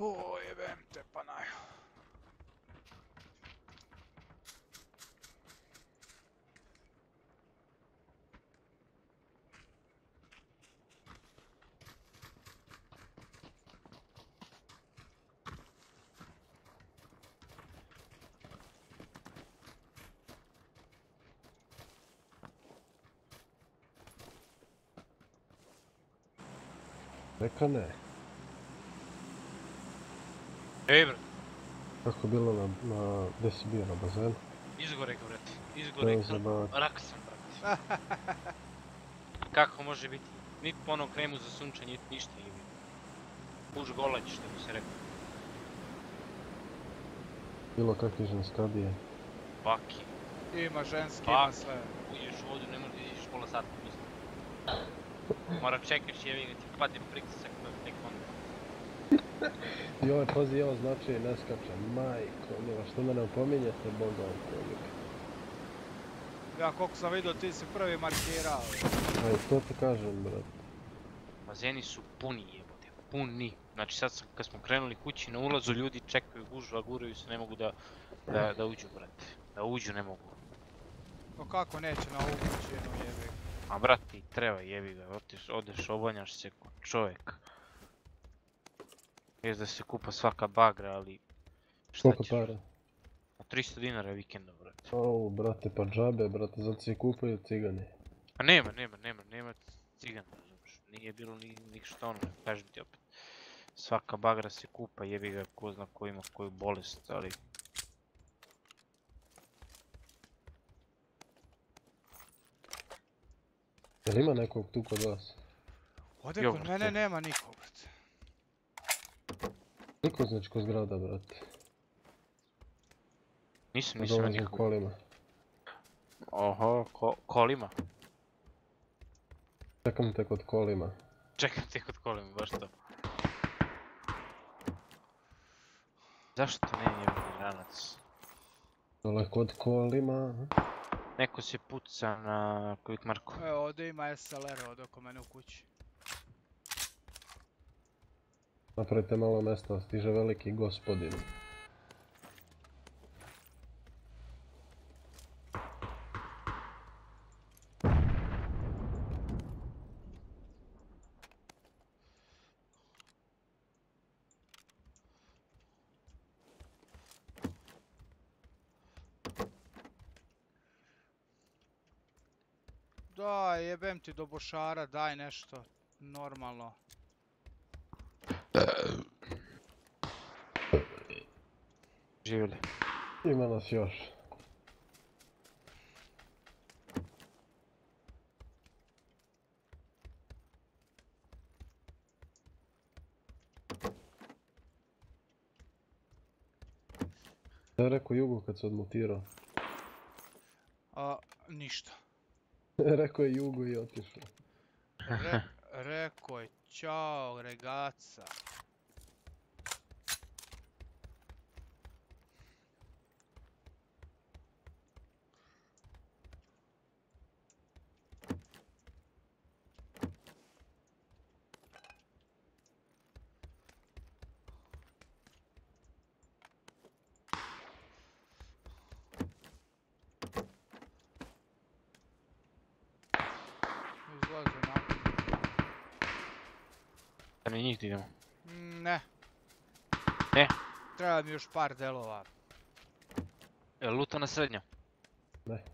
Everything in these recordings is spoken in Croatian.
O, jebem te pa naj. Ej bre, Kako je bilo na, na, gdje si bio na bazenu? izgore ga brate, To izgore ga, zabavno. rak sam brate. Kako može biti? Nit po onom kremu za sunčanje, nit ništa ili. Puš golać što bi se rekao. Bilo kakvi ženskadije. Baki, Ima ženski, Pa. ima sve. uđeš vodu, ne možeš da izađeš pola sata mislim. Mora čekaš jevi ga ti padne pritisak da tek onda. I ovaj pazi, ja znači ne skačem. Majko, mila, što mene opominjete, boga vam kolik. Ja koliko sam vidio ti si prvi markirao. Aj, to ti kažem, brat. Bazeni su puni jebote, puni. Znači sad sam, kad smo krenuli kući na ulazu, ljudi čekaju gužva, guraju se, ne mogu da, da, da uđu brate. Da uđu ne mogu. No kako neće na ovu kućinu jebi. A brati, treba jebi ga, otiš, odeš, obanjaš se ko čovjek. Jes da se kupa svaka bagra, ali... Šta Koliko ćeš? para? A 300 dinara vikendom, brate. O, brate, pa džabe, brate, zato se kupaju cigani. A nema, nema, nema, nema cigana, razumiješ. Nije bilo ni, ni što ono, kažem ti opet. Svaka bagra se kupa, jebi ga, ko zna ko ima koju bolest, ali... Jel ima nekog tu kod vas? Ovdje Jo, kod brate. mene nema nikog, brate. Niko znači ko zgrada, brate. Nisam, Na nisam dolazim nikog. kolima. Oho, ko, kolima. Čekam te kod kolima. Čekam te kod kolima, baš to. Zašto ne jebeni ranac? Dole kod kolima. Neko se puca na Quick Marku. Evo ovdje ima SLR od oko mene u kući. Napravite malo mesta, stiže veliki gospodin. Daj, jebem ti do bošara, daj nešto. Normalno. Živjeli. Ima nas još. Šta je rekao Jugo kad se odmutirao? A, ništa. rekao je Jugo i otišao. Re, rekao je, čao, regaca. Izlazi naprijed. Da ni njih da idemo. Mm, Ne. Ne? Treba mi još par delova. Jel luta na srednja? Ne.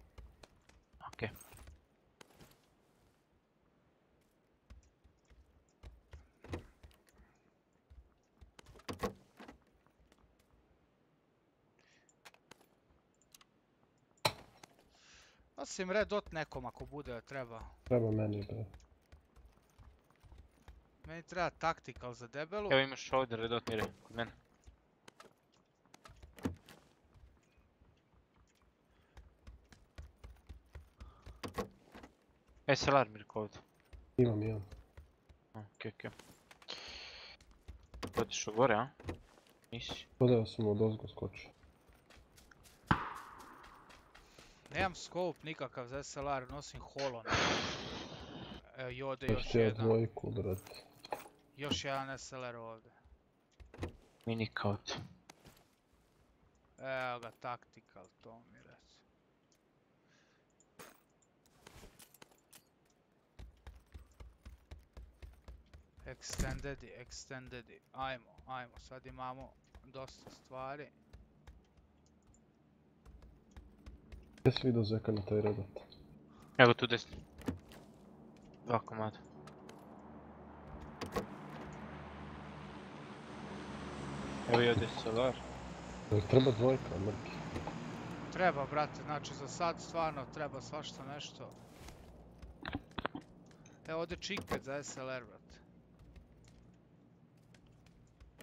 Okej. Osim red dot nekom ako bude da treba. Treba meni bre. Meni treba tactical za debelu. Evo imaš ovdje redot mire, kod mene. SLR Mirko ovdje. Imam, imam. Okej, okej. Otišao gore, a? Nisi? Podeo sam od ozgo skočio. Nemam scope nikakav za SLR, nosim holo. na- Evo i ovdje još Još jedan. dvojku, brate. Još jedan SLR ovdje. Mini kaut. Evo ga, tactical, to mi reci. Extendedi, extendedi. Ajmo, ajmo, sad imamo dosta stvari. Gdje si vidio zeka na taj redat? Evo tu desno. Dva komada. Evo i ovdje solar. Jel treba dvojka, mrki? Treba, brate, znači za sad stvarno treba svašta nešto. Evo ovdje chickpad za SLR, brate.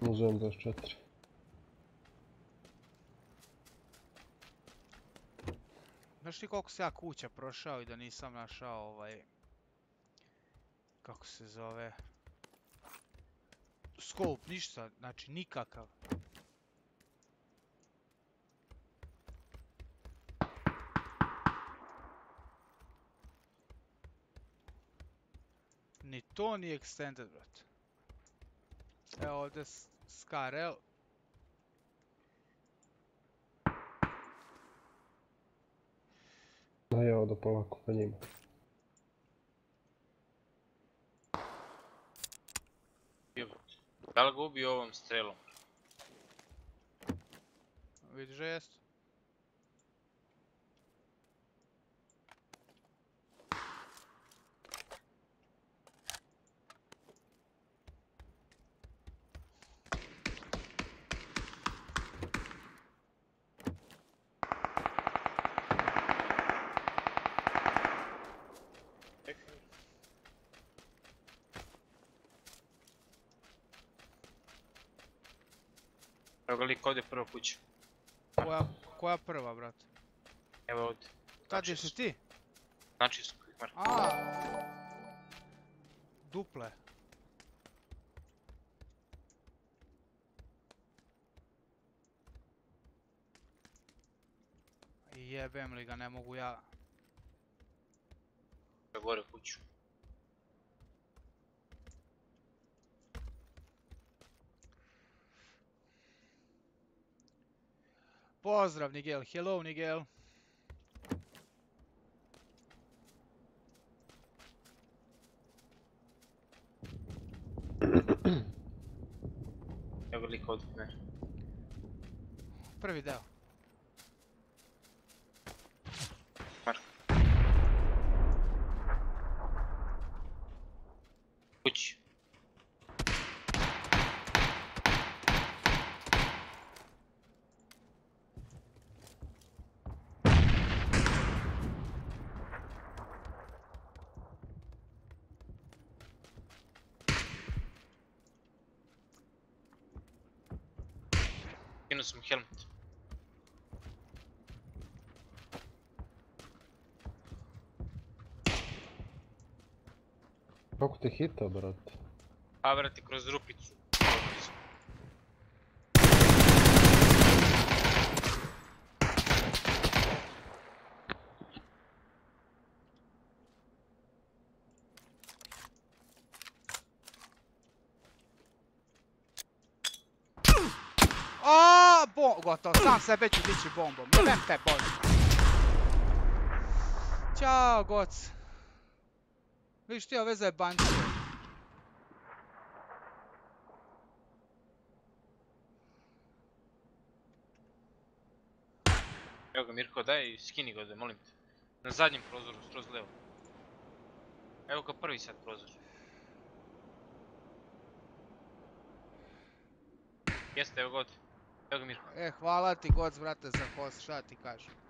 Uzem 24. Znaš ti koliko se ja kuća prošao i da nisam našao ovaj... Kako se zove... Scope, ništa, znači nikakav. Ni to ni extended, brate. Evo ovdje Scarel. A ja odo polako pa njima. Da li ga ubio ovom strelom? Vidiš da jest? Ga lik ovdje prvo kuća. Koja, koja prva, brate? Evo ovdje. Kad jesi ti? Znači su. A. Duple. Jebem li ga, ne mogu ja. Gore kuću. Pozdrav Nigel, hello Nigel. Evo lik ovdje. Prvi deo. Mark. Kući. Skinuo sam helmet. Kako te hita, brate? A vrati kroz rupicu. A, bom, gotovo, sam sebe ću dići bombom. Jebem te bože. Ćao, goc. Vidiš ti ove zajebancije. Evo ga Mirko, daj skini ga molim te. Na zadnjem prozoru, skroz levo. Evo ga prvi sad prozor. Jeste, evo ovdje. Evo ga Mirko. E, hvala ti goc, brate, za host, šta ti kažem.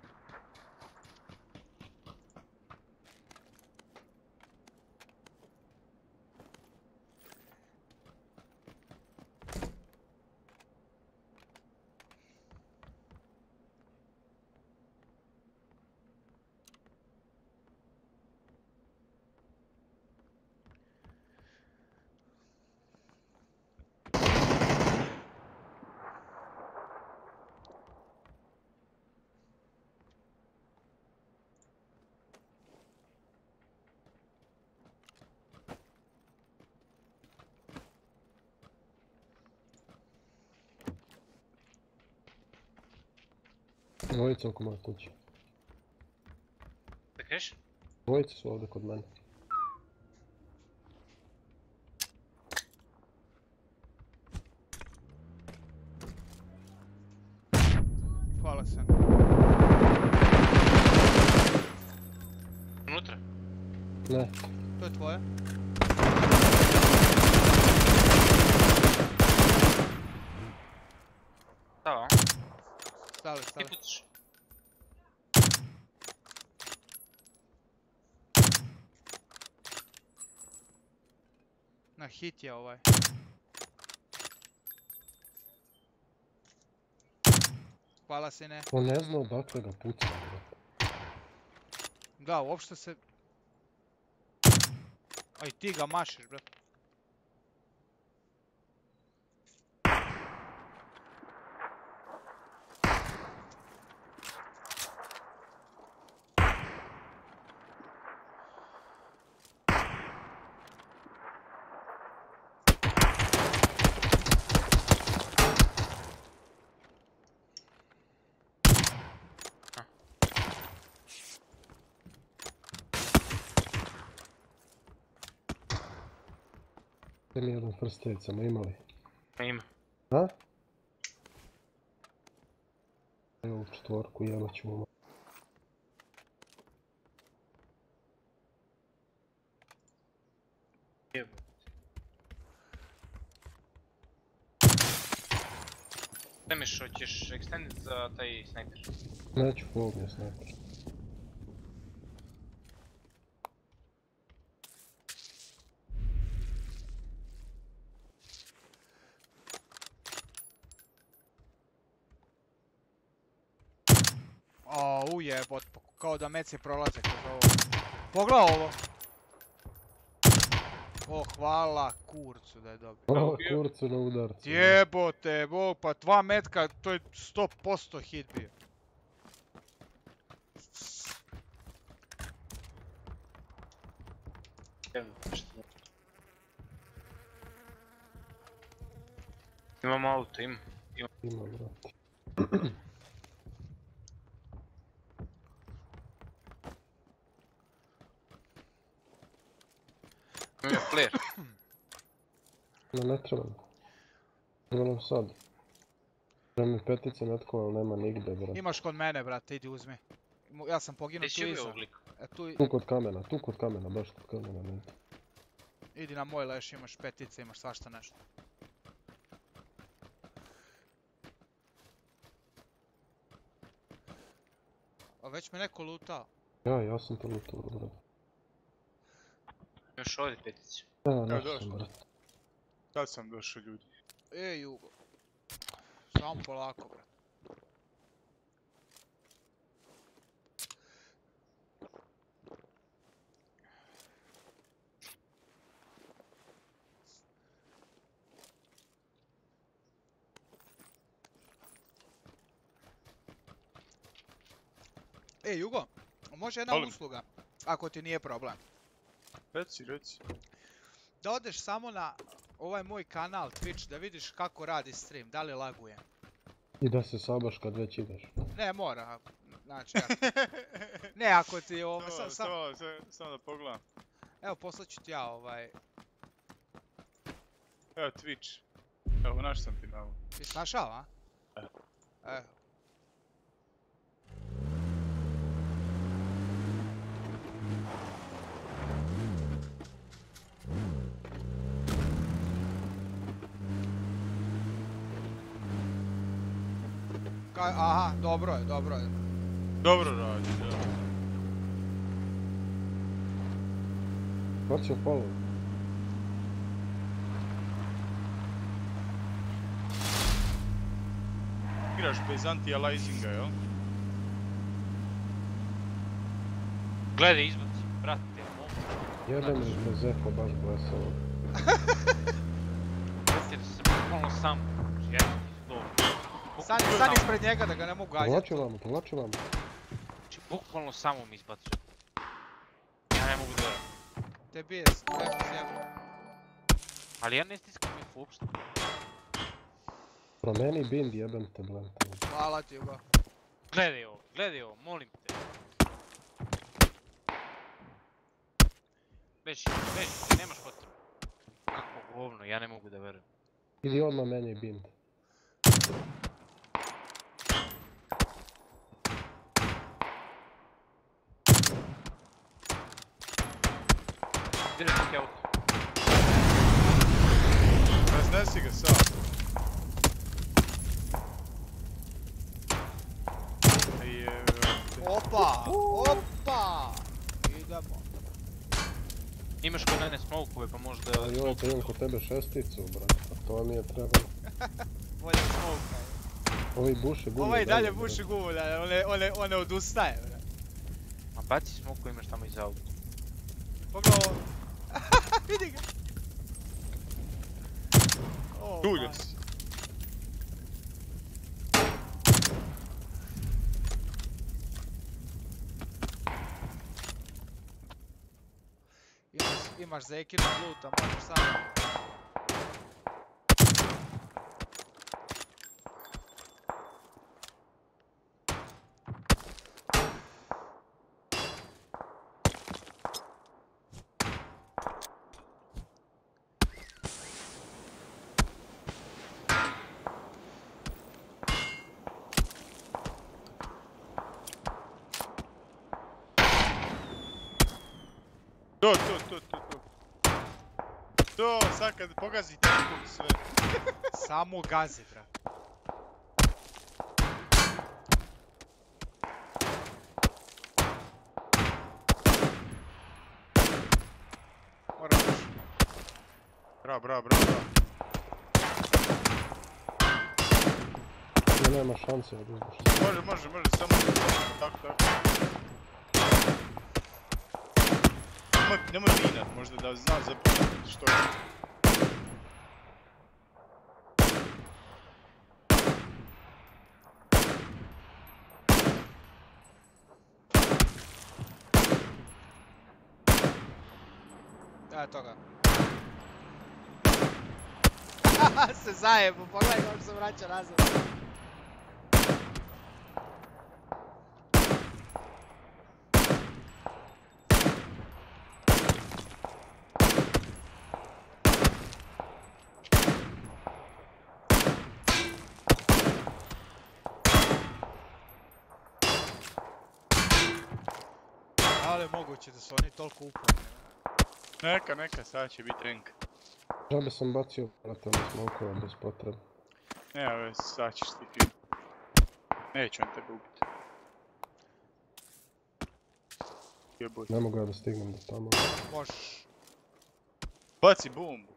Dvojica oko moje kuće. Da kažeš? Dvojica su ovdje kod mene. Hvala se. Unutra? Ne, To je tvoje? Da, a? Stali, Ti stali. pucaš. Na hit je ovaj. Hvala sine. on ne zna odakle ga puca. brate. Da, uopšte se... Aj ti ga mašeš, bre. Mi jedan prstec, smo imali. Ma ima. A? Evo u četvorku, jebat ćemo. Demiš, hoćeš extended za taj sniper? Neću pogled snajper. O, ujebot, po- kao da meci prolaze kroz ovo. Pogledaj ovo. O, hvala kurcu da je dobro. Bio? kurcu na udarcu. da. Jebote, bog, pa dva metka, to je 100% hit bio. Imamo auto, ima. Ima, brate. No ne treba. Evo nam sad. Treba mi petice netko, ali nema nigde, brate. Imaš kod mene, brate, idi uzmi. Ja sam poginuo tu iza. E, tu, kod kamena, tu kod kamena, baš kod kamena, ne. idi na moj leš, imaš petice, imaš svašta nešto. A već me neko lutao. Ja, ja sam to lutao, brate. Još ovdje peticu. Ja, Evo, našao sam, brate. Sad sam došao ljudi. E, Jugo. Samo polako, brate. E, Jugo, može jedna usluga, ako ti nije problem. Reci, reci. Da odeš samo na ovaj moj kanal Twitch da vidiš kako radi stream, da li laguje. I da se sabaš kad već ideš. Ne, mora. Znači, ako... ne, ako ti ovo... Samo, Sam, sam, samo, da pogledam. evo, poslaću ti ja ovaj... Evo Twitch. Evo, naš sam ti malo. Ti si našao, a? E. Evo. Aha, dobro je, dobro je. Dobro radi, da. Bacio polo. Igraš bez anti-aliasinga, jel? Gledaj, izbaci, brate, mogu. Jebe me bez eho baš blesavo. Brate, da se bukvalno sam. Stani, stani ispred njega da ga ne mogu gađati. Povlači vamo, povlači vamo. Znači, bukvalno samo mi izbacuje. Ja ne mogu da... Te bije, neko sjebo. Ali ja ne stiskam info uopšte. Promeni bind, jebem te blente. Hvala ti, Jugo. Gledaj ovo, gledaj ovo, molim te. Beži, beži, nemaš potrebu. Kako govno, ja ne mogu da verujem. Idi odmah meni bind. Neki auto. Raznesi ga sad. Jebate. Opa! Opa! Idemo. Imaš kod mene smokove pa možda... Ali ovaj imam kod tebe šesticu, brate. A to mi je trebalo. Bolje smoka. Ovi buše gume. Ovaj i dalje brate. buši gulja, one, one, one odustaje, bre. Ma baci smoku imaš tamo iza auto. Pogledaj ovo. Vidi ga. O, Dulje man. si. Imaš, imaš zekinu luta, možeš sam. To, to, to, to, to. To, sad kad pogazi tako sve. Samo gazi, bra. Moraš. Bra, bra, bra, bra. Ti nema šanse da uzbuš. Može, može, može, samo tako, tako. няма, няма минат, може да да знам за защо е. Да, е тога. Се заебо, погledaj kako se vraća nazad. Moguće da su oni toliko uporni. Neka, neka, sad će biti renk. Žabe sam bacio, brate, ono smokova bez potrebe. Ne, ove, sad ćeš ti film. Neće on tebe ubiti. Jeboj. Ne mogu ja da stignem do tamo. Možeš. Baci bombu.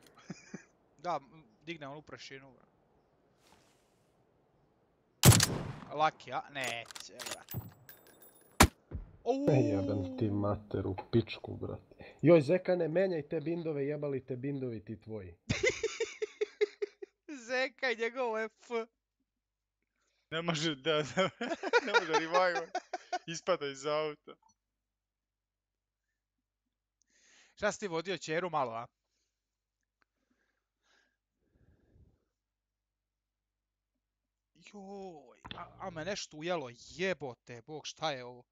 Da, m, digne onu prašinu, bra. Laki, a? Neće, bra. E jebem ti mater u pičku, brate. Joj, Zekane, menjaj te bindove, jebali te bindovi ti tvoji. Zeka i njegov F. Ne može da, da ne može revive. Ispada iz auta. Šta si ti vodio čeru malo, a? Joj, a, a me nešto ujelo, jebote, bog, šta je ovo?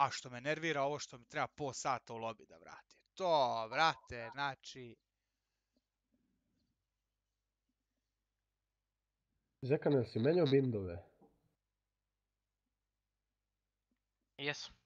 A što me nervira ovo što mi treba po sata u lobi da vratim. To, vrate, znači... Zekane, jel si menjao bindove? Jesam.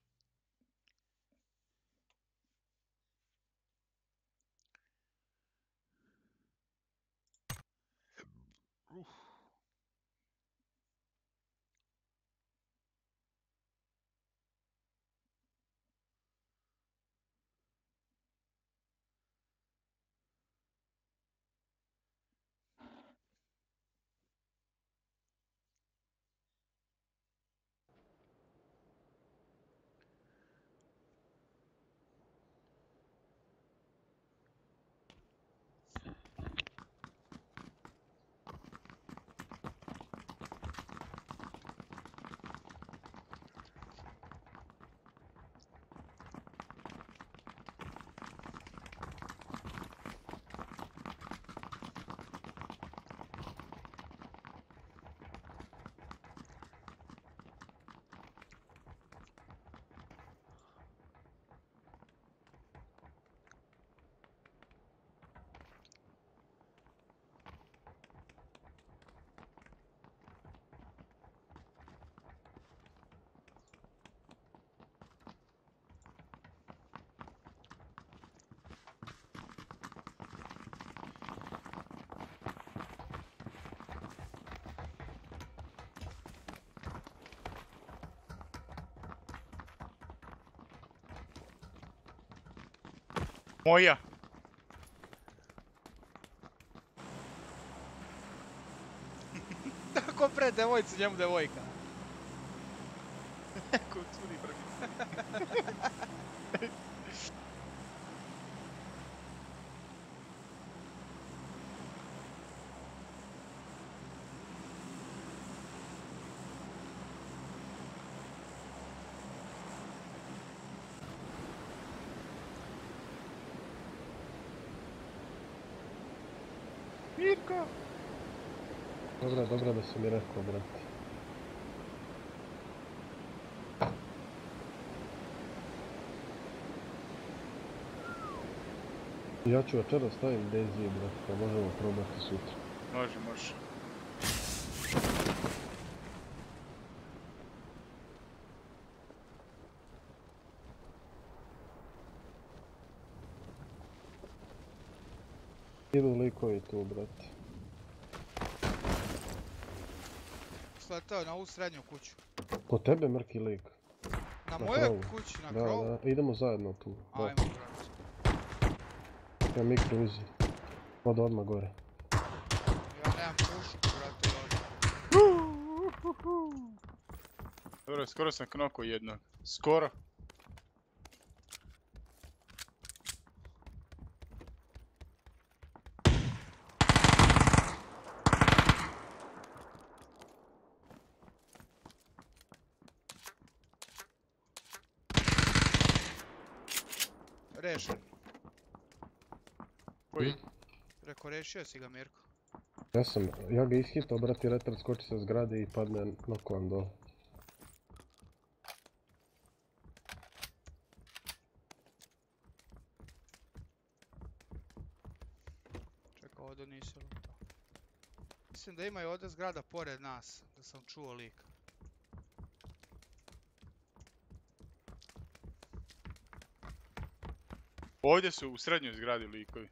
Moja. Tako pred devojcu, njemu devojka. Ko curi prvi. Mirko! Dobra, dobra da si mi rekao, brate. Ja ću večeras stavim Daisy, brate, pa možemo probati sutra. Može, može. Idu likovi tu, brate. Sletao je na ovu srednju kuću. Kod tebe mrki lik. Na Na mojoj kući, na Da, krovu. da, idemo zajedno tu. Da. Ajmo, brate. Ja mikro uzi. Ode odmah gore. Ja nemam pušku, brate. ovdje. Dobro, skoro sam knoko jednog. Skoro. Rešen. Koji? Reko, rešio si ga, Mirko. Ja sam, ja ga ishitao, brati, retard skoči sa zgrade i padne nokovan dole. Čekaj, ovdje nisi lutao. Mislim da ima i ovdje zgrada pored nas, da sam čuo lik. Ovdje su u srednjoj zgradi likovi.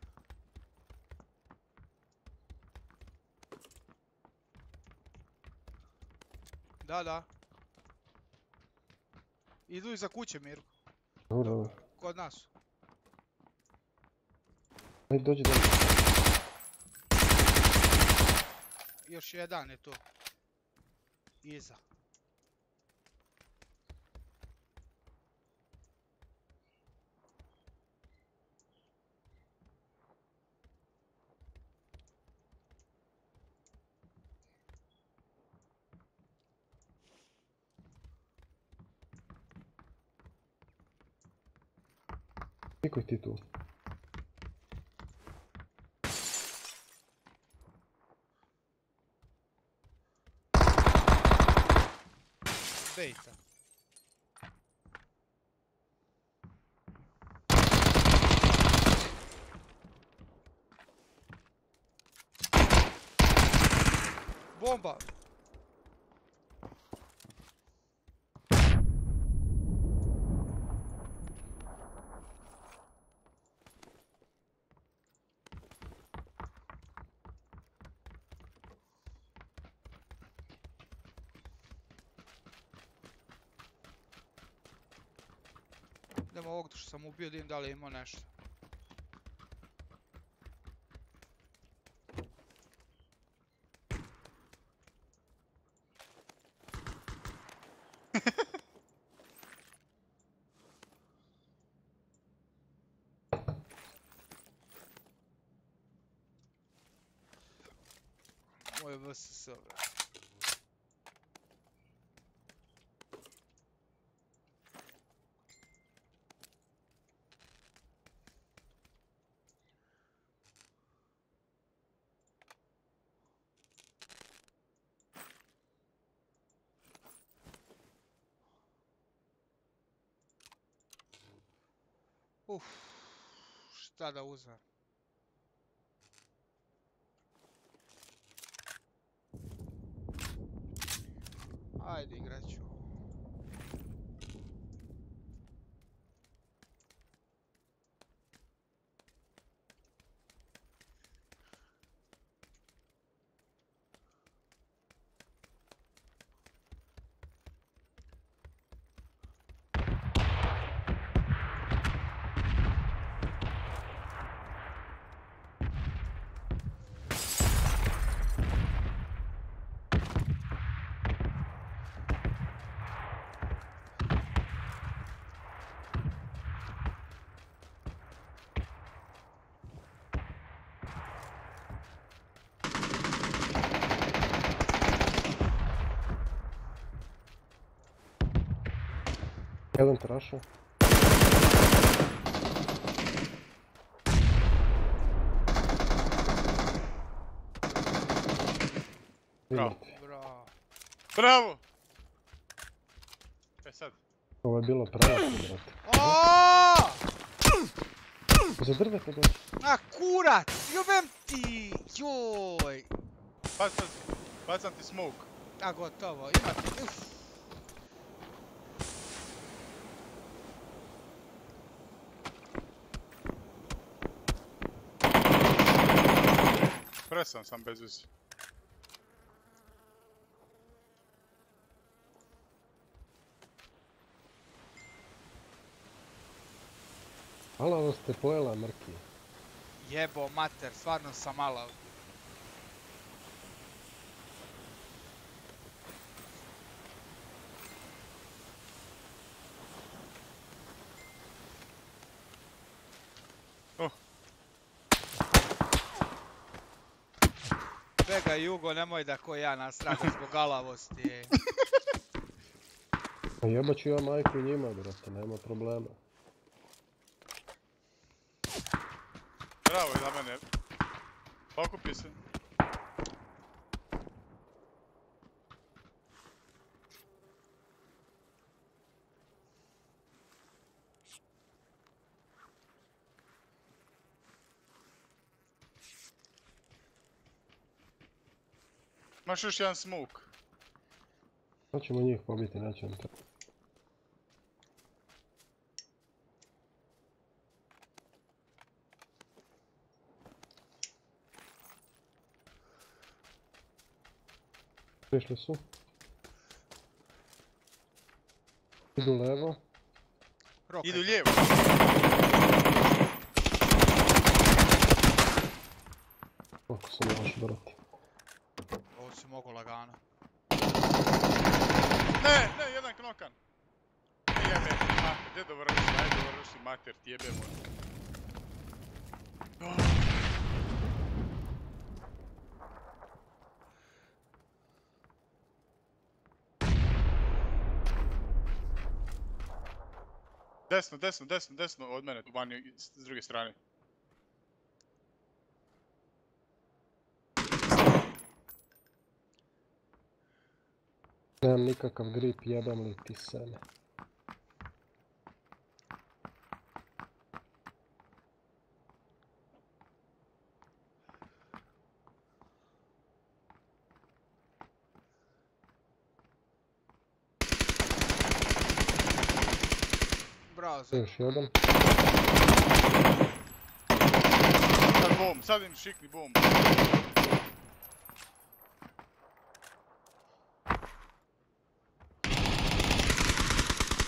Da, da. Idu iza kuće, Mirko. Dobro, dobro. Kod nas. Ajde, dođi dođi. Još jedan je tu. Iza. Pikuj ti tu. Bejta. Bomba! Idemo ovog što sam ubio, da vidim da li imao nešto. Moj VSS, brate. Uf, šta da Jedan traša. Bravo. Bravo. Bravo! E sad. ovo je bilo pravo, brate. Aaaa! Za drvete ga. A kurac! Jubem ti! Joj! Bacam ti smoke. A gotovo, imate... Uf. Presan sam bez veze. Alavo ste pojela mrki. Jebo mater, stvarno sam malav. Jugo, nemoj da ko ja nastrada zbog alavosti. ej. A jebat ću ja majku njima, brate, nema problema. Bravo i za mene. Pokupi se. Imaš još jedan smoke. Sad ćemo njih pobiti, neće nam treba. Išli su. Idu levo. Rokaj. Idu lijevo. Koliko sam loš, brate. Mogu lagano. Ne, ne, jedan knokan. Ne jebe, mater, gdje dovrši, ajde dovrši mater, ti jebemo. Desno, desno, desno, desno od mene, vani s druge strane. Nemam nikakav grip, jebem li ti sene. Bravo, Zek. Još jedan. Sad bom, sad im šikni bom.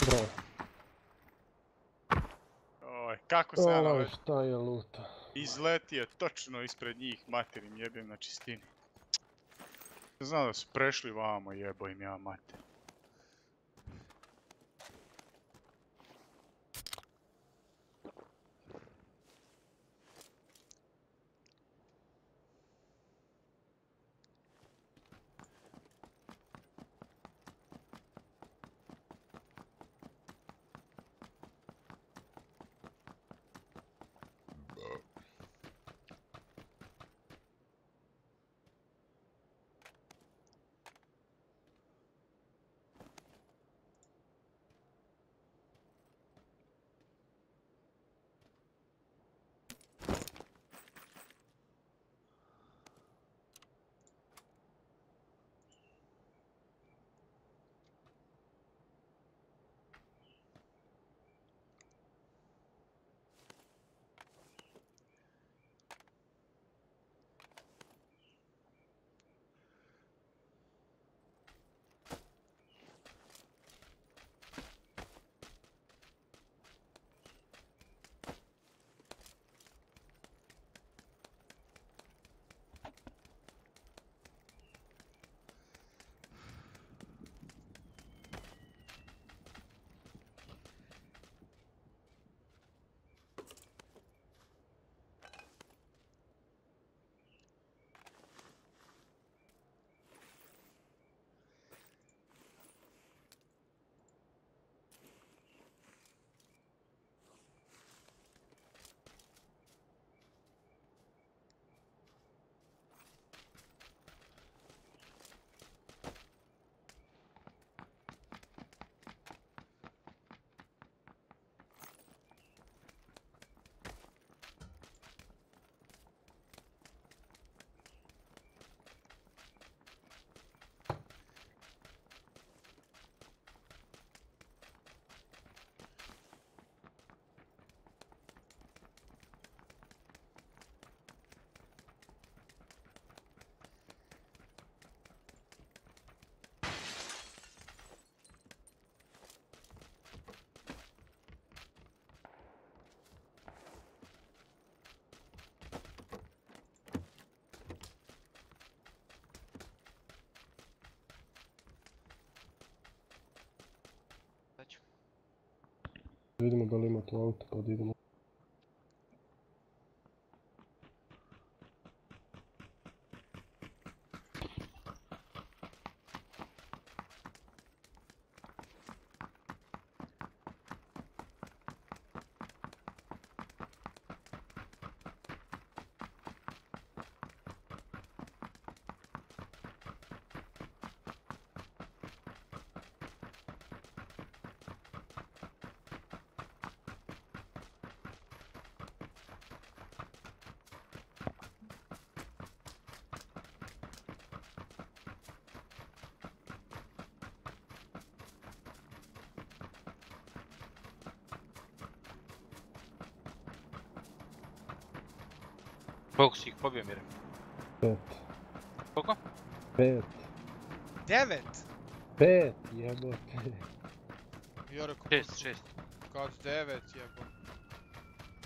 Bravo. Oj, kako se ja nalet- šta je luta. Izletio točno ispred njih, materim jebem na čistini. Znam da su prešli vamo, jebo im ja mater. Vidimo da li ima tu auto pa da idemo. Pobio, Mire? Pet. Koliko? Pet. Devet! Pet, jebote. Ja rekao, Šest, šest. kad devet jebo.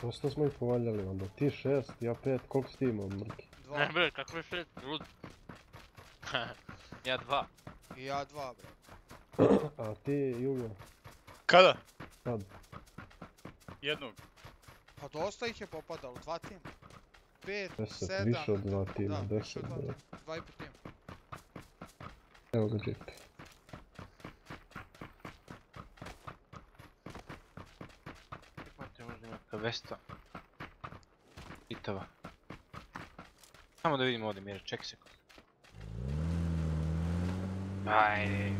Dosta smo ih povaljali onda. Ti šest, ja pet, koliko si ti imao mrki? Dva. Ne bre, kakve šest, lud. ja dva. I ja dva, bre. A ti, Julio, Kada? sad. Jednog. Pa dosta ih je popadalo, dva tima. Pet, Deset, sedam, više od dva tima, da, više deset, od dva, bre. dva i po tima. Evo ga džip. Imate možda ima neka Vesta. Samo da vidimo ovdje, Mire, ček sekund. Ajde.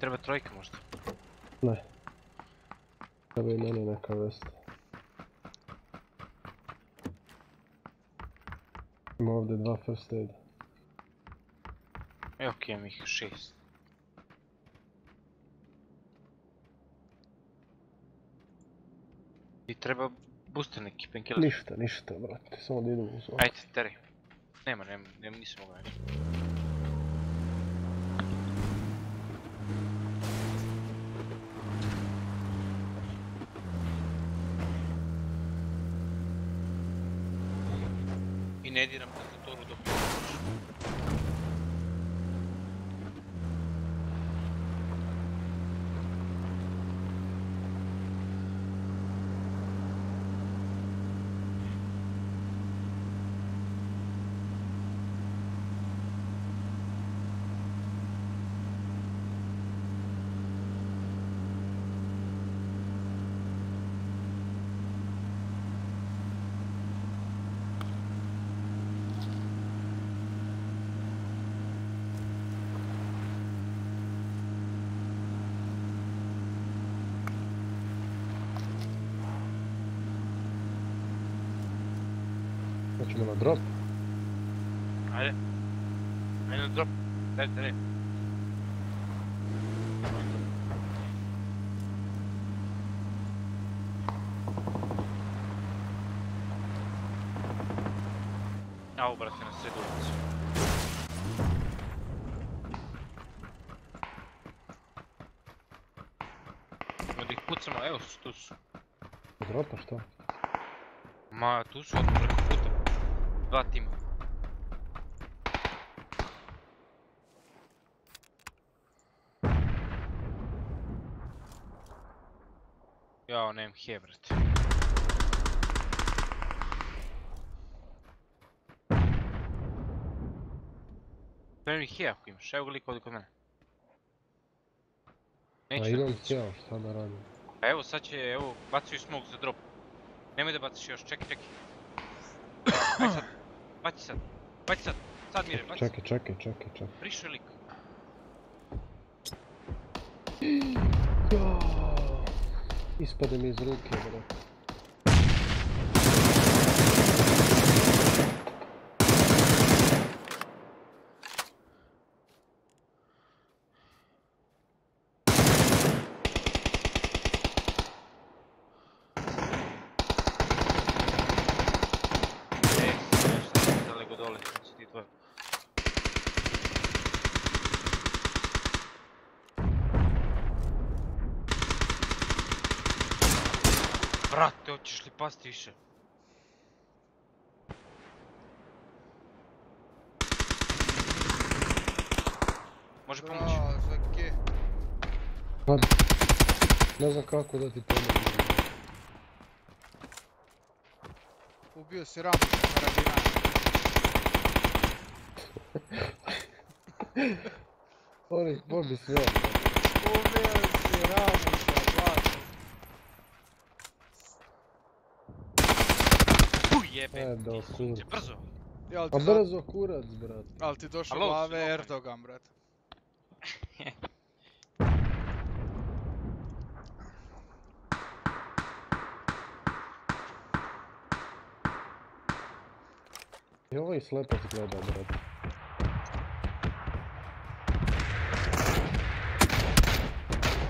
Treba trojka možda. Ne. Treba i meni neka vesta. Ima ovdje dva first aid. Evo ok, imam ih šest. I treba booster neki painkiller. Ništa, ništa, brate. Samo da idemo u zonu. Ajde, teri. Nema, nema, nema, nisam mogao naći. къде, къде? Ау, брат, не се дойде. Ма, дих пуцам, ео, с туш. Дрото, що? Ма, туш, от he, brate. Spremi he ako imaš, evo lik ovdje kod mene. A Neću imam pucaš. cijel, šta da radim? Pa evo sad će, evo, bacio smoke za drop. Nemoj da baciš još, čekaj, čekaj. Aj sad, baci sad, baci sad, sad mire, baci. Čekaj, čekaj, čekaj, čekaj. Prišao lik. Ispade mi iz ruke, brate. E, nešto sam zalego dole, znači ti dvoje. Brate, hoćeš li pasti više? Može pomoći. Bravo, Zeki. Hadi. Ne znam kako da ti pomognem. Ubio si Ramuša Haradinaja. Oni, on bi smio. Ubio si Ramuša, baš. Puh, jebe. E, do kurca. Brzo. Jel A ti, za- brzo kurac, brat. al ti došao Alo, glave sinopan. Erdogan, brat. I ovaj slepac gleda, brat.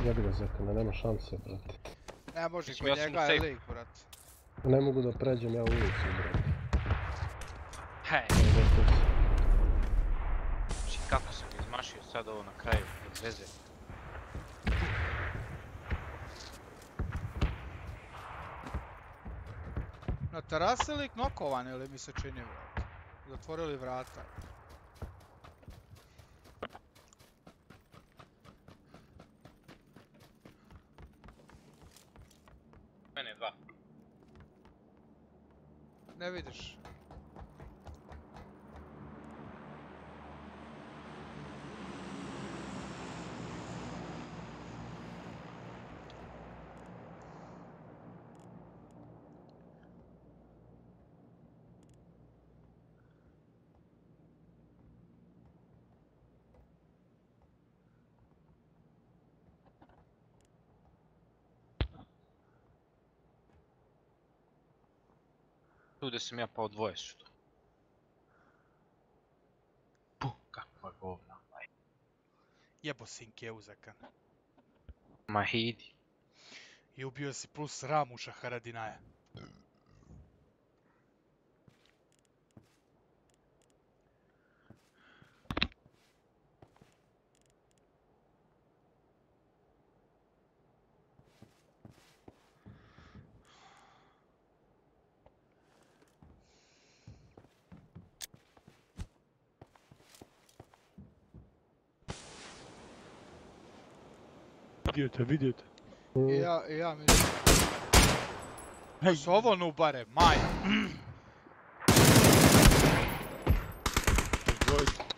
Jebi ga zekana, nema šanse, brat. Ne može, Mislim, kod ja sam u njega je safe. lik, brat. Ne mogu da pređem ja ulicu, brat. Hej, znači kako sam izmašio sad ovo na kraju, bez veze. Na terasi lik nokovan ili mi se čini, brat. Zatvorili vrata. Mene dva. Ne vidiš. Tu gdje sam ja pao dvoje su tu. Puh, kakva govna. Jebo sinke uzakan. Mahidi. I ubio si plus Ramuša Haradinaja. Vidite, vidite. Ja, ja mislim. Hej. S ovo nubare, maj. Dvojica.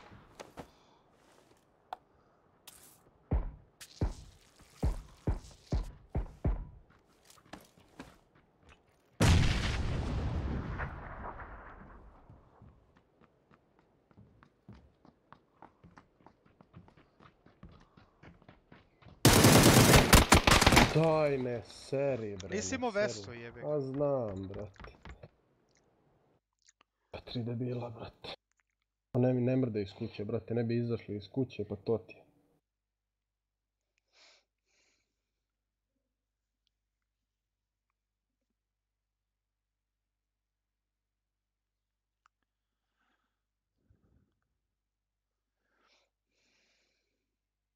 Daj ne seri, bre. Nisi imao vestu, jebe. A znam, brate. Pa tri debila, brate. Pa ne, ne mrde iz kuće, brate, ne bi izašli iz kuće, pa to ti je.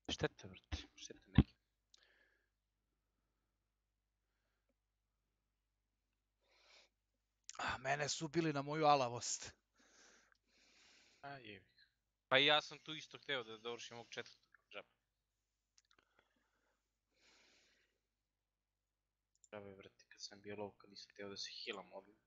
Štete, vrti, štete neke. Mene su bili na moju alavost. A ga. Pa ja sam tu isto htio da dovršim ovog četvrtog džaba. Džabe vrti, kad sam bio lov, kad nisam htio da se healam odmah.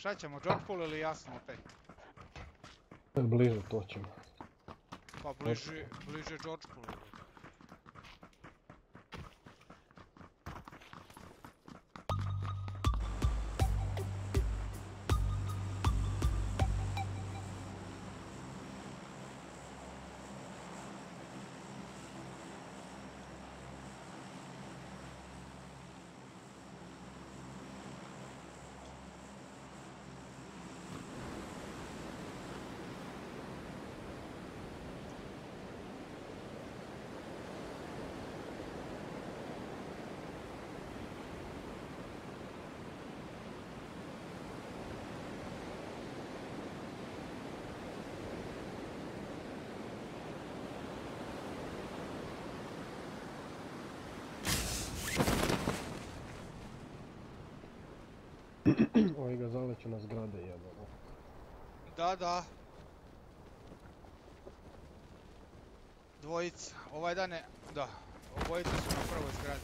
Šta ćemo, Pool ili jasno opet? Bliže to ćemo. Pa bliže, bliže George Ovaj ga zaleću na zgrade jebano. Da, da. Dvojica, ovaj dan je, da, obojica su na prvoj zgradi.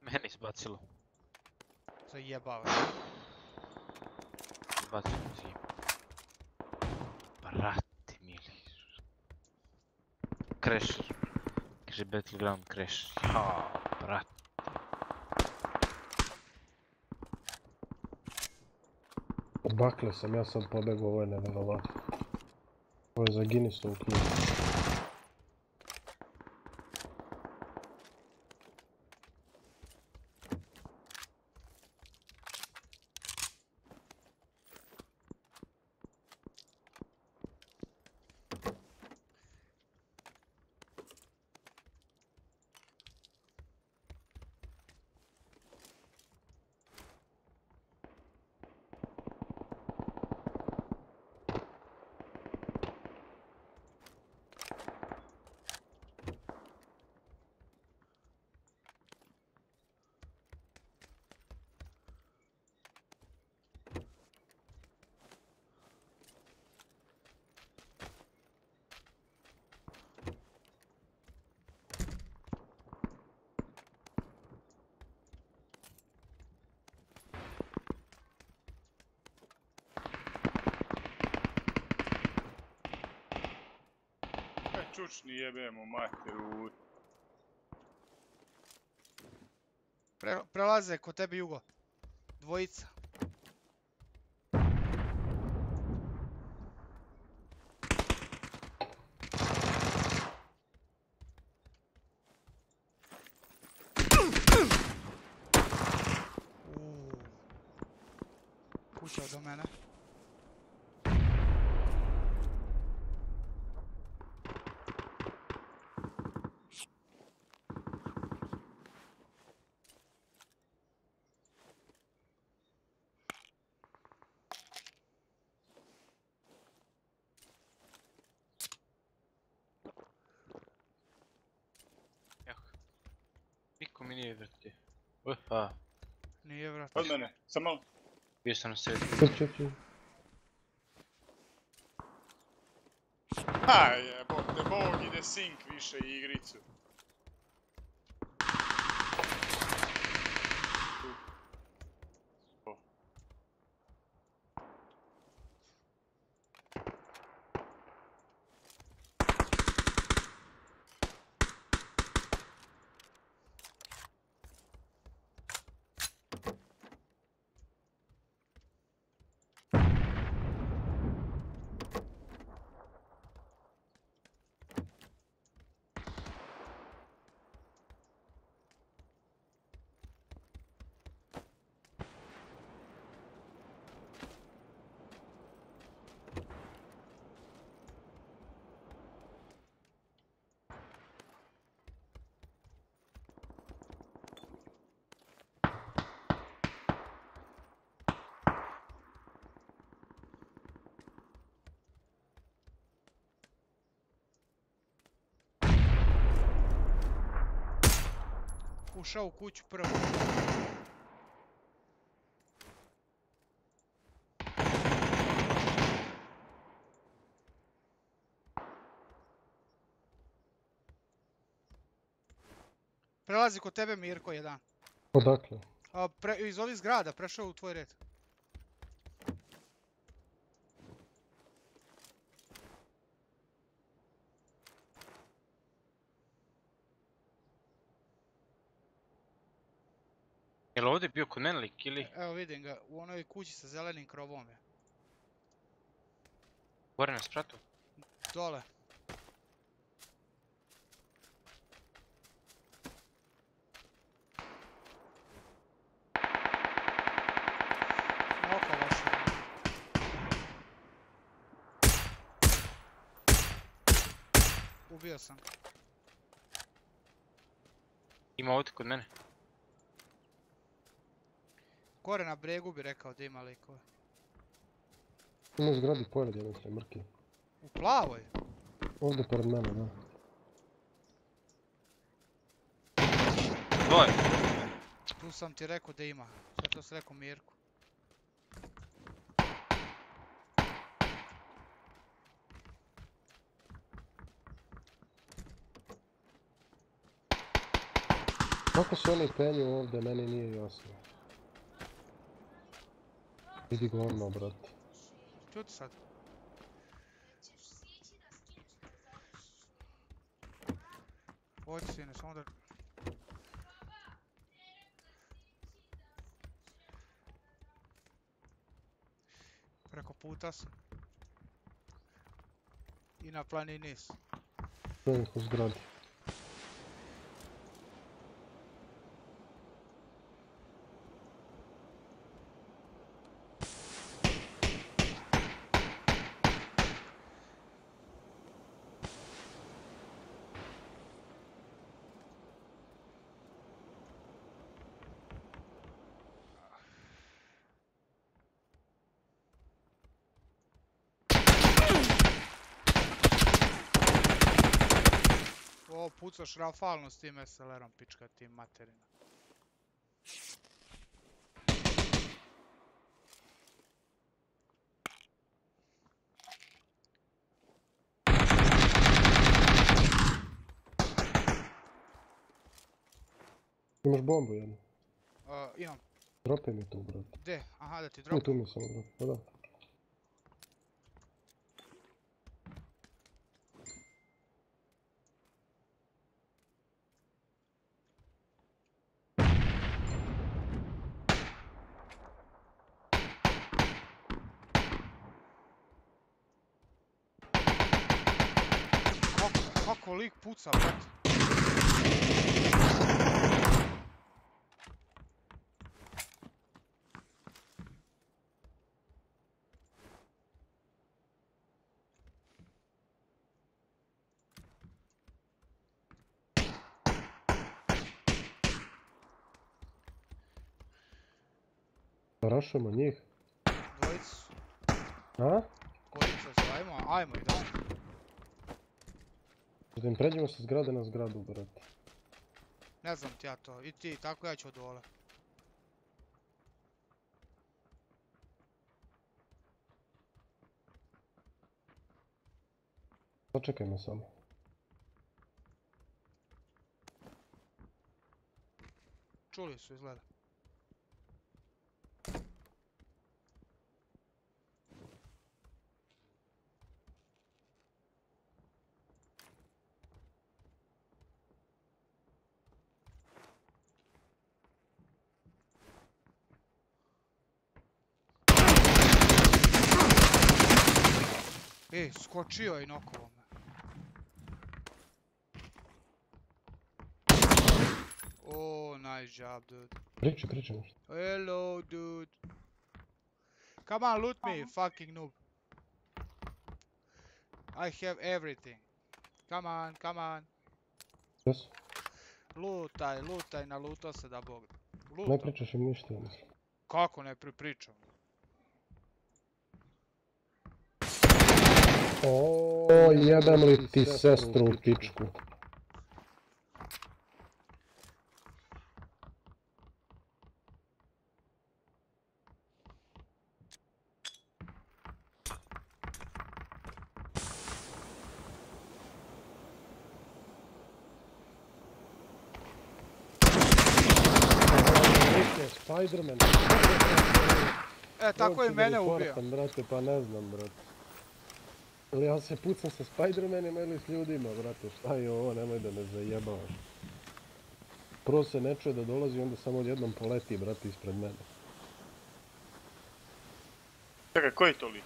Mene izbacilo. Zajebava. Izbacilo si. Brate mili. Crash. Kaže Battleground crash. Ja, brate. Bakle sam, ja sam pobegao, ovo je nevjerovatno. Ovo je za Guinness u knjigu. Čučni jebemo materu. Pre, prelaze kod tebi Jugo. Dvojica. Uuu. Kuća do mene. Niko mi nije vrti. Uha, Nije vrat. Od mene, sam malo. bio sam na sredu. Ček, ček, ček. Ha jebote, Bog ide sink više igricu. ušao u kuću prvo. Prelazi kod tebe Mirko jedan. Odakle? A, iz ovih zgrada, prešao u tvoj red. Jel ovdje bio kod mene lik ili Evo vidim ga, u onoj kući sa zelenim krovom je. gore na spratu? Dole. Ubio sam. Ima ovdje kod mene. Gore na bregu bi rekao da ima likove. Ima zgradi pored jedan se mrki. U plavoj? Ovdje pored mene, da. Dvoje. Tu sam ti rekao da ima. Zato sam rekao Mirku. Kako se oni penju ovdje, meni nije jasno. Vidi govno, brate. Čuti sad. Hoći sine, samo da... Preko puta sam. I na planini sam. U zgradi. Pucaš rafalno s tim SLR-om, pička tim materina. Imaš bombu jednu. A, imam. Dropaj mi tu, brate. Gdje? Aha, da ti Tu, drop. tu mi samo drop. Pa da. Kako, kako lik puca, brate? Rašamo njih. Dvojicu. A? Kojica su, ajmo, ajmo, idemo. Da im pređemo sa zgrade na zgradu, brate. Ne znam ti ja to, i ti, tako ja ću od dole. Počekaj me samo. Čuli su izgleda. Ej, skočio je nokovo me. Oh, nice job, dude. Priča, priča nešto. Hello, dude. Come on, loot me, fucking noob. I have everything. Come on, come on. Jes? Lutaj, lutaj, nalutao se da bog. Ne pričaš im ništa, ja mislim. Kako ne pripričam? O, jebem li ti sestru u pičku. Spiderman. E, tako Hoću mene ubio. brate, pa ne znam, brate. Ili ja se pucam sa Spidermanima ili s ljudima, brate, šta je ovo, nemoj da me zajebavaš. Prvo se ne čuje da dolazi, onda samo odjednom poleti, brate, ispred mene. Čekaj, koji je to lik?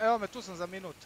Evo me, tu sam za minut.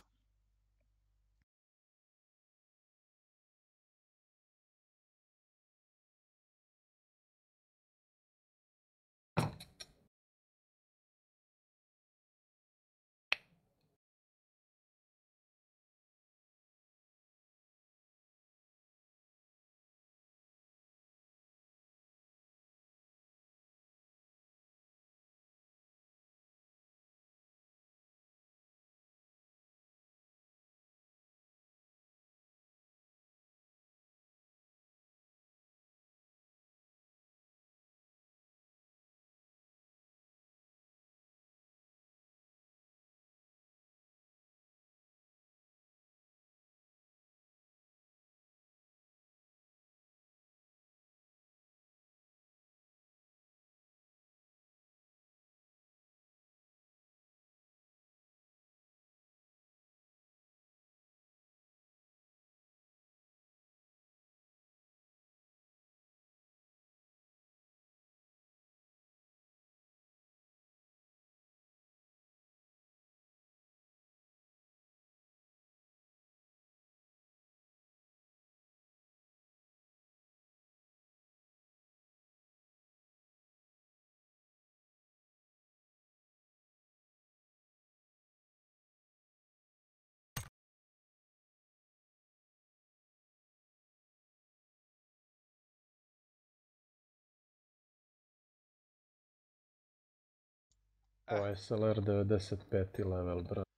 Ovo je SLR 95 level, brate.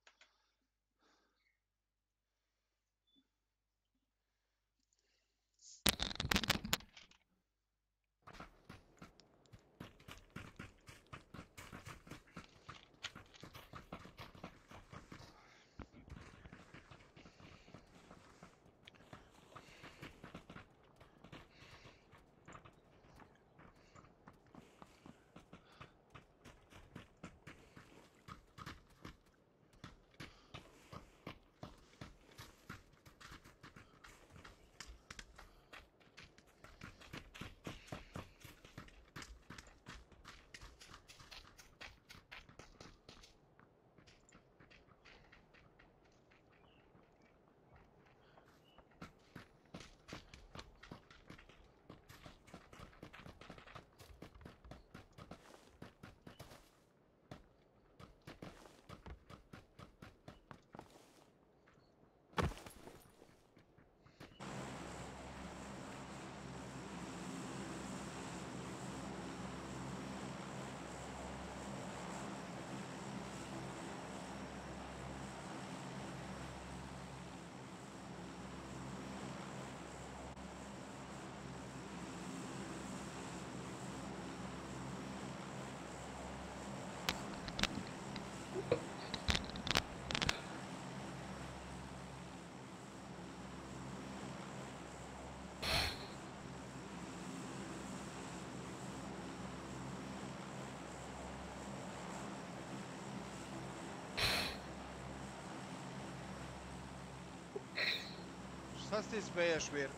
Šta si ti smeješ, Mir?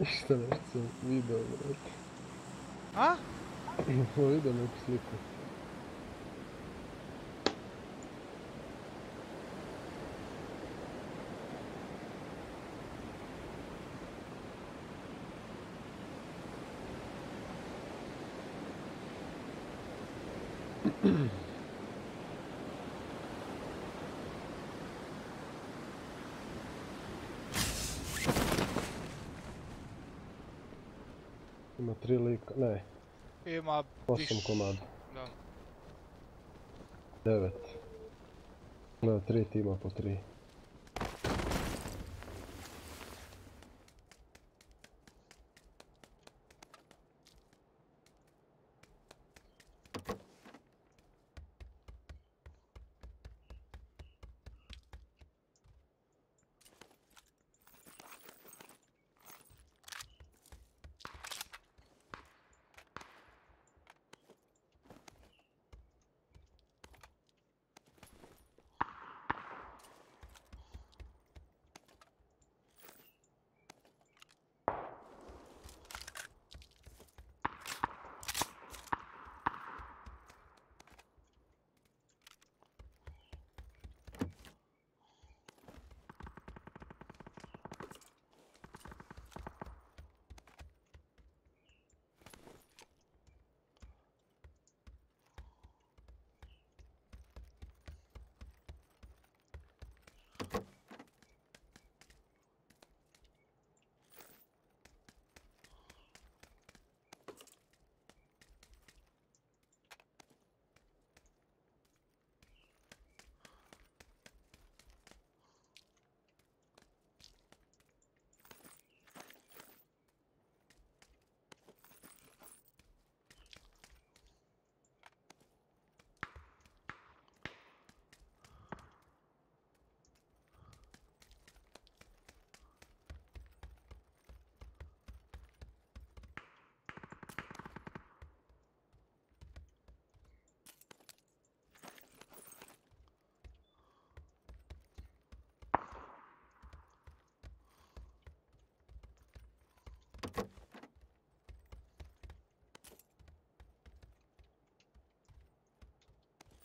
Ništa nešto sam video, brate. A? Ovo vidio neku sliku. Ima tri lika, ne, Ima osam komada. Da. Devet. Gleda, tri tima po tri.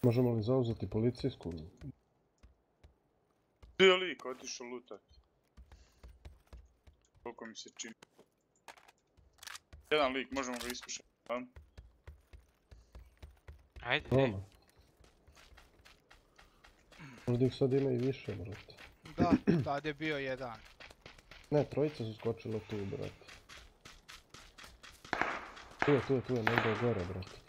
Možemo li zauzeti policijsku? Gdje je lik otišao lutat? Koliko mi se čini. Jedan lik, možemo ga iskušati. Ajde, ej. Ono. Možda ih sad ima i više, brate. Da, tad je bio jedan. Ne, trojica su skočila tu, brate. Tu je, tu je, tu je, negdje gore, brate.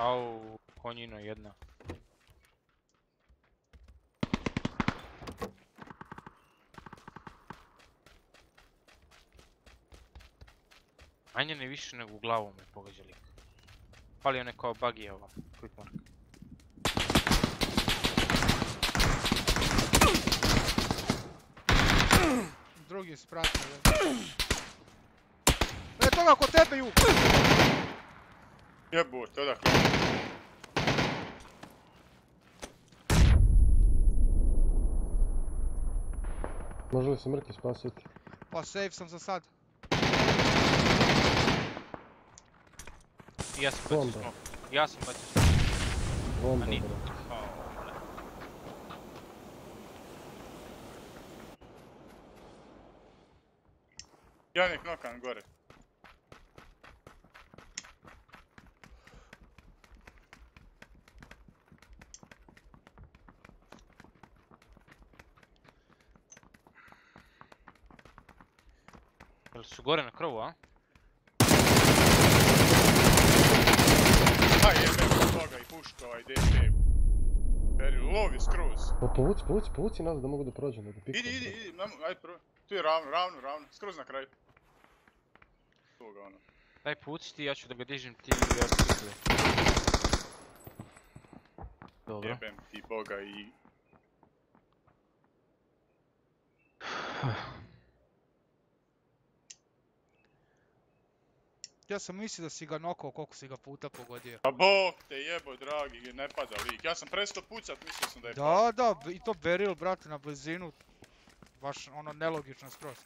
Au, konjino jedna. Manje ne više nego u glavu me pogađa lik. Pali one kao buggy ovom, quick mark. Drugi spratio. E, toga kod tebe ju! Jebote, odakle? Može li se mrki spasiti? Pa save sam za sad. I ja sam bacio Bomba. smoke. Ja sam bacio smoke. Bomba, A nije. brate. Au, ne. Jedan je knokan gore. Na krovu, a? Aj jebem od toga i puška ovaj DP. Beri, lovi skroz. Pa povuci, povuci, povuci nazad da mogu da prođem, da. Idi, idi, idi, aj prvo. Tu je ravno, ravno, ravno, skroz na kraju. Tu ga ono. Daj puci ti, ja ću da ga dižem ti i ja cikli. Dobro. Jebem ti boga i... Ja sam mislio da si ga nokao koliko si ga puta pogodio. Pa bog te jebo dragi, ne pada lik. Ja sam prestao pucat, mislio sam da je Da, da, i to Beryl, brate, na blizinu. Baš ono nelogično skroz.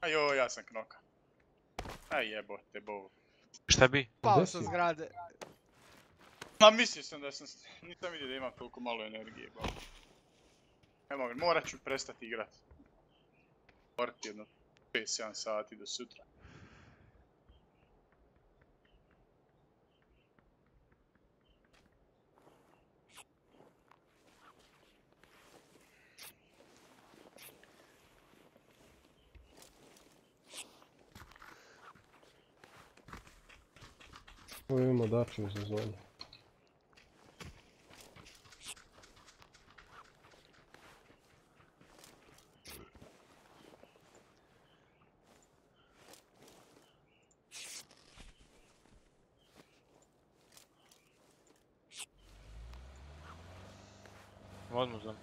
A joj, ja sam knoka. Aj jebote bog. Šta bi? Pao Gdje sa si? zgrade. Ma mislio sam da sam, nisam vidio da imam toliko malo energije, bog. Ne mogu, morat ću prestati igrat. Morat jedno 5-7 sati do sutra. Ovo imamo dačiju za zonu. Odmah znam.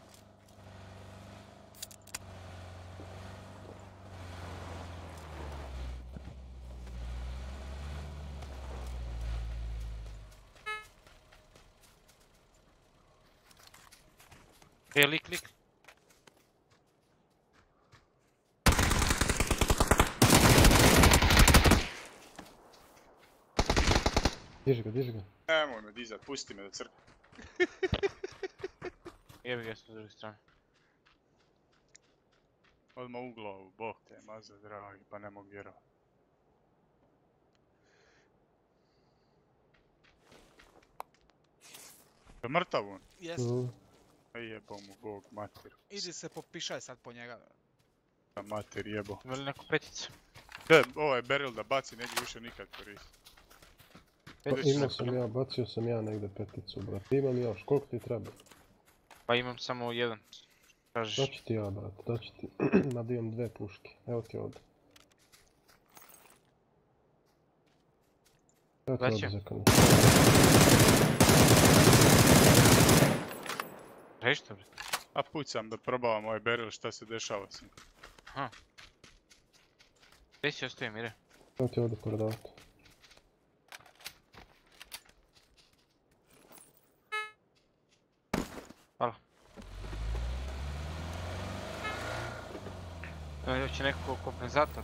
E, lik, lik. Diži ga, diži ga. Nemoj me dizat, pusti me da crknem. Jebi ga s druge strane. Odmah u glavu, bog te maza dragi, pa ne mogu vjerovat. Je mrtav on? Jes, Mm. Jebo mu bog, mater. idi se popišaj sad po njega. A mater jebo. Ima li neku peticu? E, ovo je Beryl da baci, neću više nikad koristiti. Pa Peticu imao sam ja, bacio sam ja negdje peticu, brate. Imam još, koliko ti treba? Pa imam samo jedan. Kažeš. Daću ti ja, brate, daću ti. Mada imam dve puške. Evo ti ovdje. Evo ti ovdje zakon. Reći to bre. A pucam da probavam ovaj Beryl šta se dešava s njim. Gdje si ostaje mire? Evo ti ovdje pored auta. E, Hoće neko kompenzator.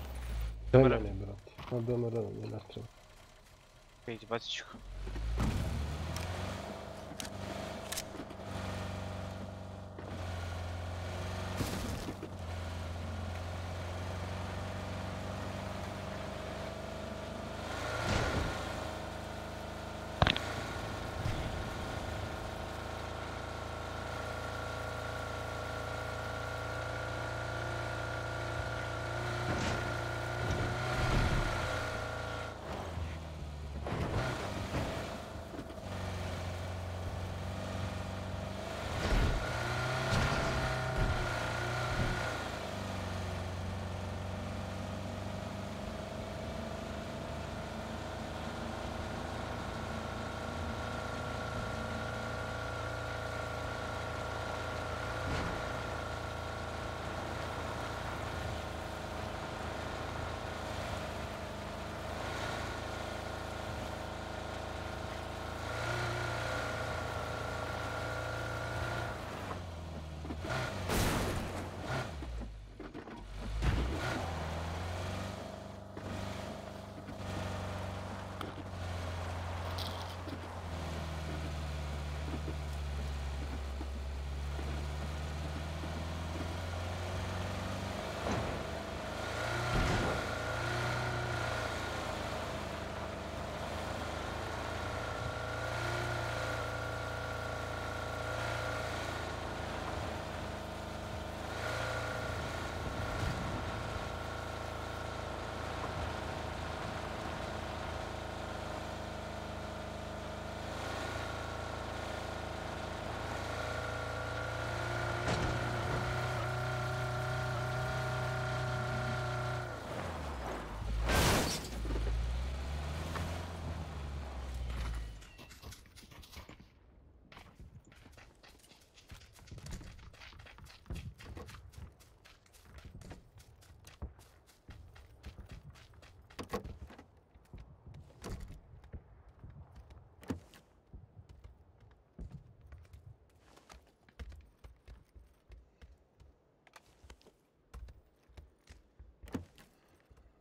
Daj Dobro. meni, brate. A DMR mi ne treba. Vidite, bacit ću ga.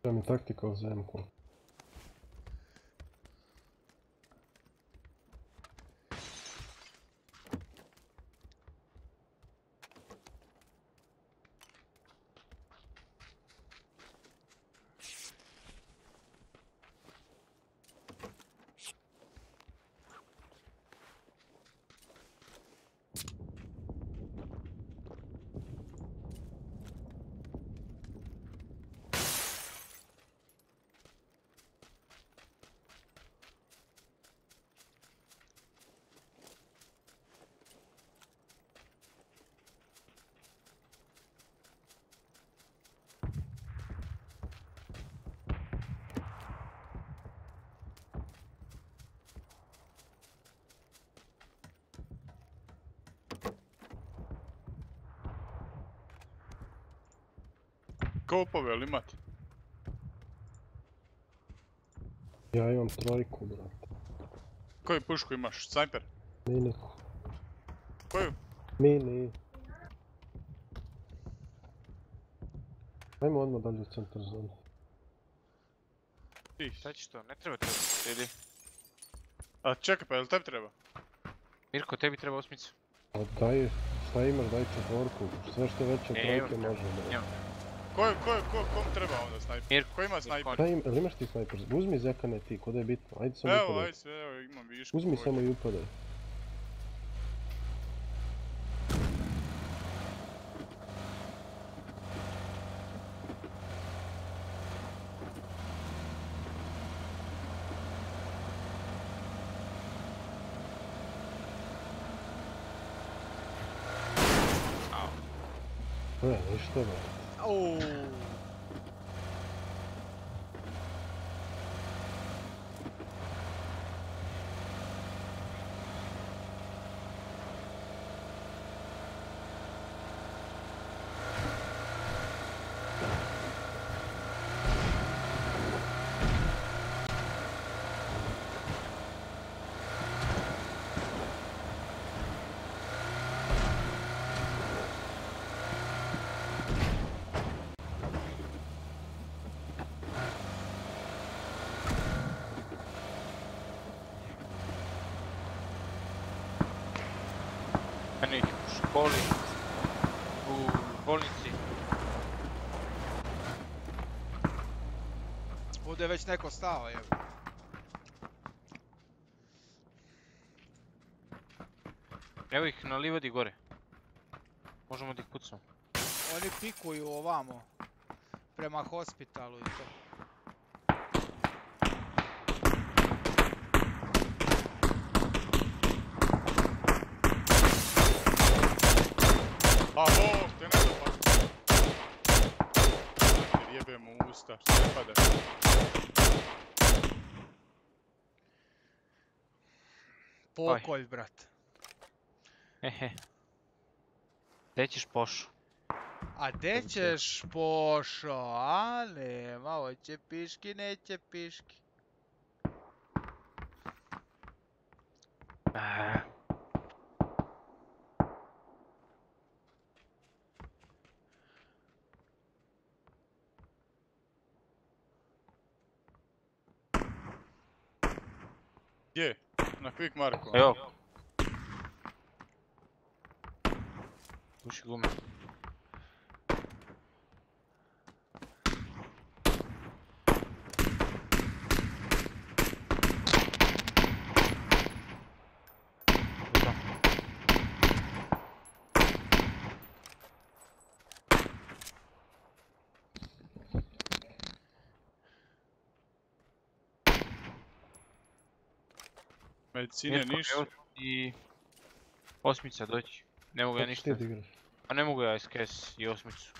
Treba mi taktika u zemku. Kopove, jel imate? Ja imam trojku, brate. Koju pušku imaš? Snajper? Mini. Koju? Mini. Ajmo odmah dalje u centar zone. Ti. Šta ćeš to? Ne treba tebi. Idi. A čekaj, pa jel tebi treba? Mirko, tebi treba osmica. A daj, šta imaš, daj četvorku. Sve što veće E, trojke te. Koju, koju, ko, kom treba onda snajper? Ko ima snajper? Im, jel imaš ti snajper? Uzmi zekane ti, kod je bitno. Ajde samo Evo, upadaj. ajde sve, evo, imam višku. Uzmi samo i upadaj. Neću u bolnici. Ovdje je već neko stao, evo. Evo ih na livadi gore. Možemo da ih pucamo. Oni pikuju ovamo. Prema hospitalu i to. A Bog te ne dopad. Jer što ne pada. Pokolj, brat. Hehe. Gdje ćeš pošu? A de ćeš pošo? A nema, hoće piški, neće piški. A, Gdje? Na Quick Marku. Evo. Puši gume. Medicine ništa. I osmica doći. Ne mogu ja Kako ćeš ti ništa. A ne mogu ja SKS i osmicu.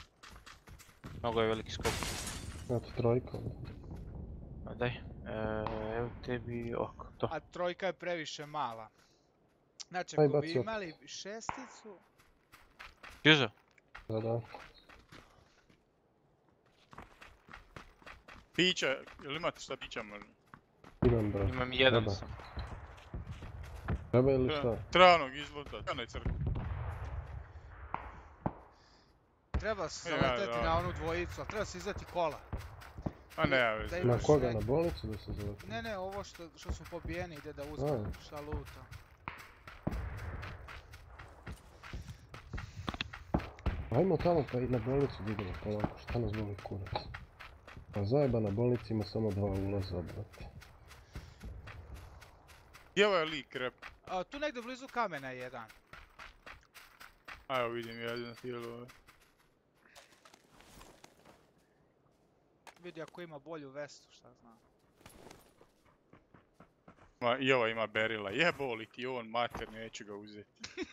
Mnogo je veliki skok. Eto, trojka. A daj. E, evo tebi oko. To. A trojka je previše mala. Znači, ako bi imali šesticu... Juzo. Da, da. Pića, jel imate šta pića možda? Imam, bro. Imam jedan sam. Treba ili šta? Tranog izvota, ja ne crku. Treba se Ja, zaleteti da. na onu dvojicu, a treba se izdati kola. A ne, ja već. Na koga? Na bolnicu da se zove? Ne, ne, ovo što, što su pobijeni ide da uzme A. šaluta. Ajmo tamo pa i na bolnicu da idemo polako, šta nas boli kurac? Pa zajebana bolnica ima samo dva ulaza, brate. Gdje ovaj lik rep? A, tu negdje blizu kamena je jedan. A evo vidim jedan na tijelu. Vidi ako ima bolju vestu, šta znam. Ma, I ovaj ima berila, jebo li ti on mater, neću ga uzeti.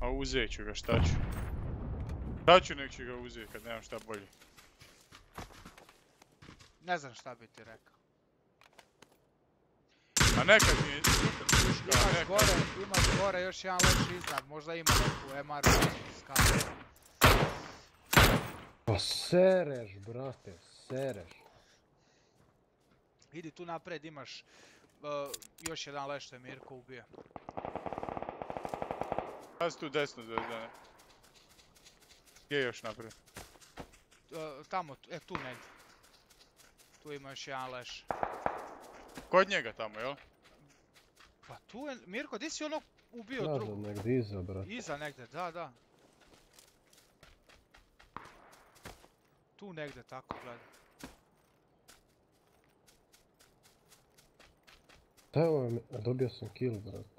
A uzet ću ga, šta ću? Šta ću nek ću ga uzeti kad nemam šta bolje. Ne znam šta bi ti rekao. A nekad mi je super puška, Imaš nekad... gore, imaš gore još jedan loš iznad, možda ima neku MR skalu. Pa sereš, brate, sereš. Idi tu napred, imaš uh, još jedan leš što je Mirko ubio. Pazi tu desno zvezdane. Gdje je još naprijed? Uh, tamo, tu- e tu negdje. Tu ima još jedan leš. Kod njega tamo, jel? Pa tu je, Mirko, di si ono ubio Nazad drugu? negdje iza, brate. Iza negdje, da, da. Tu negdje, tako gledaj. Evo, dobio sam kill, brate.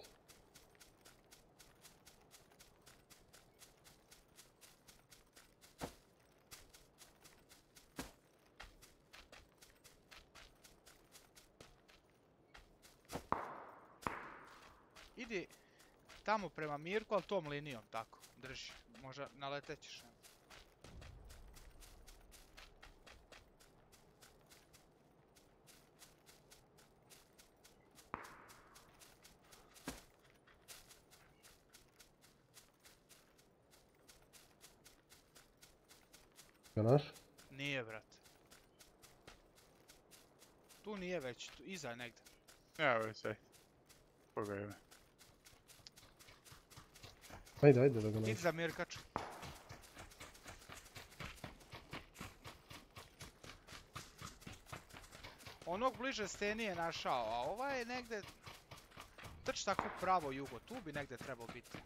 Idi tamo prema Mirku, ali tom linijom, tako. Drži, možda naletet ćeš. Naš? Nije, brat. Tu nije već, tu, iza je negdje. Evo je sad. Koga je? Ajde, ajde da ga Idi naš. za. Onog bliže steni je našao, a ovaj je negdje... Trč tako pravo jugo, tu bi negdje trebao biti.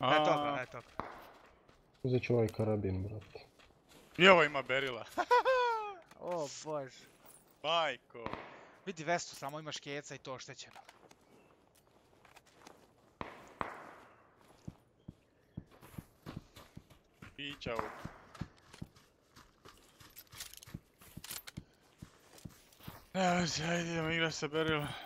Ne toga, ne toga. Uzet ću ovaj karabin, brate. I ovo ima berila. O bože. Majko. Vidi vestu, samo imaš keca i to oštećeno. Pića u. Evo se, ajde idemo igrat sa berila.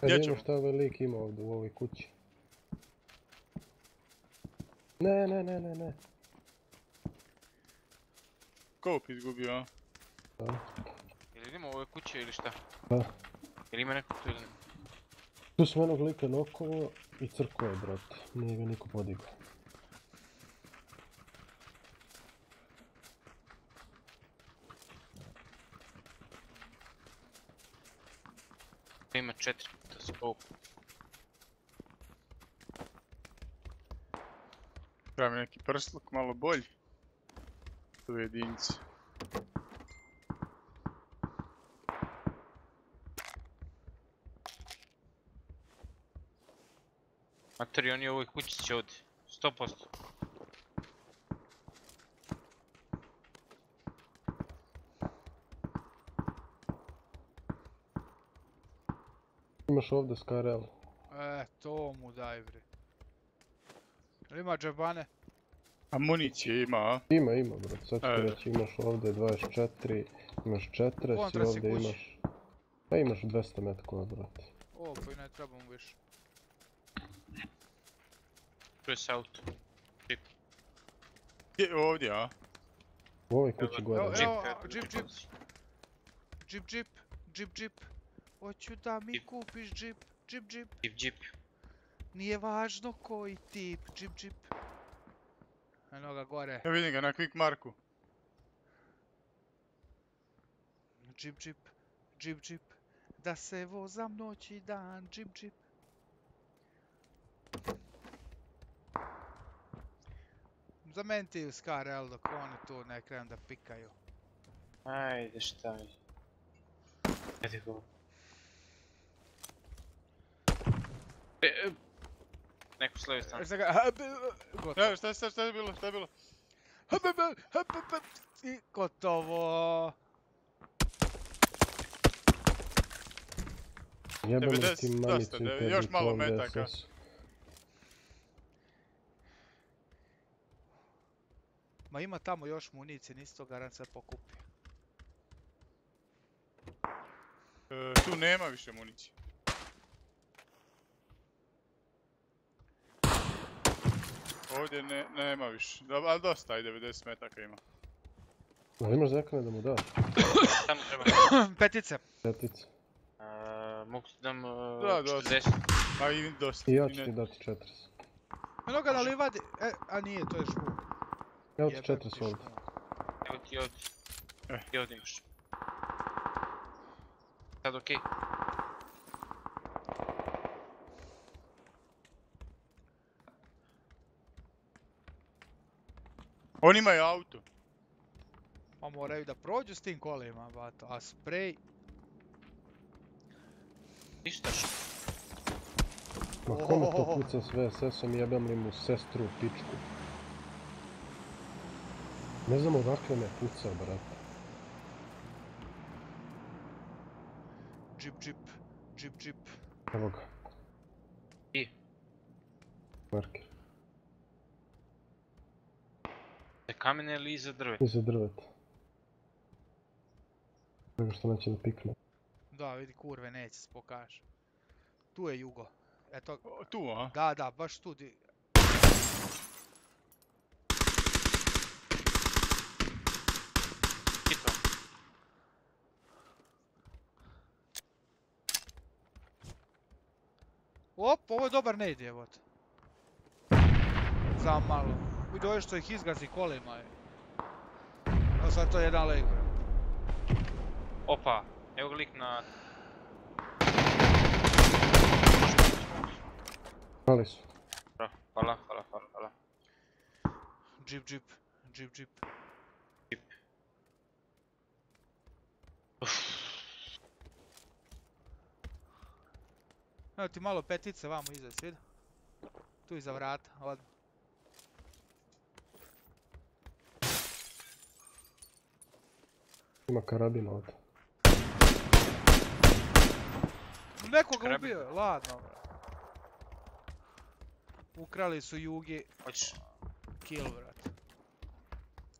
Kad Gdje ćemo? šta ovaj lik ima ovdje u ovoj kući. Ne, ne, ne, ne, ne. Koup izgubio, a? Da, Jel idemo u ove kuće ili šta? da. Jel ima neko tu ili ne? Tu sam jednog lika nokovo i crkvo je, brate. Nije ga niko podigao. Ima četiri puta scope. Treba mi neki prsluk malo bolji. Tu je jedinice. Matori, oni u ovoj kući će ovdje. 100%. Imaš ovdje skarel. E, to mu daj bre. Ima džabane? A municije ima, a? Ima, ima, brate. Sad ću Ajde. reći, imaš ovdje 24, imaš 40 i ovdje kući. imaš... Pa imaš 200 metkova, brate. O, pa i ne trebamo više. Tu je s auto. Gdje, ovdje, a? U ovoj kući gore. evo, džip, džip. Džip, džip, džip, džip. Hoću da mi kupiš džip, džip, džip. Džip, džip. Nije važno koji tip, džip, džip. Eno ga gore. Ja vidim ga na quick marku. Džip, džip, džip, džip. Da se vozam noć i dan, džip, džip. Zamenti u Skarel dok oni tu ne krenu da pikaju. Ajde, šta mi. Ajde go. E, e, Neko s leve strane. Evo, šta, šta, šta je bilo, šta je bilo? Ha, b- b- ha, b- b- I gotovo. Jebamo 90, ti manicu i devet- tebi još malo metaka. Ma ima tamo još municije, nisi to garant sve pokupio. E, tu nema više municije. Ovdje ne, nema više. Dobro, ali dosta, aj 90 metaka ima. Ali imaš zakone da mu daš? Tamo treba. Petice. Četica. A, mogu ti dam uh, Da, dosta. 40. A i dosta. I ja i ću ti dati 40. Eno ga nalivadi. E, a nije, to je šmuk. Evo ti Jebem 40 ti ovdje. Evo ti ovdje. Eh. I ovdje imaš. Sad okej. Oni imaju auto. Pa moraju da prođu s tim kolima, bato. A sprej... Ništa što. Ma kome to puca s VSS-om jebem li mu sestru u pičku? Ne znam odakle me puca, brate. Džip, džip, džip, džip. Evo ga. I? Marker. Za kamene ili iza drve? Iza drveta. Nego što neće da pikne. Da, vidi kurve, neće se pokaže. Tu je jugo. Eto, O, Tu, a? da, da, baš tu di... Op, ovo je dobar nade, jebot. Za malo. I dođe što ih izgazi kolima. je. A sad to je jedan leg. Opa, evo ga lik na... Mali su. Hvala, hvala, hvala, hvala. Džip, džip, džip, džip. Evo ti malo petice vamo iza, vidio? Tu iza vrata, odmah. Ima karabina ovdje. Nekoga Karabin. ubio je, ladno. Ukrali su Jugi Hoćeš? kill, brat.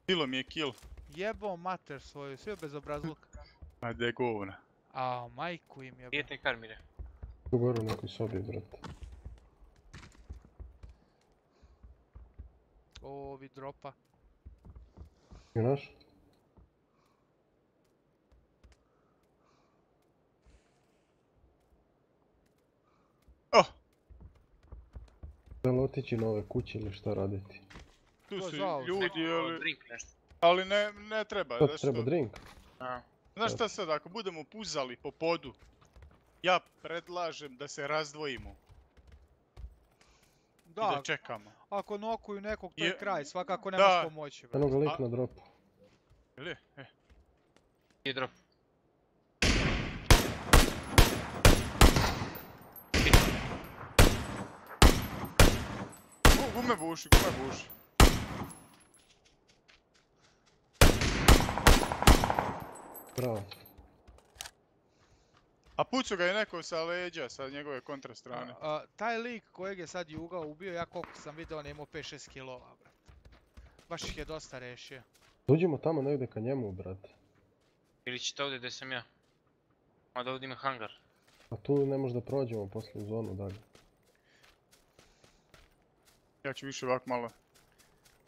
Bilo mi je kill. Jebao mater svoju, sve bez obrazluka. Ajde govna. A, majku im Gdje je jebao. taj karmire? Tu gore u nekoj sobi, brate. O, ovi dropa. I Oh, Da li otići na ove kuće ili šta raditi? tu su ljudi, ali, drink nešto. ali ne, ne treba. Znaš treba drink? A, Znaš šta sad, ako budemo puzali po podu, ja predlažem da se razdvojimo i da Da, čekamo. ako nokuju nekog, to je Je- kraj, svakako da. nemaš pomoći. Eno ga lik na dropu. Ili? E. je drop? Gume buši, gume buši. Bravo. A pucu ga je neko sa leđa, sa njegove kontra strane. A, a, taj lik kojeg je sad Juga ubio, ja koliko sam vidio, on je imao 5-6 kilova, brat. Baš ih je dosta rešio. Dođemo tamo negdje ka njemu, brate. Ili ćete ovdje gdje sam ja? A da ovdje ima hangar. A tu ne možda prođemo poslije u zonu dalje. Ja ću više ovako malo.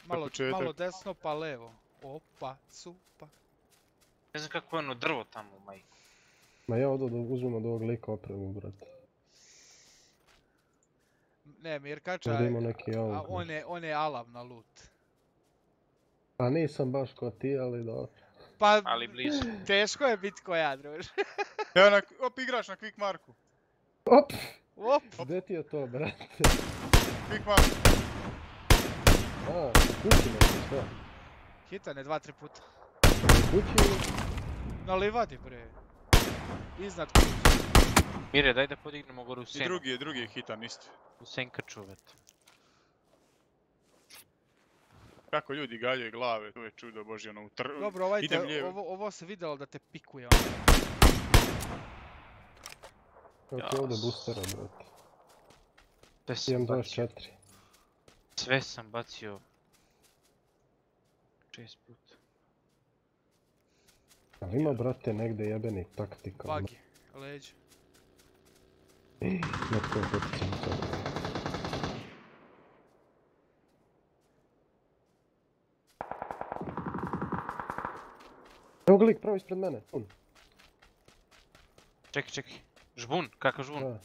Malo, malo desno pa levo. Opa, supa. Ne znam kako je ono drvo tamo, majko. Ma ja odo da uzmem od ovog lika opremu, brate. Ne, Mirkača, neki a, on, je, on je alav na loot. A nisam baš ko ti, ali dobro. Pa, Ali blizu. teško je bit ko ja, druž. Evo na, op igraš na Quick Marku. Op! Op, Gdje ti je to, brate? Quick Mark. O, kući? Hitane dva, tri puta. Kući Na livadi, bre. Iznad kući. Mire, daj da podignemo gore u senu. I drugi je, drugi je hitan isto. U senka čuvet. Kako ljudi galjaju glave, to je čudo boži, ono u. Dobro, ovaj te, ovo, ovo se vidjelo da te pikuje ono. Kako je ovdje boostera, brate? 4. Sve sam bacio. Šest puta. Ali ima, brate, negdje jebeni taktika. ono. Bagi, leđa. Netko je poticao to. Evo ga lik, pravo ispred mene. Un. Čekaj, čekaj. Žbun, kakav žbun? Da.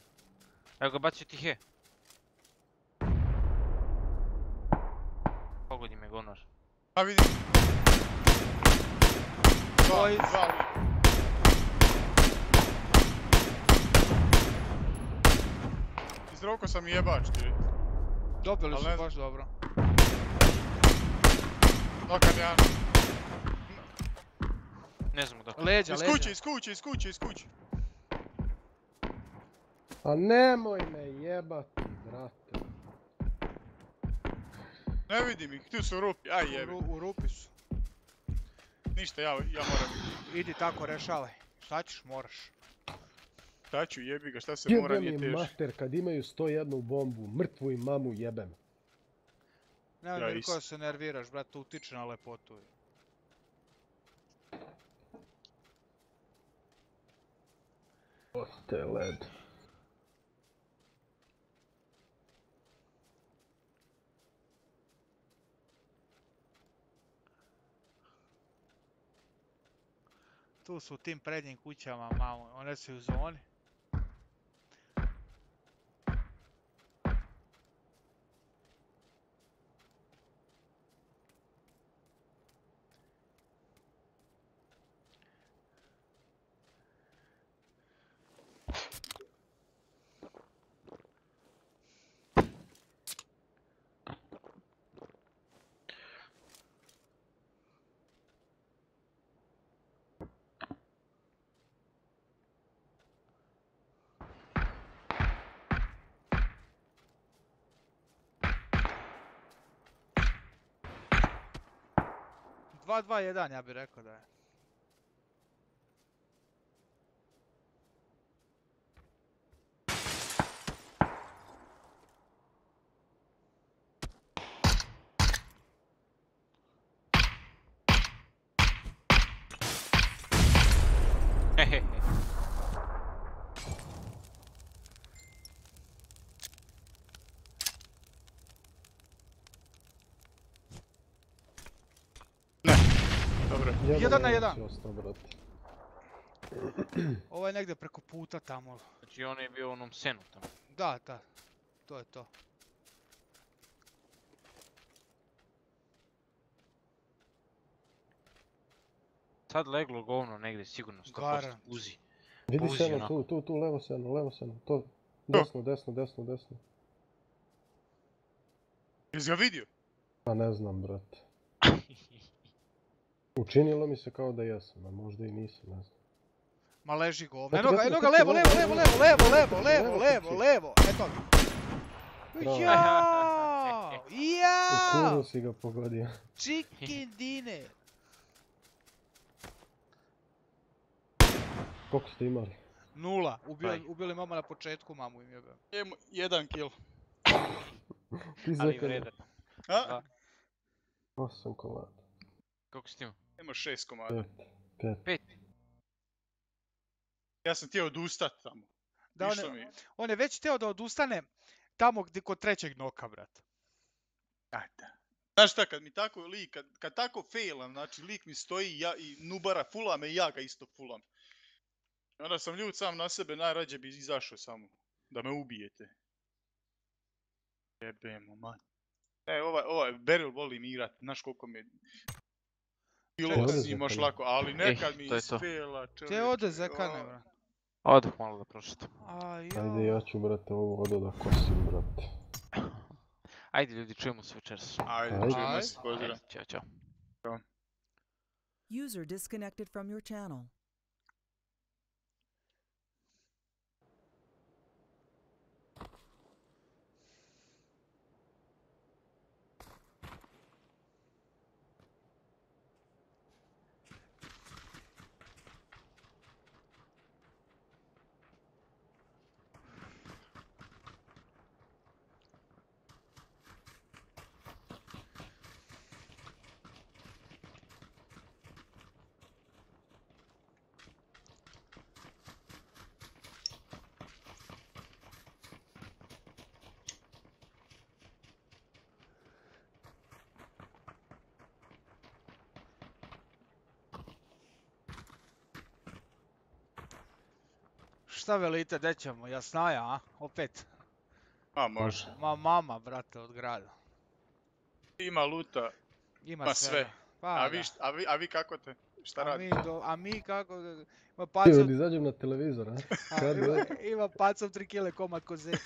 Evo ga bacio ti Pogodi me gonar. A vidim. Dva, dva Izroko sam jebač ti. Dobili su baš dobro. Nokan ja. Ne znam dok. Leđa, leđa. iz kuće, iz kuće. A nemoj me jebati, brate. Ne vidim ih, tu su u rupi, aj U, jebi. u rupi su. Ništa, ja, ja moram. Idi tako, rešavaj. Šta ćeš, moraš. Šta ću, jebi ga, šta se mora, nije teško. mater kad imaju 101 bombu, mrtvu im mamu jebem. Ja Mirko isto. da se nerviraš, brat, to utiče na lepotu. Oste led. Tu su u tim prednjim kućama, mamo, one su u zoni. 2-2-1 ja bih rekao da je. Jedan na je jedan. Ovo je negdje preko puta tamo. Znači on je bio u onom senu tamo. Da, da. To je to. Sad leglo govno negdje sigurno 100% Garant. uzi. Vidi seno, onako. tu, tu, tu, levo seno, levo seno, to. Desno, desno, desno, desno. Jesi ga vidio? Pa ne znam, brate. Učinilo mi se kao da jesam, a možda i nisam, ne znam. Ma leži govno. Eno ga, eno ga, levo, levo, levo, levo, levo, levo, levo, Levo levo, eto ga. Bravo. Jao! U Jao! kuru si ga pogodio. Chicken dinner! Koliko ste imali? Nula. Ubili, mama na početku, mamu im jebem. Jedan kill. Ti Ali zekada. vredan. Osam komada. Kako si ti imao? Ima šest komada. Pet. Pet. Ja sam htio odustat tamo. Da, on je, mi. on je već htio da odustane tamo gdje kod trećeg noka, brat. Ajde. Znaš šta, kad mi tako lik, kad, kad tako failam, znači lik mi stoji i ja, i Nubara fula me i ja ga isto fulam. I onda sam ljud sam na sebe, najrađe bi izašao samo. Da me ubijete. Jebemo, man. E, ovaj, ovaj, Beryl volim igrat, znaš koliko mi je... Bilo Čekaj, s ode njim još zekanje. lako, ali nekad mi to je to. isfela čovječe. Te ode zekane, o. brat. Odoh malo da prošetam. Aj, Ajde, ja ću, brate, ovu vodu da kosim, brate. Ajde ljudi, čujemo se večeras. Ajde, čujemo se, pozdrav. Ajde, Ćao, čao. User disconnected from your channel. Šta velite, dećemo, jasnaja, a? Opet. A, može. Ma mama, brate, od grada. Ima luta, Ima Ma sve. sve. Pa, a da. vi, a vi, a vi kako te? Šta a radite? mi, do, a mi kako... Ima Ti pacom, od izađem na televizor, a? a, kad ima, ima pacom 3 kile komad koze.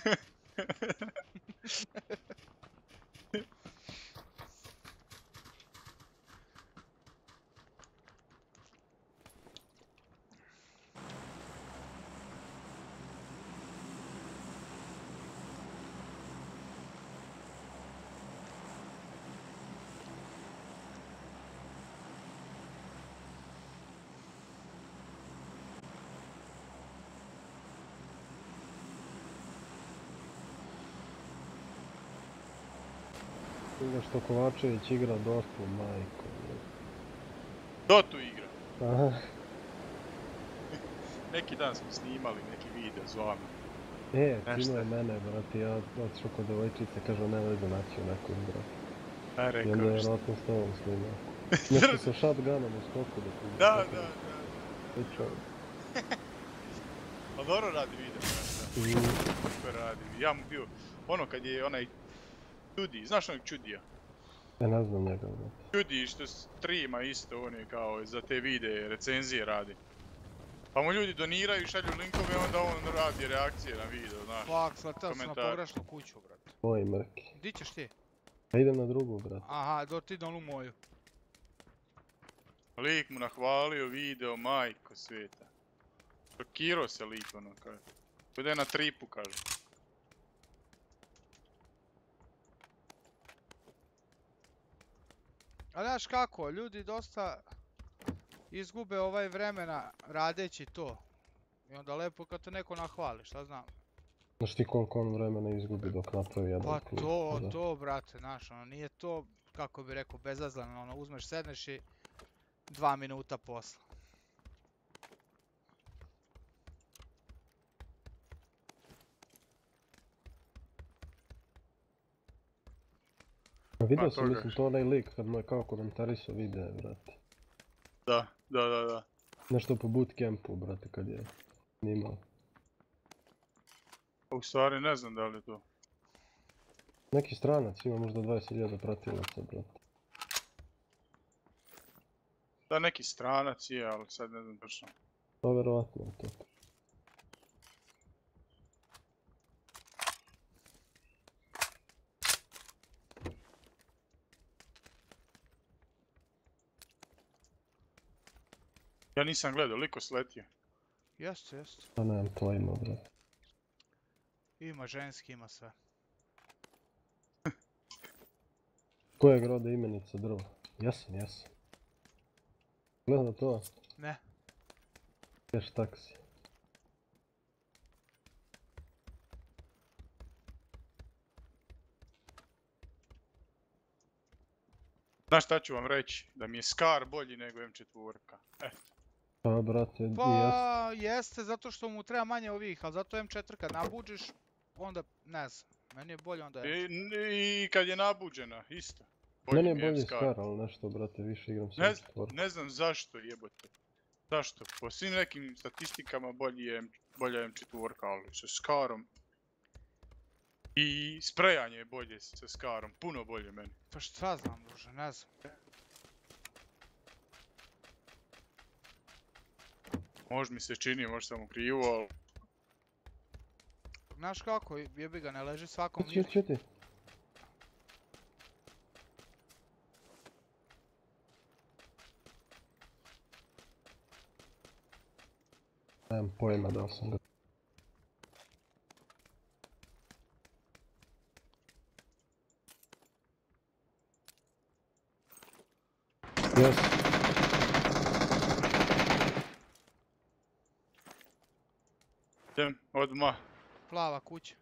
Ima što Kovačević igra Dortmu, majko. Dotu igra. Aha. Neki dan smo snimali neki video s vama. E, Nešto je mene, brate, ja otišao kod devojčice, kaže nema veze naći u neku brate. A I onda rekao je što. vjerojatno s tobom snimao. Nešto sa shotgunom u skoku dok je Da, da, da. pričao. Pa dobro radi video, brate. I Super radi. Ja mu bio, ono kad je onaj Čudi, znaš onog Čudija? Ja ne znam njega, brate. Čudi što streama isto, on je kao za te videe, recenzije radi. Pa mu ljudi doniraju, šalju linkove, onda on radi reakcije na video, znaš. Fuck, sletao sam na pogrešnu kuću, brate. Moj mrki. Di ćeš ti? A idem na drugu, brate. Aha, do ti donu moju. Lik mu nahvalio video, majko svijeta. Šokirao se lik, ono, kaže. Bude na tripu, kaže. A znaš kako, ljudi dosta izgube ovaj vremena radeći to. I onda lepo kad te neko nahvali, šta znam. Znaš ti koliko on vremena izgubi dok napravi jedan Pa klip, to, da. to brate, znaš, ono, nije to, kako bi rekao, bezazleno, ono, uzmeš, sedneš i dva minuta posla. Vidio Ma, sam, mislim, to onaj lik kad mu je kao komentarisao videa, brate. Da, da, da, da. Nešto po bootcampu, brate, kad je snimao. U stvari ne znam da li je to. Neki stranac ima možda 20.000 pratilaca, brate. Da, neki stranac je, ali sad ne znam točno. To vjerovatno je to. Ja nisam gledao, liko sletio. Jeste, jeste. Pa nemam pojma, brate. Ima ženski, ima sve. Kojeg roda imenica drvo? Jesam, jesam. Gledao to? Ne. Cash taksi. Znaš šta ću vam reći? Da mi je Scar bolji nego M4. Eto. Pa, brate. Pa, jeste, zato što mu treba manje ovih, ali zato M4 kad nabuđiš, onda, ne znam, meni je bolje onda I, M4. i kad je nabuđena, isto. Meni je mi je bolji Scar. Scar, ali nešto, brate, više igram sa Ne, M4. ne znam zašto jebote. Zašto? Po svim nekim statistikama bolji je, bolja je M4, ali sa Scarom. I sprejanje je bolje sa Scarom, puno bolje meni. Pa šta znam, druže, ne znam. Možda mi se čini, možda sam u krivu, ali... Znaš kako, jebi ga, ne leži svakom Čuti, ništa. čuti. Nemam pojma da li sam ga... Jes, Idem, odmah. Plava kuća.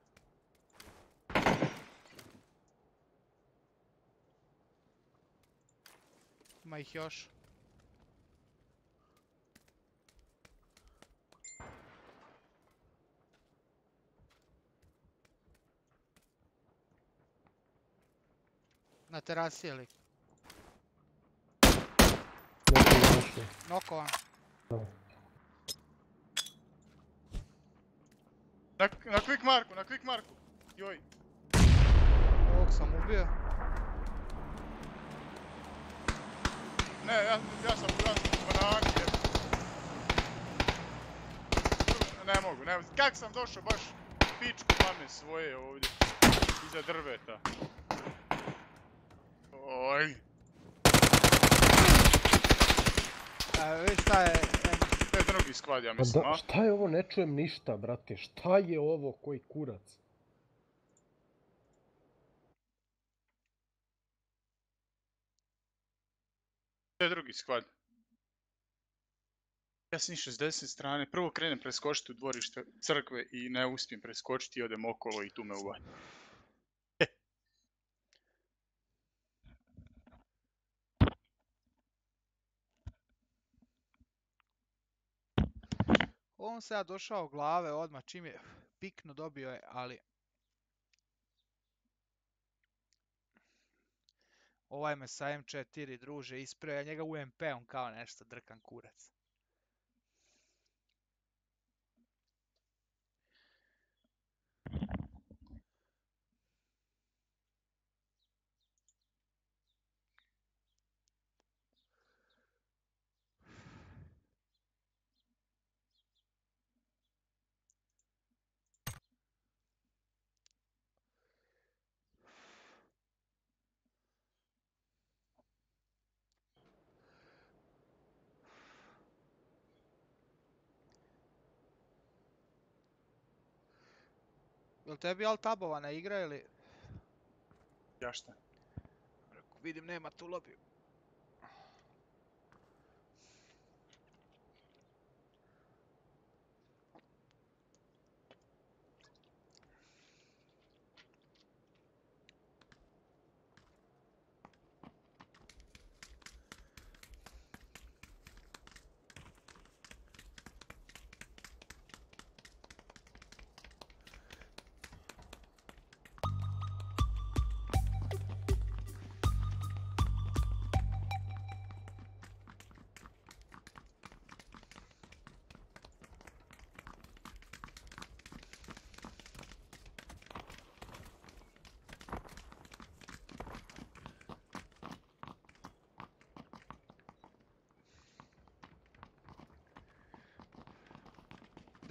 Ima ih još. Na terasi je lik. došao. Nokovan. Na, na quick marku, na quick marku. Joj. Ovog sam ubio. Ne, ja, ja sam, ja banani. Ne mogu, ne mogu. Kak sam došao baš pičku mame svoje ovdje. Iza drveta. Oj. E, vidi šta je drugi sklad, ja Pa mislim, da, a? šta je ovo? Ne čujem ništa, brate. Šta je ovo? Koji kurac? To je drugi sklad. Ja sam išao s desne strane, prvo krenem preskočiti u dvorište crkve i ne uspijem preskočiti i odem okolo i tu me uvati. On se ja došao glave odmah čim je piknu dobio je, ali... Ovaj me sa M4 druže ispreo, ja njega UMP-om kao nešto drkan kurac. Jel tebi Altabova ne igra ili... Ja šta? Vidim nema tu lobiju.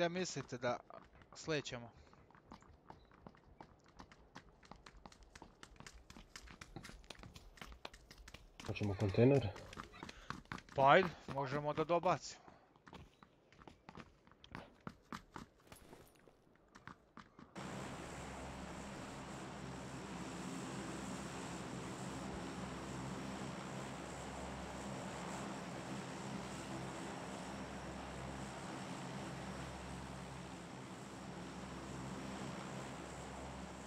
Gdje mislite da slećemo? Hoćemo kontejner? Pa ajde, možemo da dobacimo.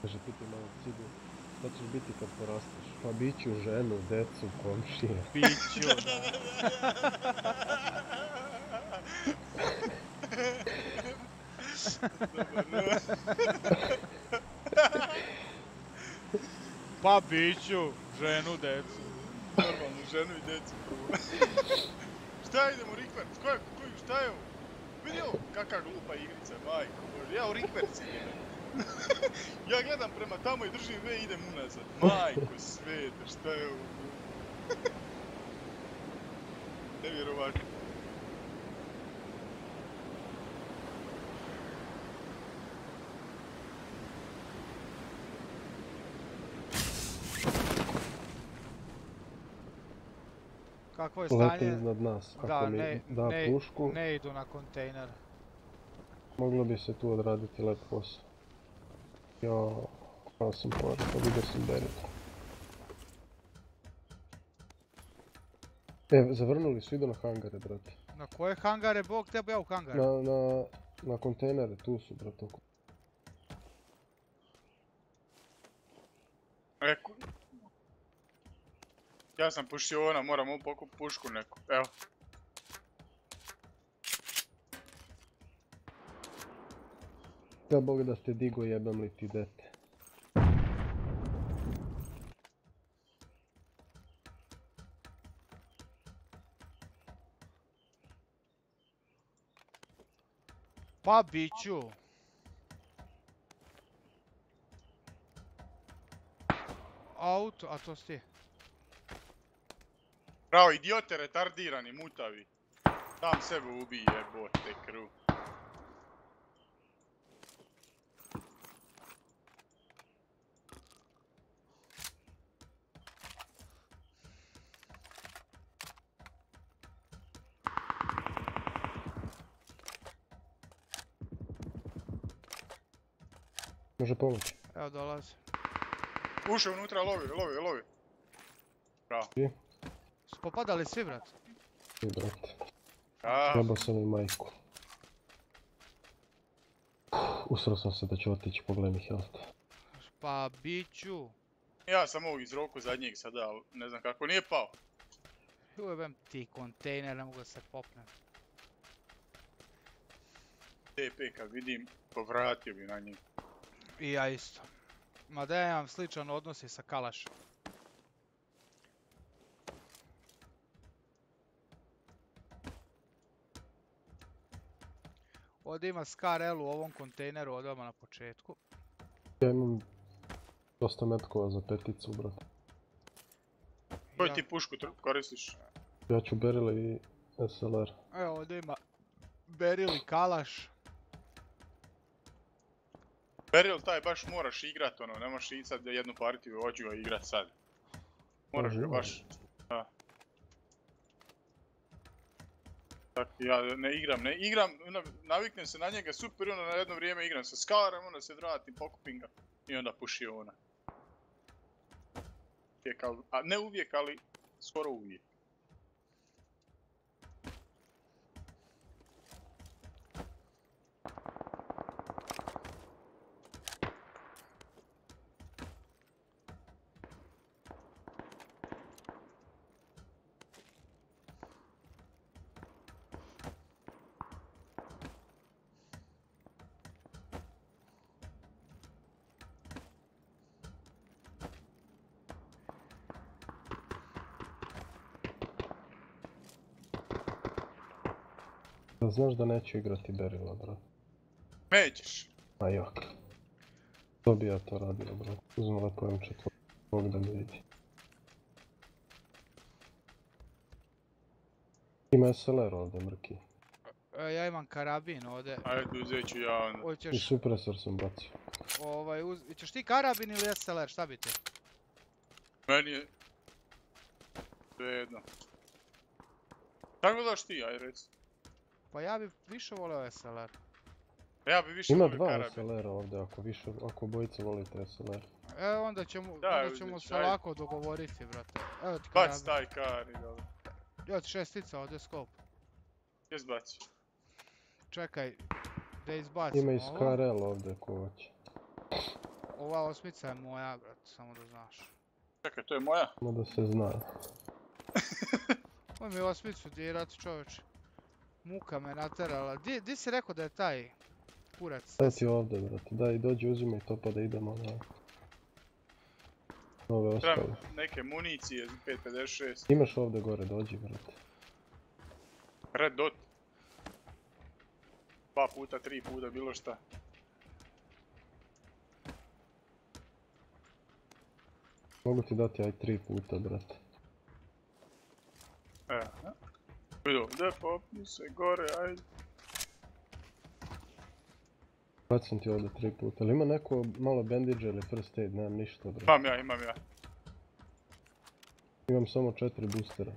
Kaže, piti malo cigu. Šta ćeš biti kad porasteš? Pa bit ću ženu, decu, komšije. Piću, da. Pa biću, ženu, decu. Normalno, ženu i djecu. šta idemo, je, šta je ovo? Vidi kakva glupa igrica, majko. Ja u Rikverc idem. ja gledam prema tamo i držim V i idem unazad. Majko svete, šta je ovo? Nevjerovatno. Kakvo je Leti stanje? iznad nas. Ako Da, mi ne, da ne, pušku, ne idu na kontejner. moglo bi se tu odraditi lep posao. Jo, malo sam porastao, vidio sam Berit. E, zavrnuli su, idu na hangare, brate. Na koje hangare, bog tebe ja u hangare? Na, na, na kontejnere, tu su, brate. oko- Eku. Ja sam pušio ona, moram ovu pokup pušku neku. Evo. Da bog da ste digo jebem li ti dete. Pa biću. Auto, a to si. Bravo, idiote, retardirani, mutavi. Sam sebe ubij, jebote kru. Može pomoći. Evo dolazi. Ušao unutra, lovi, lovi, lovi. Bravo. Su popadali svi, brat? I brate. A, Trebao sam i majku. Usro sam se da ću otići pogledaj health. Pa biću. ja sam ovog iz roku zadnjeg sada, ali ne znam kako, nije pao. Ujebem ti kontejner, ne mogu da se popnem. TP kad vidim, povratio bi na njih. I ja isto. Ma da ja imam sličan odnos i sa Kalašem. Ovdje ima Scar-L u ovom kontejneru odmah na početku. Ja imam dosta metkova za peticu, brate. Koju Ja- ti pušku koristiš? Ja ću Berile i SLR. Evo ovdje ima Beryl i Kalaš. Beryl taj baš moraš igrat ono, ne možeš ići sad jednu partiju, hoću ga igrat sad. Moraš ga baš, da. Tako ja ne igram, ne igram, onda naviknem se na njega super i onda na jedno vrijeme igram sa Scarem, onda se vratim, pokupim ga i onda puši ona. Uvijek, ali- a ne uvijek, ali skoro uvijek. Da znaš da neću igrati Berila, brate. Nećeš. A jok. To bi ja to radio, brate. Uzmem lepo M4, Bog da mi vidi. Ima SLR ovdje, mrki. E, ja imam karabin ovdje. Ajde, uzet ću ja onda. I Hoćeš, supresor sam bacio. ovaj, uz... ćeš ti karabin ili SLR, šta bi ti? Meni je... Svejedno. Kako daš ti, aj reci. Pa ja bi više volio SLR. Ja bi više Ima volio dva. SLR-a ovdje, ako više, ako obojice volite SLR. E, onda ćemo, Da, onda uzet ćemo ću, se lako dogovoriti, brate. Evo ti Bac taj kar i dobro. Evo ti šestica ovdje skop. Jes baci. Čekaj, da izbacim Ima i ovo. SKRL ovdje ko hoće. Ova osmica je moja, brate, samo da znaš. Čekaj, to je moja. Samo da se zna. Moj mi osmicu dirat čovječ. Muka me naterala. Di, di si rekao da je taj kurac? Daj ti ovdje, brate. Daj, dođi, uzimaj to pa da idemo na... Ove Trebam ostale. neke municije, 5.56. Imaš ovdje gore, dođi, brate. Red dot. Dva puta, tri puta, bilo šta. Mogu ti dati aj tri puta, brate. Evo. Vidio, da popni se gore, ajde. Bacim ti ovdje tri puta. Ali ima neko malo bandage ili first aid? Nemam ništa, brate. Imam ja, imam ja. Imam samo četiri boostera.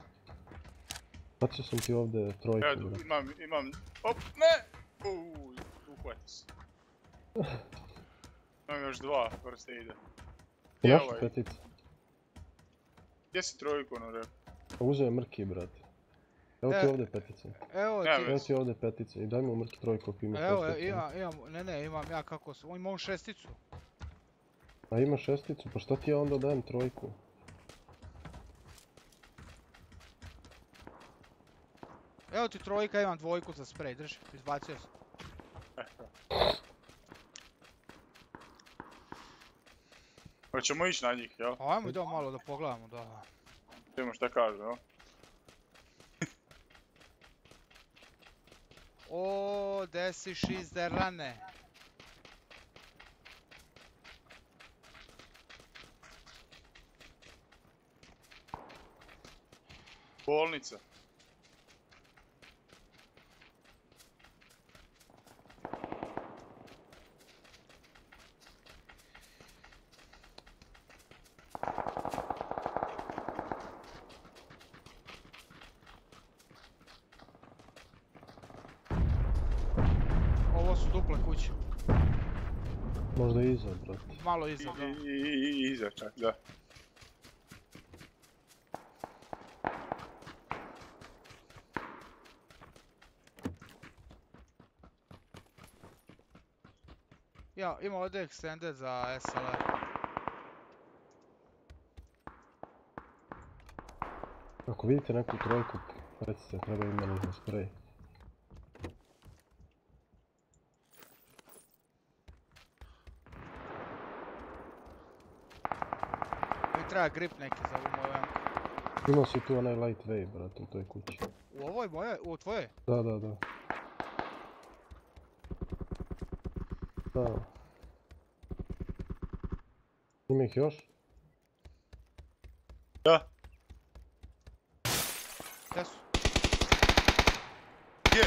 Bacio sam ti ovdje trojku, brate. imam, imam, op, ne! Uuu, uhvati se. Imam još dva, first aida. I Evo naša je. petica. Gdje si trojku, ono rekao? Pa Uzeo je mrki, brate. Evo ti E, ovdje petica. Evo ti, Evo ti ovdje petica. I daj mu mrki trojku ako ima evo, imam, imam, ne ne, imam ja kako sam, imam šesticu. A ima šesticu, pa šta ti ja onda dajem trojku? Evo ti trojka, imam dvojku za sprej, drži, izbacio sam. Hoćemo ići na njih, jel? A ajmo idemo malo da pogledamo, da. Vidimo šta kažu, jel? O, desi šizde rane. Bolnica. Ovo su duple kuće. Možda iza, brate. Malo iza, i, da. i, i, i iza čak, da. Ja, ima ovdje extended za SLR. Ako vidite neku trojku, recite, treba im meni za treba grip neki za ovu moju M. Imao si tu onaj light wave, brate, u toj kući. U ovoj moje, u tvojoj? Da, da, da. Da. Ima ih još? Da. Gdje su? Gdje?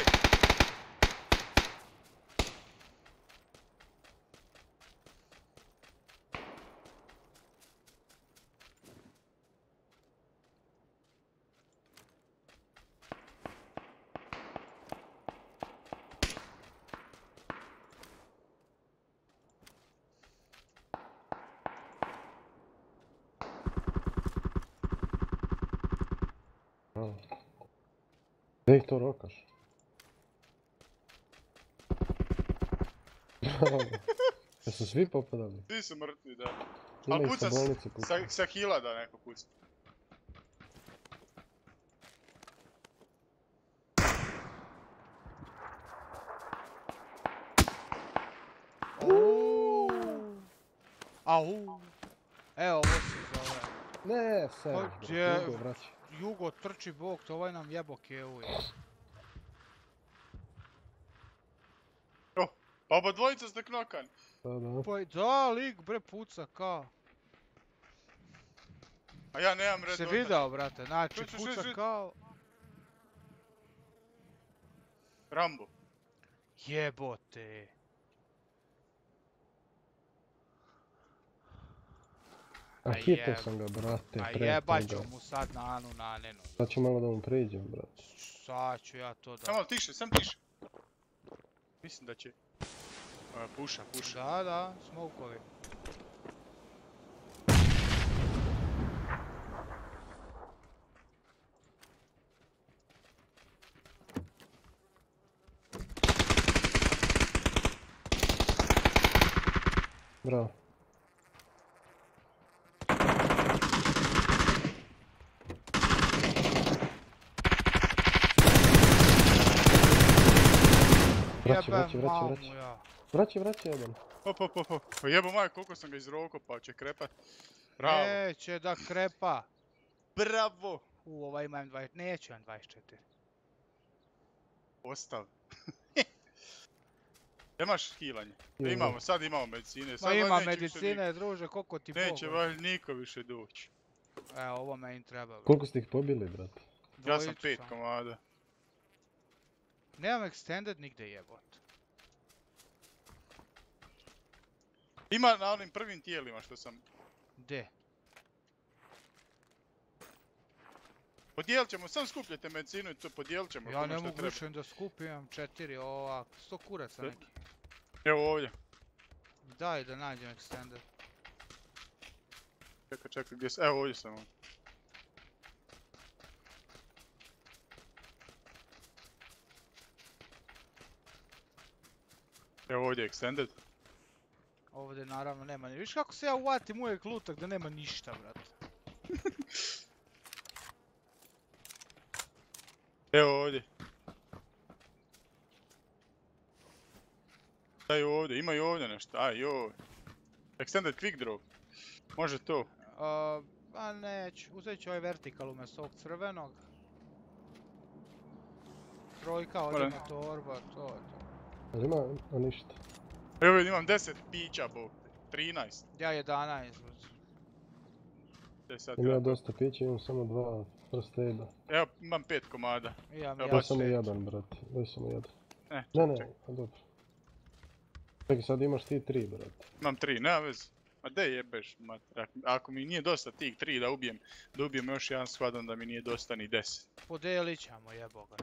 A. Gdje ih to rokaš? Jesu svi popadali? Svi su mrtvi, da. Ima A ih sa puca s- bolnice puca. Sa, sa hila da neko pusti. Au. Evo, ovo se zove. Ne, Serge, Pa gdje- Jugo, trči bog, to ovaj nam jebo kevu je. Pa oba dvojica ste knokani. Da, da. Pa i da, lik bre puca kao. A ja nemam red Se video, brate, znači puca kao... Rambo. Jebote. A hitao jeb- sam ga, brate, A pre jebat ću mu sad na Anu Nanenu. Sad ću malo da mu priđem, brate. Sad ću ja to da... Samo tiše, sam tiše. Mislim da će... A, puša, puša. Da, da, smokovi. Bravo. Vraća, Jebem vraća, vraća, mamu vraća. ja. Vraća, vraća jedan. Hop, hop, hop, hop. Pa jebo maj, koliko sam ga izroko, pa će krepat. Bravo. Neće da krepa. Bravo. U, ovaj imam 20, neću imam 24. Ostav. Nemaš hilanje. Imam. Imamo, sad imamo medicine. Sad Ma ima neće medicine, druže, koliko ti Neće Bog. valjda niko više doći. Evo, ovo me im treba. Koliko ste ih pobili, brate? Ja sam pet komada. Nemam extended nigde jebot. Ima na onim prvim tijelima što sam... De? Podijelit ćemo, sam skupljajte medicinu i to podijelit ćemo Ja ne mogu više da skupim, imam četiri ovak, sto kuraca neki. Evo ovdje. Daj da nađem extended. Čekaj, čekaj, gdje sam? Evo ovdje sam. Evo ovdje extended. Ovdje naravno nema ni. Viš kako se ja uvatim uvijek lutak da nema ništa, brate. Evo ovdje. Daj ovdje, ima i ovdje nešto, aj joj. Extended quick draw. Može to. A, a neću, uzet ću ovaj vertikal umjesto ovog crvenog. Trojka, ovdje Moram. na torba, to je to. Ali ima a ništa. Evo vidim, imam 10 pića, bog. te. 13. Ja 11 uz. Gdje sad Ima ja ja- dosta pića, imam samo dva first aida. Evo, imam 5 komada. Imam Evo, ja samo pet. jedan, brate. Daj samo jedan. E, Ne, ne, čekaj. pa dobro. Čekaj, sad imaš ti tri, brate. Imam 3, nema veze. Ma de jebeš, mater. Ak- Ako mi nije dosta tih 3 da ubijem, da ubijem još jedan squad, onda mi nije dosta ni 10. Podelit ćemo jeboga.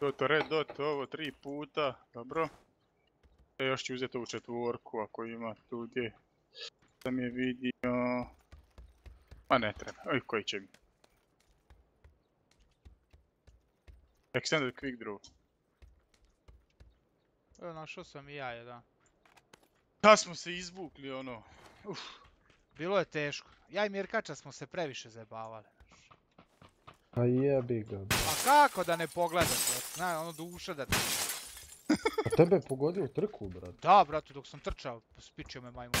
To red dot, ovo tri puta, dobro. E, još ću uzeti ovu četvorku ako ima tu gdje sam je vidio. Ma ne treba, oj koji će mi. Extended quick draw. Evo našao sam i ja jedan. Kad smo se izvukli ono. Uf, Bilo je teško. Ja i Mirkača smo se previše zajebavali. A jebi ga. A kako da ne pogledaš, brate? Zna, ono duša da te... A tebe je pogodio u trku, brate. Da, brate, dok sam trčao, spičio me majmun.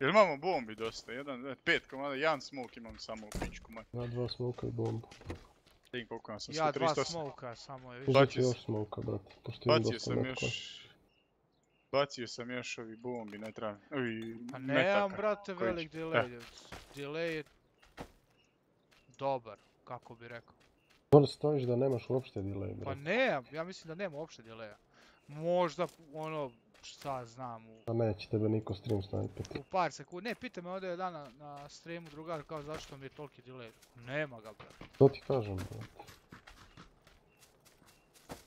Jel imamo bombi dosta? Jedan, pet komada, jedan smoke imam samo u pičku, ma. Ja dva smoka i bombu. Vidim koliko sam Ja dva 138. smoka, samo je više. Ću Bacio još smoka, brate. Pošto imam Bacio dosta sam još... Bacio sam još ovi bombi, ne trebam. Ovi Pa metaka. nemam, brate, koji velik će- delay. Delay je... Dobar, kako bi rekao. Dole stojiš da nemaš uopšte delay, Pa brate. nemam, ja mislim da nema uopšte delaya. Možda, ono, šta znam, u, Pa neće tebe niko stream snajpiti. u par sekundi. Ne, pita me ovdje je dan na, na streamu drugar kao zašto mi je toliki delay. Nema ga, brate. To ti kažem, brate.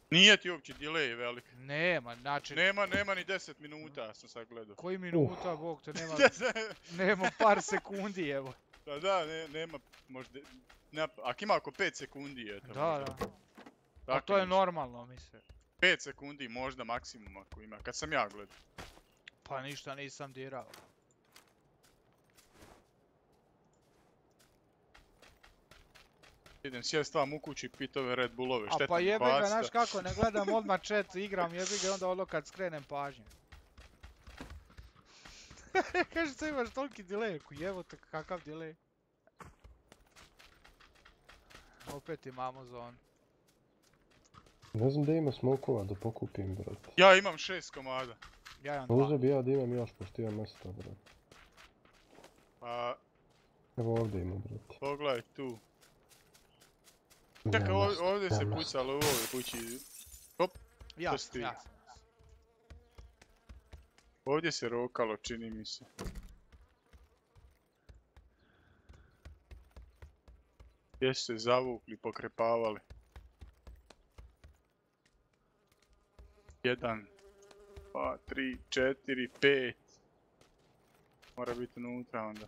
Nije ti uopće delay velik. Nema, znači, Nema, nema ni 10 minuta, ja sam sad gledao. koji minuta, bog te nema, nema par sekundi, evo. da, da, ne, nema, možda, ako ima oko 5 sekundi, eto. Da, da. A Tako to je normalno, mislim. 5 sekundi možda maksimum ako ima, kad sam ja gledao. Pa ništa nisam dirao. Idem sjest vam u kući pit ove Red Bullove, A štetno pa mi jebi ga, znaš kako, ne gledam odmah chat, igram jebi ga i onda ono kad skrenem pažnju. Kaže što imaš toliki delay, ko jevo te kakav delay. Opet imamo zonu. Ne znam da ima smokova da pokupim, brate. Ja imam šest komada. Ja imam Pa dva. uzeo bi ja da imam još, pošto imam mesta, brate. Pa, Evo ovdje ima, brate. pogledaj tu. Čekaj, ovdje se pucalo u ovoj kući. Jasno, stigne. jasno. Ovdje se rokalo, čini mi se. Gdje su se zavukli, pokrepavali. Jedan, dva, tri, četiri, pet. Mora biti unutra onda.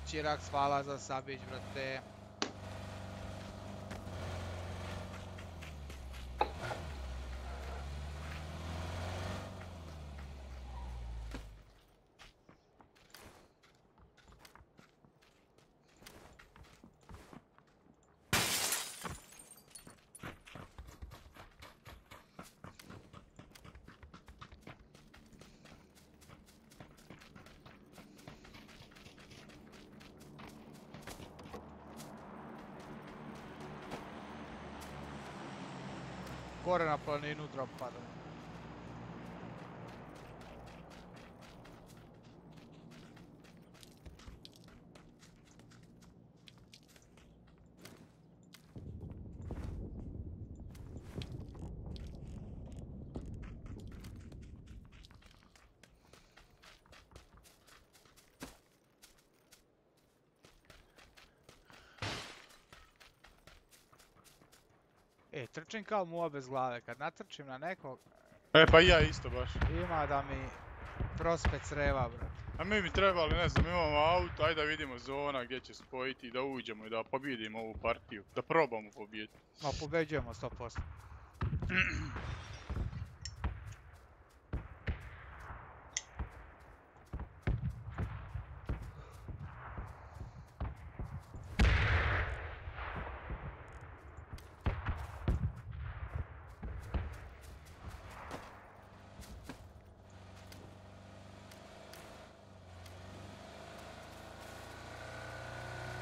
A, Čirax, hvala za sabić, brate. Gore na planinu drop pada. E, trčim kao muva bez glave. Kad natrčim na nekog, E pa i ja isto baš. ima da mi prospe creva, brate. A mi bi trebali, ne znam, imamo auto, ajde da vidimo zona gdje će spojiti i da uđemo i da pobjedimo ovu partiju. Da probamo pobijediti. No, pobeđujemo 100%.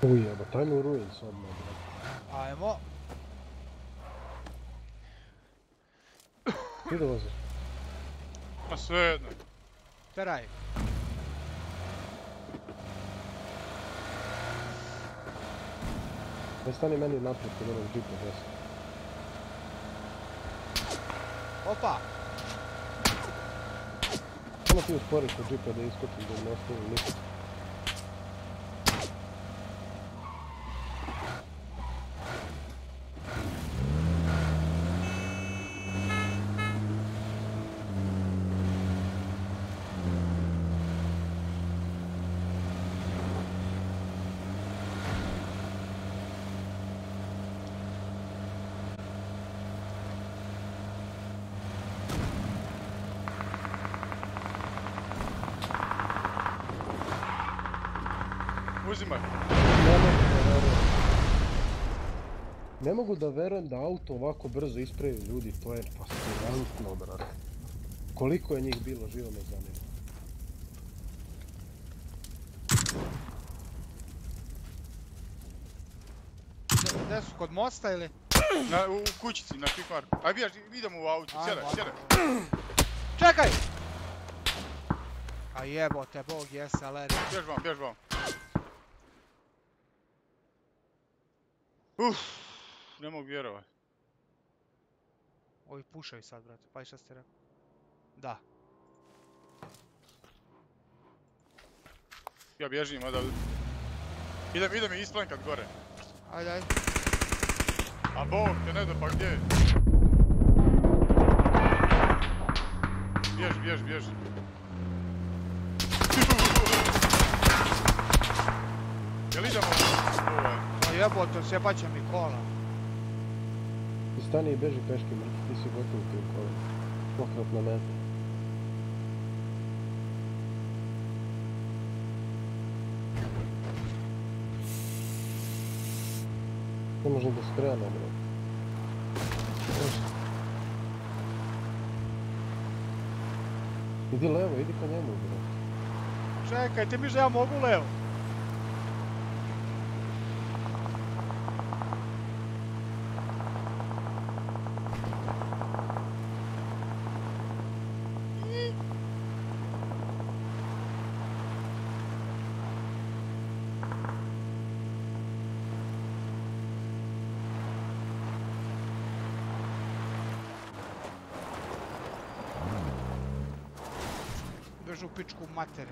Uj, jeba, tajmo u ruins odmah, brate. Ajmo. Ti da voziš? Ma svejedno. Teraj. Ne stani meni naprijed kod onog džipa desno. Opa! Samo ti uspori kod džipa da iskočim da ne ostavim nikad. Uzimaj. Ne mogu da verujem. Ne mogu da verujem da auto ovako brzo ispravi ljudi, to je fascinantno, brate. Koliko je njih bilo, živo me zanima. Gdje- su, kod mosta ili? Na, u, u kućici, na pikmarku. Aj bjež, idemo u auto, sjedaj, sjedaj. Čekaj! A jebote, bog jese, aleri. Bjež vam, bjež vam. Uff, mogu vjerovat. Ovi pušaju sad, brate, pa i šta ste rekao? Da. Ja bježim, da... Idem, idem i isplankat gore. Ajde, ajde. A bog te ne da pa gdje? Bjež, bjež, bjež. Jel idemo? No jebote, sjebat će mi kola. Остане и бежи пешки, мъртви си готови към кола. Махнат на мен. Не можно до стреля набрать. Иди лево, иди по нему, брат. Чекай, ти ми же я могу лево. Mogu levo. Bežu u pičku materi.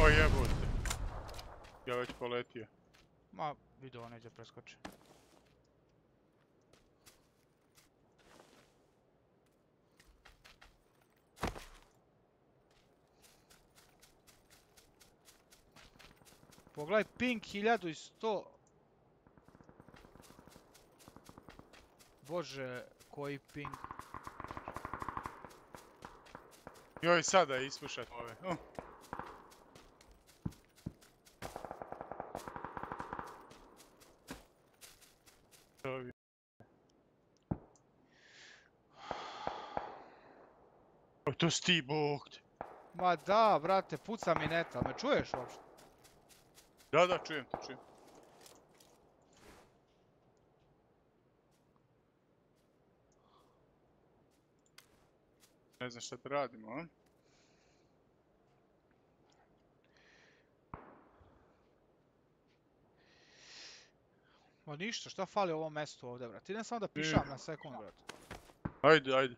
O jebote. Ja već poletio. Ma, video neđe preskoči. Pogledaj ping 1100. Bože, koji ping. Joj, sada ispušat ove. Uh. To si ti, bog. Ma da, brate, puca mi neta, me čuješ uopšte? Da, da, čujem te, čujem. Ne znam šta da radimo, a? Ma ništa, šta fali ovom mestu ovdje, brate? Idem samo da pišam na sekund, brate. Ajde, ajde.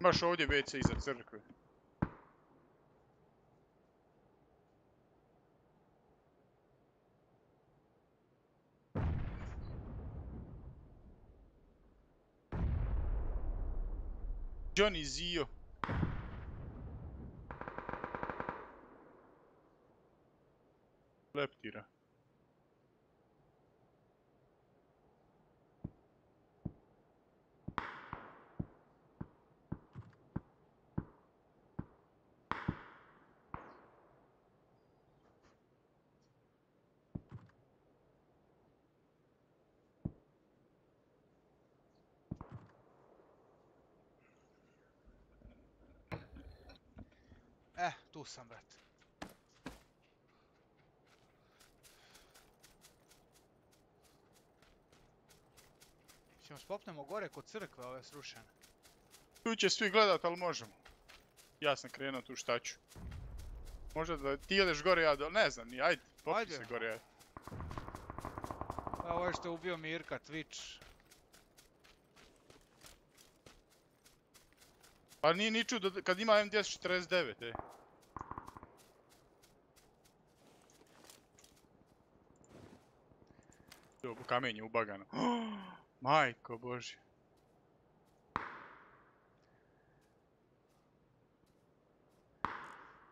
Imaš ovdje WC iza crkve. Johnny Zio. Leptira. Tu sam, brate. Ćemo spopnemo gore kod crkve ove srušene. Tu će svi gledat, ali možemo. Ja sam krenuo tu šta ću. Možda da ti odeš gore, ja do... Ne znam, ajde, popni se gore. ajde. Evo je što je ubio Mirka, Twitch. Pa nije ni čudo da- kad ima M249, e. Tu kamenje ubagano. Majko bože.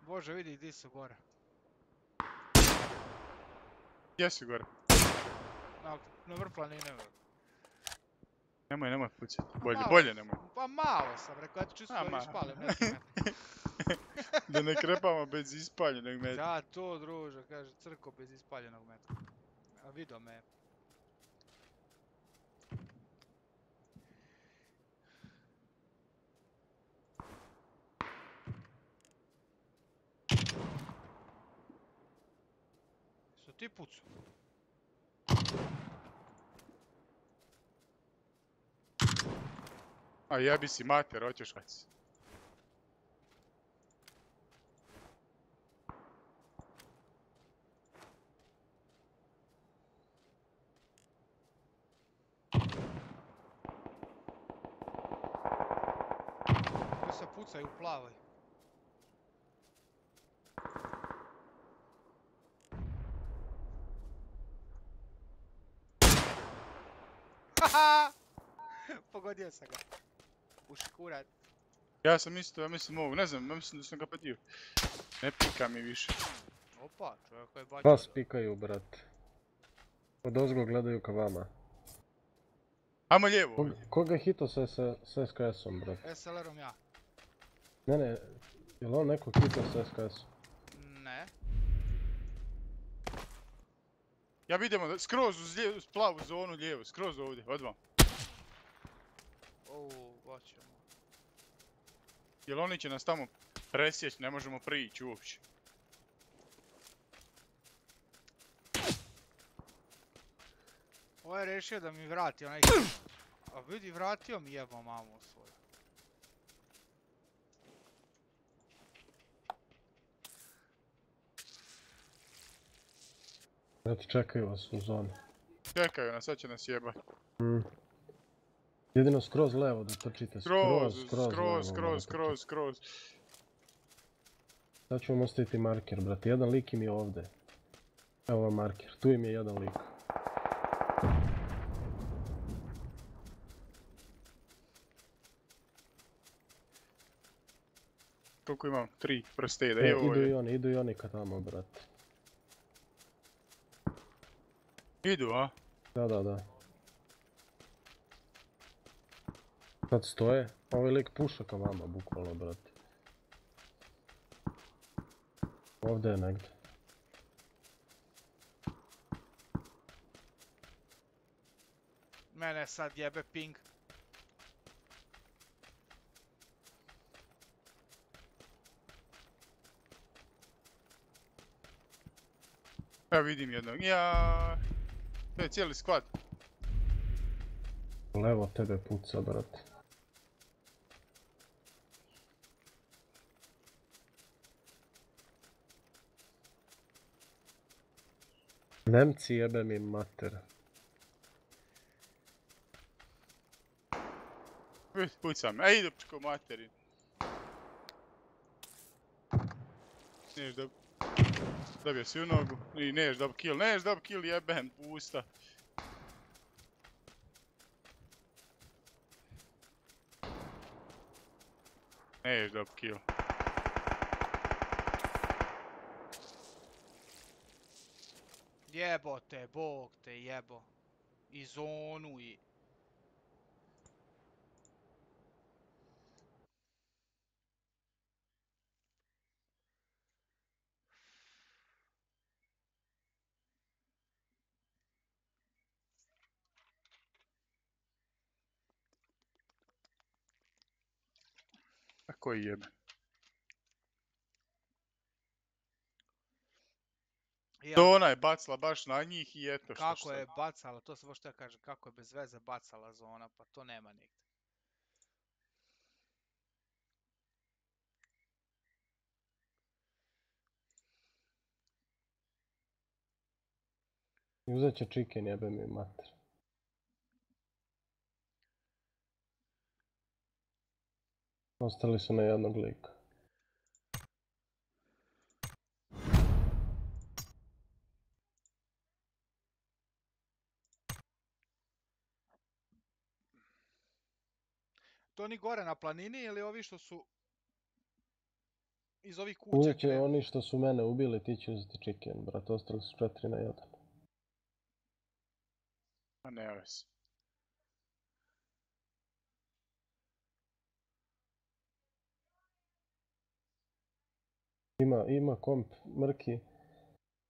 Bože, vidi di su gore. Gdje si gore? Na, na vrh planine. Nemoj, nemoj pucati. Bolje, malo bolje nemoj. Pa malo sam rekao, ja ću A, da ma. ispalim. Da ne krepamo bez ispaljenog meta. Da, to druže, kaže, crko bez ispaljenog metka. A vidio me. Ti pucu? A jebi si mater, hoćeš. Tu se pucaju u plavoj. Pogodio sam ga. U. Ja sam isto, ja mislim mogu, ne znam, ja mislim da sam ga padio. Ne pika mi više. Opa, čovjek je bacio. Vas pikaju, brate. Od ozgo gledaju ka vama. Ajmo lijevo. Koga je hito sa, sa, sa SKS-om, brate? SLR-om ja. Ne, ne, jel on nekog hito sa SKS-om? Ne. Ja vidimo da skroz uz, lijevu, uz plavu zonu lijevo, skroz ovdje, odmah. Uuu, hoćemo. Jer oni će nas tamo presjeći, ne možemo prići uopće. Ovo je rešio da mi vrati onaj... A vidi, vratio mi jebo mamu svoju. Brate, čekaju vas u zoni. Čekaju nas, sad će nas jebat. Mm. Jedino skroz levo da trčite, Skroz, skroz, skroz, skroz, skroz, skroz. Sad ću vam ostaviti marker, brate. Jedan lik im je ovdje. Evo vam marker, tu im je jedan lik. Koliko imam? Tri prsteda, E, evo idu i je. oni, idu i oni ka tamo, brate. Idu, a? Da, da, da. Sad stoje. Ovaj lik puša ka vama, bukvalno, brate. Ovdje je negdje. Mene sad jebe ping. Ja vidim jednog. Ja. To je cijeli skvad. Levo tebe puca, brate. Nemci jebe mi mater. Pucam. Ej, idu pčko materi. Neš dob... Dobio si u nogu. I neš dob kill. Neš dob kill jeben, pusta. Neš dob kill. Jebo te, bog te jebo. I zonu i... A koji jebe? To ona je bacila baš na njih i eto što kako što. je bacala, to se možda kaže, kako je bez veze bacala zona, pa to nema nigdje. I uzet će chicken jebe mi mater. Ostali su na jednog lika. To oni gore na planini ili ovi što su iz ovih kuća će krenuli? oni što su mene ubili, ti će uzeti chicken, brate. Ostali su 4 na 1. A ne veze. Ima, ima komp Mrki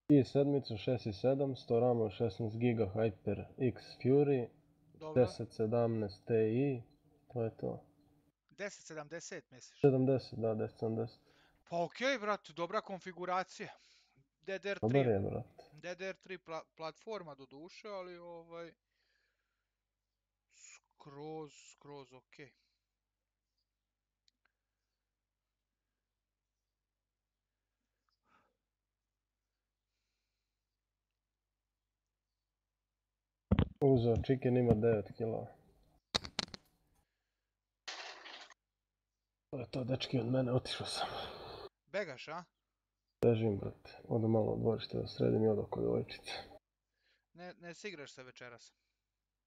i sedmicu 6 i 700, ramo 16 giga Hyper X Fury, Dobro, 1070 Ti, to je to. 1070 misliš? 70, da, 1070. Pa okej, brate, dobra konfiguracija. Dobar DDR3, je, brate. DDR3 pla- platforma do duše, ali ovaj... Skroz, skroz okej. Uzeo chicken ima 9 kg. To je to, dečki, od mene otišao sam. Begaš, a? Bežim, brate. Odo malo dvorište da sredim i odo kod djevojčice. Ne, ne sigraš se večeras.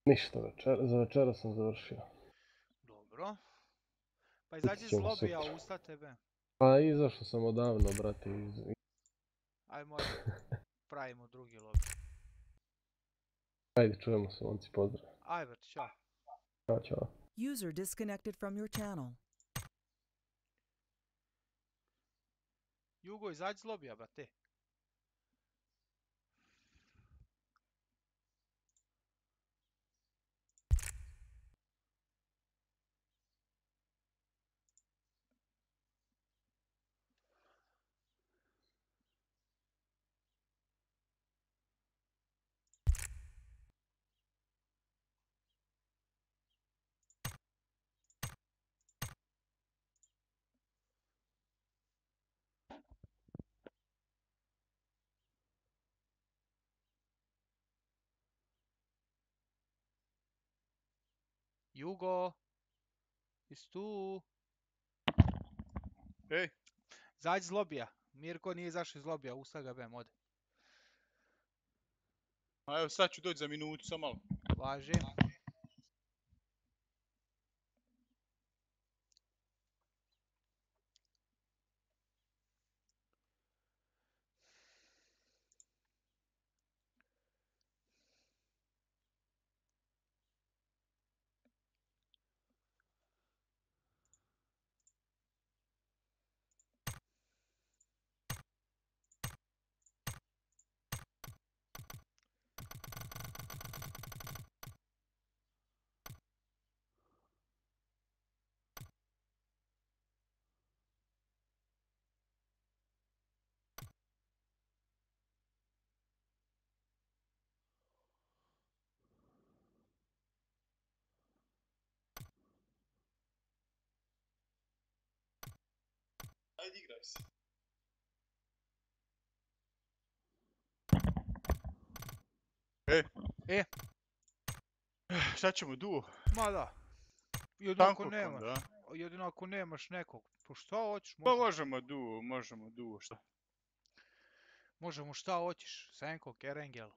Ništa večer, za večera sam završio. Dobro. Pa izađi iz lobija, usta tebe. Pa izašao sam odavno, brate, iz... Aj može. Pravimo drugi lobby. Ajde, čujemo se, momci, pozdrav. Aj vrt, ćao. Ćao, čao. User disconnected from your channel. Jugo, izađi iz lobija, brate. Jugo. Jesi tu? Ej, Izađi iz lobija. Mirko nije izašao iz lobija, usta ga bem, ode. a evo sad ću doći za minutu, samo malo. Važi. Ajde igraj se. E. E. Šta ćemo, duo? Ma da. Jedino ako nemaš, da? jedino ako nemaš nekog. Pa šta hoćeš, Pa možemo, možemo duo, možemo duo, šta? možemo šta hoćeš. Senko, Kerengel.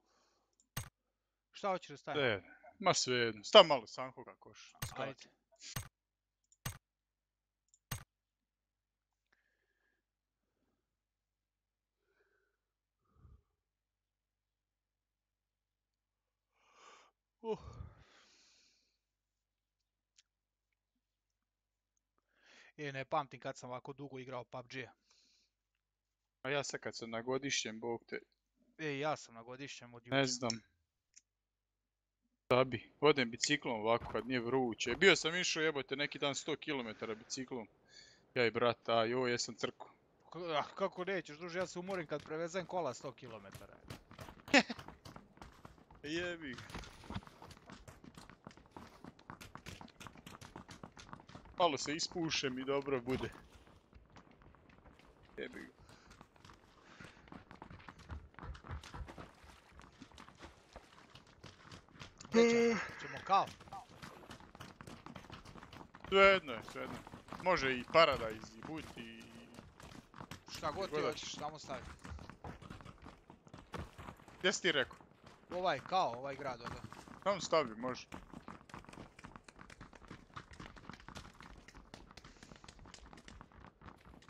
Šta hoćeš da stavim? Ne, ma svejedno. Stav malo Sanko kako hoš. Ajde. Uh. E, ne pamtim kad sam ovako dugo igrao PUBG-a. A ja sad kad sam na godišnjem, bog te, E, ja sam na godišnjem od ne znam. Šta bi? Odem biciklom ovako kad nije vruće. Bio sam išao jebote neki dan 100 km biciklom. Ja i brat, a joj, jesam crko. K- ah, Kako nećeš, druže, ja se umorim kad prevezem kola 100 km. Jebi. Malo se ispušem i dobro bude. Jebi. ga. Ćemo kao. Svejedno je, svejedno. Može i Paradise, i But, i... Šta god ti hoćeš, samo stavi. Gdje si ti rekao? Ovaj, kao, ovaj grad ovdje. Samo stavi, može.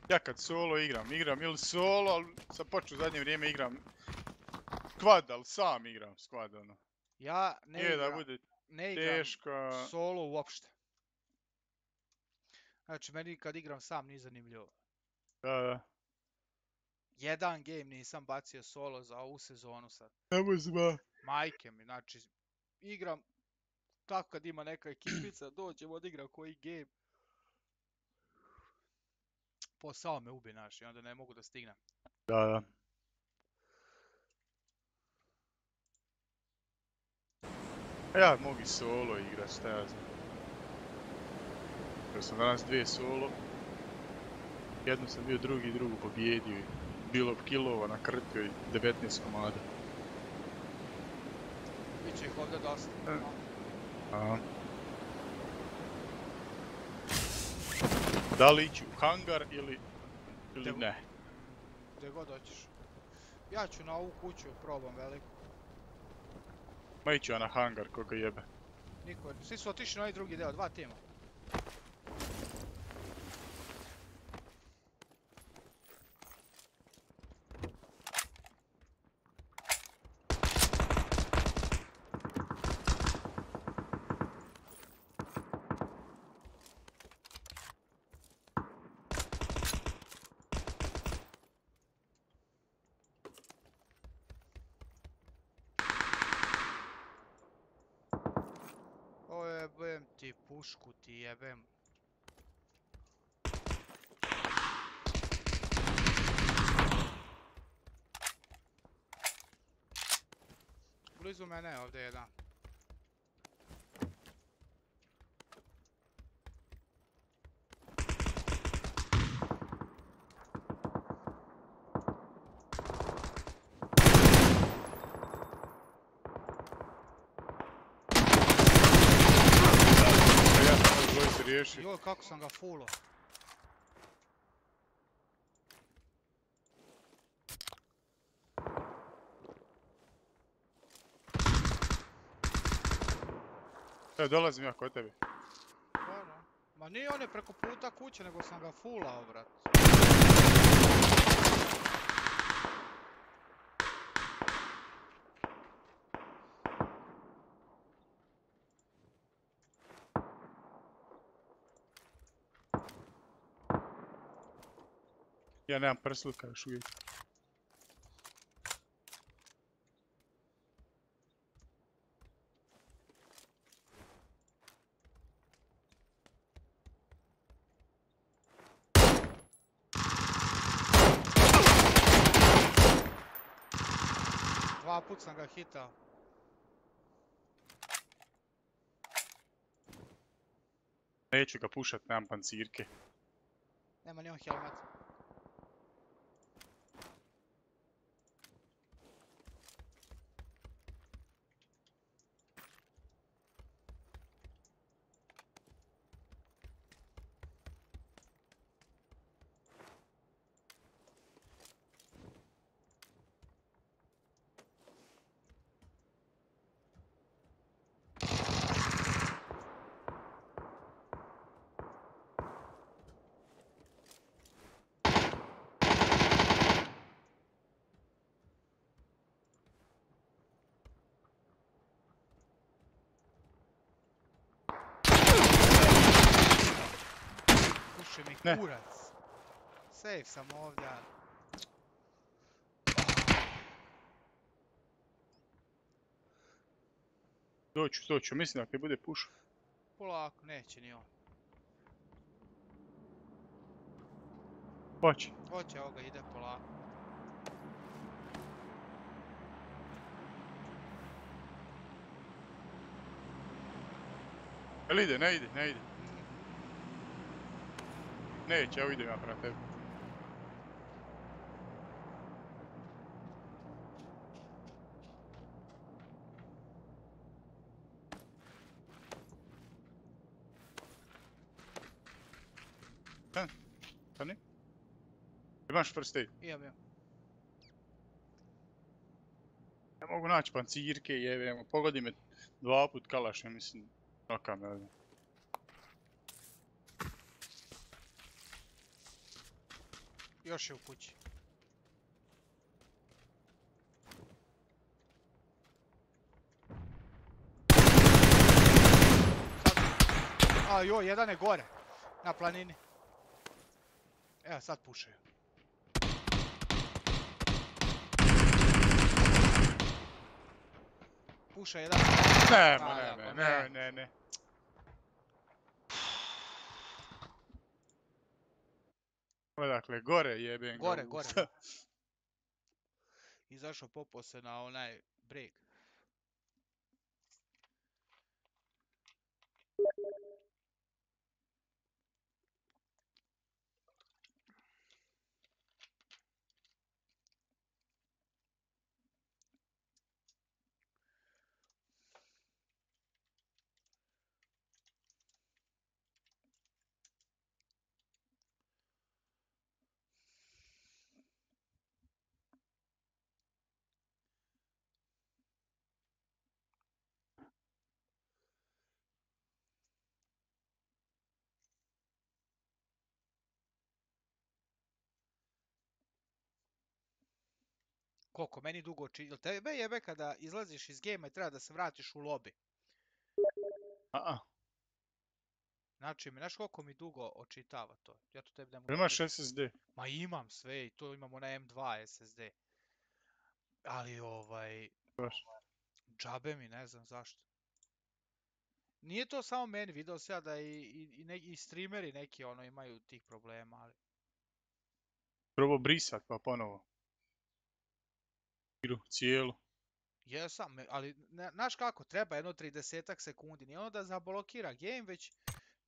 Ja kad solo igram, igram ili solo, ali sad počeo u zadnje vrijeme igram squad, ali sam igram squad, ono. Ja ne Nije da igram, bude ne igram teška... solo uopšte. Znači, meni kad igram sam nije zanimljivo. Da, da. Jedan game nisam bacio solo za ovu sezonu sad. Nemo zba. Majke mi, znači, igram tako kad ima neka ekipica, dođem, odigram koji game. Posao me ubi, znaš, i onda ne mogu da stignem. Da, da. A Ja mogu i solo igrat, šta ja znam. Igrao sam danas dvije solo. Jednu sam bio drugi, drugu pobjedio. i Bilo bi kilova na krtio i 19 komada. Biće ih ovdje dosta. E. Aha. Da li ići u hangar ili, ili ne? Gdje god hoćeš. Ja ću na ovu kuću probam veliku. Ma iću ja na hangar koga jebe. Niko, svi su otišli na ovaj drugi deo, dva tima. O jebem ti pušku ti jebem. Blizu mene je ovdje jedan. A ja sam ovo dvojice riješio. Joj, kako sam ga fulo. Evo dolazim ja kod. Dobro. Ma nije on je preko puta kuće, nego sam ga fulao, brat. Ja nemam prsluka još uvijek. Dva put sam ga hitao. Neću ga pušat, nemam pancirke. Nema ni on helmet. Puši mi Ne. kurac. Safe sam ovdje. Doću, doću, mislim da ti bude puš. Polako, neće ni on. Hoće. Hoće, evo ga, ide polako. Jel ide, ne ide, ne ide. Neće, evo idem ja prema tebi. Stani. Imaš aid? Imam, imam. Ne mogu naći pancirke, jebemo, pogodi me dva put kalaš, ja mislim, noka me ovdje. Još je u kući. Sad... A joj, jedan je gore. Na planini. Evo, sad pušaju. Puša jedan. Ne, ne, ne. ne, ne, Odakle, gore jebem ga Gore, gore. Izašao popao se na onaj break. Koliko meni dugo či... Jel tebe jebe kada izlaziš iz gejma i treba da se vratiš u lobby? A, a. Znači, mi, znaš koliko mi dugo očitava to? Ja to tebi ne mogu Imaš. SSD? Ma imam sve i to imamo na M2 SSD. Ali ovaj, Baš. džabe mi, ne znam zašto. Nije to samo meni, video sam ja da i, i, i, ne- i streameri neki ono imaju tih problema, ali... Probao brisat pa ponovo. Igru, cijelu. Jesam, ali znaš kako, treba jedno 30 sekundi, nije ono da zablokira game, već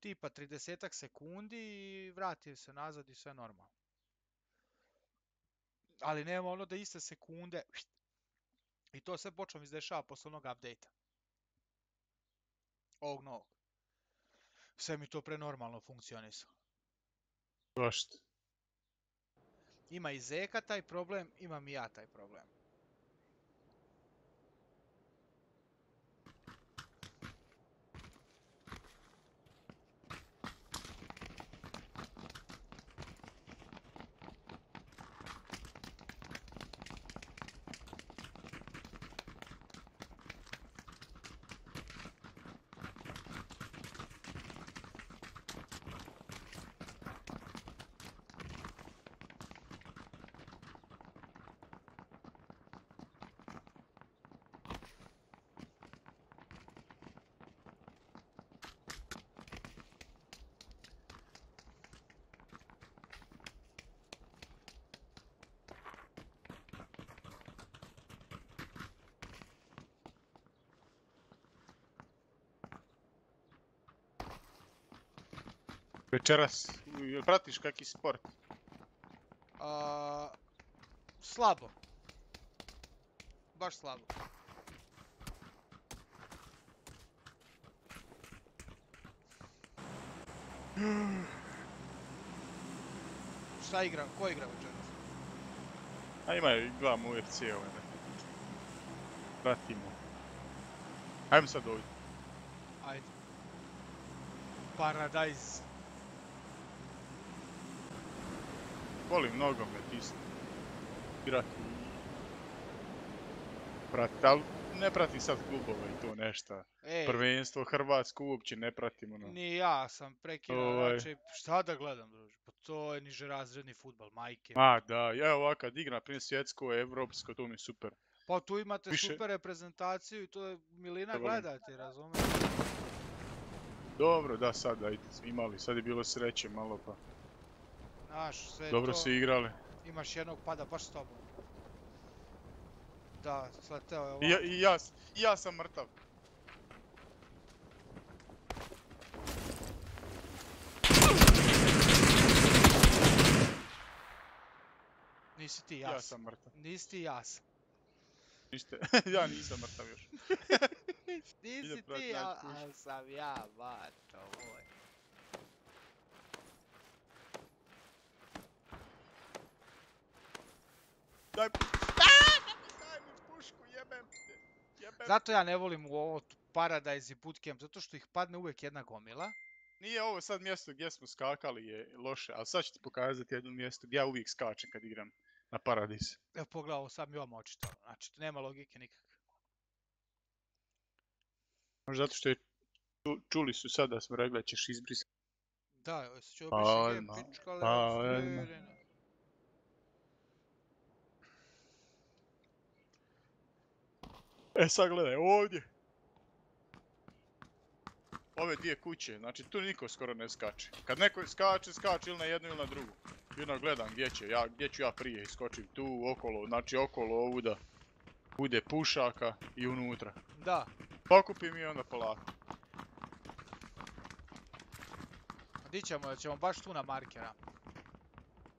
tipa 30 sekundi i vrati se nazad i sve normalno. Ali nema ono da iste sekunde i to sve počelo mi se dešava posle onog update-a. Ovog novog. Sve mi to prenormalno funkcionisalo. Baš. Ima i Zeka taj problem, imam i ja taj problem. Večeras, pratiš kaki sport? A, slabo. Baš slabo. Šta igra? Ko igra večeras? A ima i dva mu UFC ove ne. Pratimo. Ajmo sad ovdje. Ajde. Paradise. Volim nogomet isto. Igrati. Pratit, ali ne pratim sad klubove i to nešto. Ej, Prvenstvo Hrvatsku uopće ne pratim ono. ni ja sam prekinuo, Ovaj. znači, šta da gledam, druže? Pa to je nižerazredni futbal, majke. A, da, ja ovako kad igram, primjer svjetsko, evropsko, to mi je super. Pa tu imate Više- super reprezentaciju i to je milina gledati, razumiješ? Dobro, da, sad, ajde, imali, sad je bilo sreće malo pa. Znaš, sve Dobro to, su igrali. imaš jednog pada baš s tobom. Da, sleteo je ovako. I ja, i ja, ja sam mrtav. Nisi ti Ja jas. sam mrtav. Nisi ti jas. Niste, ja nisam mrtav još. Nisi ti, naš a, puš. al sam ja, bato moj. Daj, Aaaa! daj mi pušku, jebem te. Jebem. Zato ja ne volim u ovo Paradise i Bootcamp, zato što ih padne uvijek jedna gomila. Nije ovo sad mjesto gdje smo skakali je loše, ali sad ću ti pokazati jedno mjesto gdje ja uvijek skačem kad igram na Paradis. Evo pogledaj, ovo sad mi vam očito. Znači, tu nema logike nikakve. Možda zato što je ču- čuli su sad da smo rekli da ćeš izbrisati. Da, jesi čuo Pa, biše game, odmah. pička Pa, levo, odmah. sredina. E sad gledaj, ovdje. Ove dvije kuće, znači tu niko skoro ne skače. Kad neko skače, skače ili na jednu ili na drugu. Onda gledam gdje će, ja, gdje ću ja prije iskočim tu, okolo, znači okolo ovuda. Bude pušaka i unutra. Da, Pokupim i onda polako. di ćemo, ćemo baš tu na markera.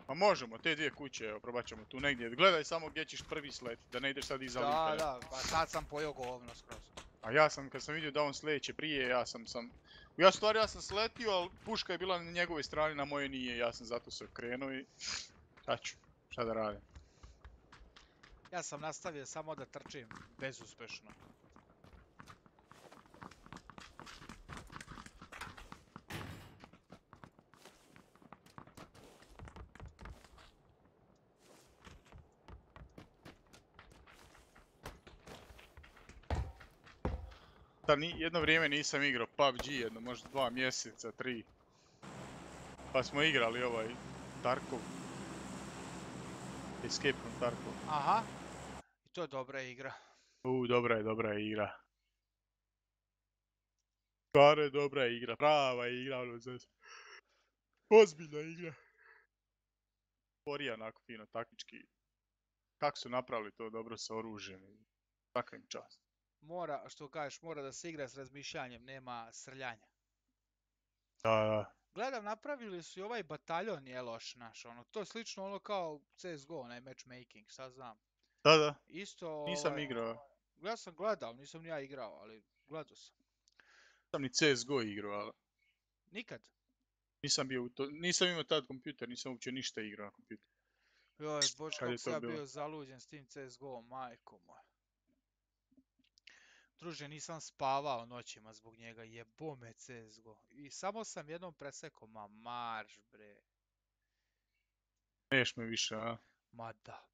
Pa možemo, te dvije kuće, evo, probat ćemo tu negdje. Gledaj samo gdje ćeš prvi sleti, da ne ideš sad iza Da, da, pa sad sam pojeo govno skroz. A ja sam, kad sam vidio da on sleće prije, ja sam sam... Ja stvari, ja sam sletio, ali puška je bila na njegovoj strani, na mojoj nije, ja sam zato se okrenuo i... Šta ću, šta da radim? Ja sam nastavio samo da trčim, bezuspešno. Ta ni, jedno vrijeme nisam igrao PUBG, jedno možda dva mjeseca, tri. Pa smo igrali ovaj Tarkov. Escape from Tarkov. Aha. I to je dobra igra. U, dobra je, dobra je igra. Stvarno je dobra igra, prava igra, ono za... Ozbiljna igra. Sporija onako fino, taktički. Kako su napravili to dobro sa oružjem. i Svaka im čast. Mora, što kažeš, mora da se igra s razmišljanjem, nema srljanja. Da, da. Gledam, napravili su i ovaj bataljon je loš naš, ono, to je slično ono kao CSGO, onaj matchmaking, šta znam. Da, da, Isto, nisam ovaj, igrao. Ja sam gledao, nisam ni ja igrao, ali gledao sam. Nisam ni CSGO igrao, ali Nikad. nisam bio u to, nisam imao tad kompjuter, nisam uopće ništa igrao na kompjuteru. Joj, bož, kako sam ja bio zaluđen s tim CSGO, majko moja. Druže, nisam spavao noćima zbog njega, jebo me CSGO. I samo sam jednom presekao, ma marš bre, Neš me više, a? ma da.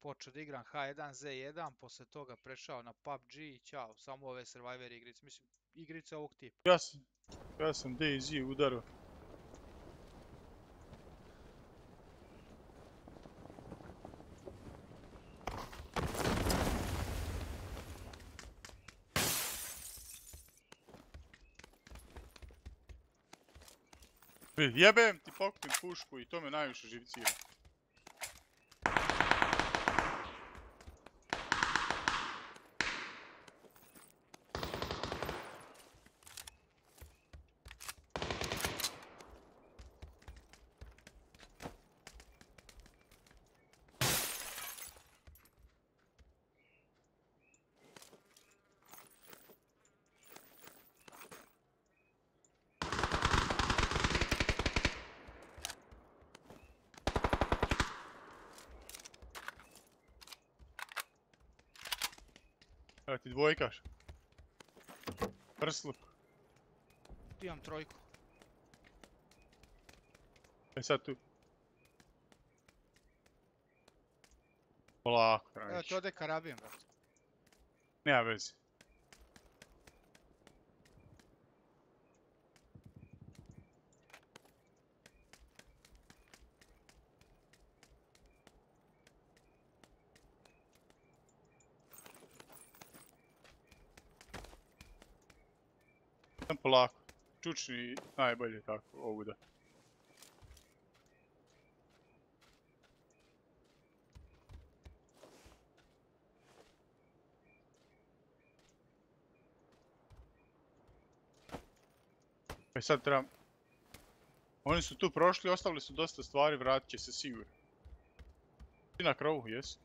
Počeo da igram H1Z1, posle toga prešao na PUBG i ćao, samo ove Survivor igrice, mislim, igrice ovog tipa. Ja sam, ja sam DayZ udarao. Jebem ti pokupim pušku i to me najviše živcira. Dvojkaš. Prsluk. Imam trojku. E sad tu. Polako, Evo ti ode karabin, brate. Nema veze. Polako. Čučni najbolje tako ovuda. E sad trebam... Oni su tu prošli, ostavili su dosta stvari, vratit će se sigurno. Ti na krovu, jesi?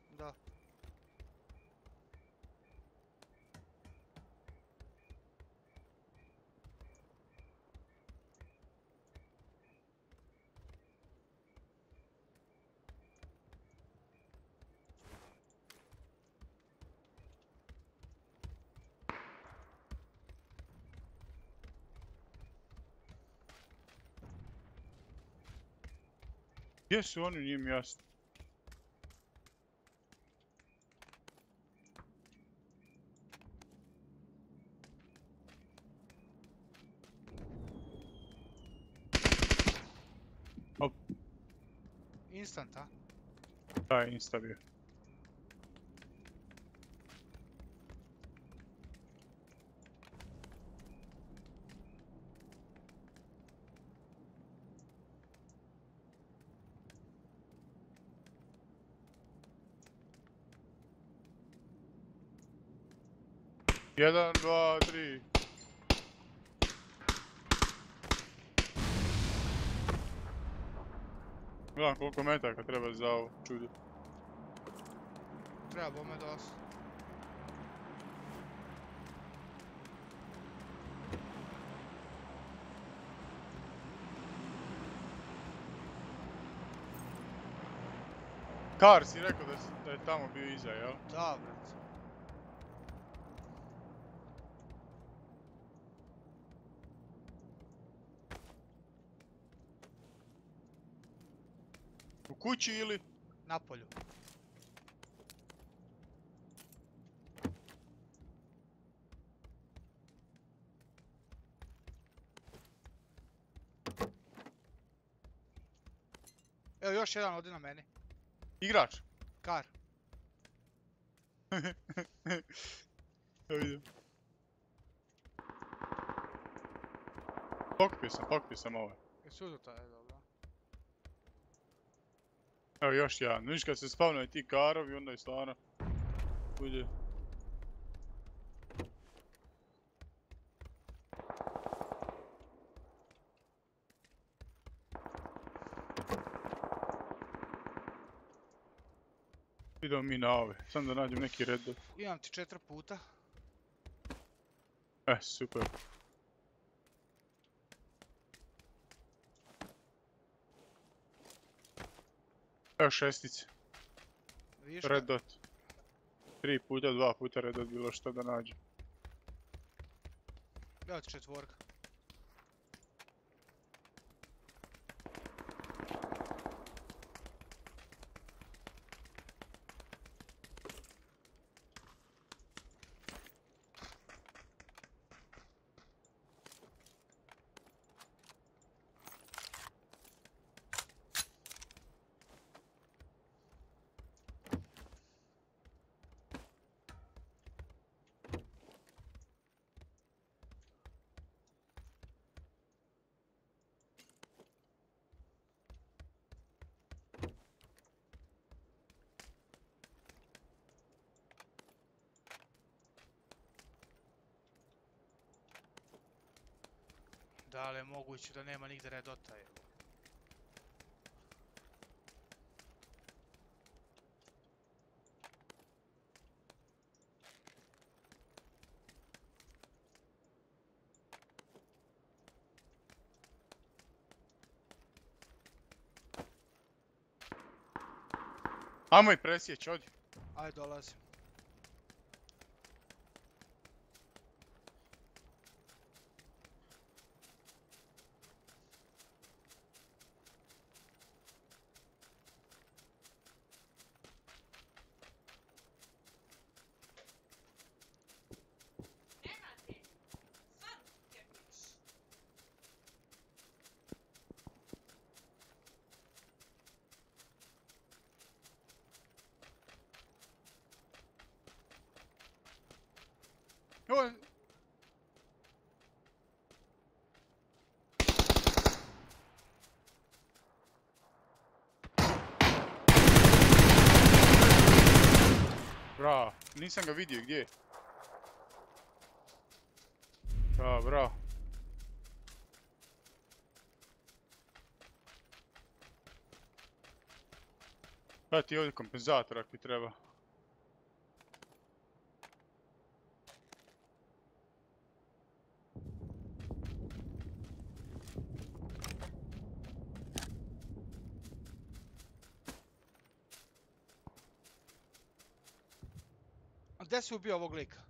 Da. Gdje su oni, nije mi jasno. Instant, a? Da, je insta bio. Jedan, dva, tri. Gledam koliko metaka treba za ovo čudo. Treba bome dosta. Kar si rekao da, da je tamo bio iza, jel? Da, brate. kući ili? Na polju. Evo još jedan ovdje na meni. Igrač? Kar. Evo vidim. Pokpio sam, pokpio sam ovo. Jesu to je. Evo još jedan. Viš kad se spavnaju ti karovi, onda je stvarno... Bude. Idemo mi na ove, sam da nađem neki red. Imam ti četiri puta. E, super. Evo šestice, Viška. red dot. Tri puta, dva puta red dot, bilo što da nađem. Evo ti četvorka. Da li je moguće da nema nigdje redota je? Ajmo i presjeć, odi. Ajde dolazim. Ovo je- Bra, nisam ga vidio gdje je. Bra, bra. Daj ti ovdje kompenzator ako ti treba. Si ubio ovog lika?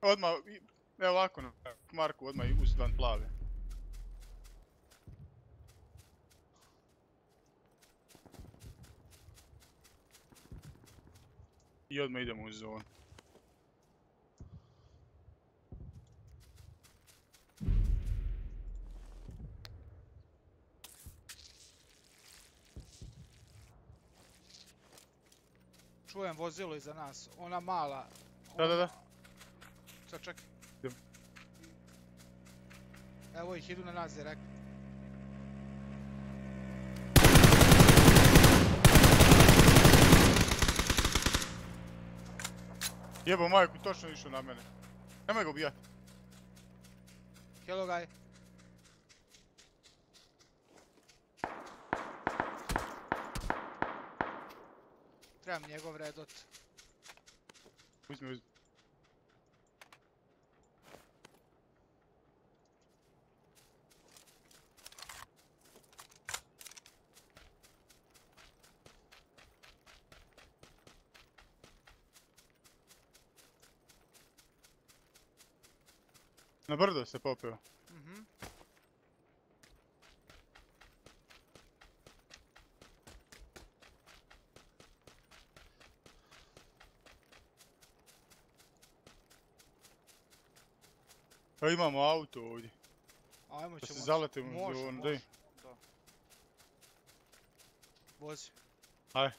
Odmah, evo ovako Marku, odmah i uzdan plave. I odmah idemo u zonu. Čujem vozilo iza nas. Ona mala. Da, da, da. Sad čekaj. Idem. Evo ih idu na nas direkt. Jebo majku, točno išao na mene. Nemoj ga ubijat. Hello guy. Trebam njegov redot. Uzmi, uzmi. Na brdo se popeo. Evo imamo auto ovdje. Ajmo Da se ćemo... zaletimo Može, može. Da. Vozi. Aj.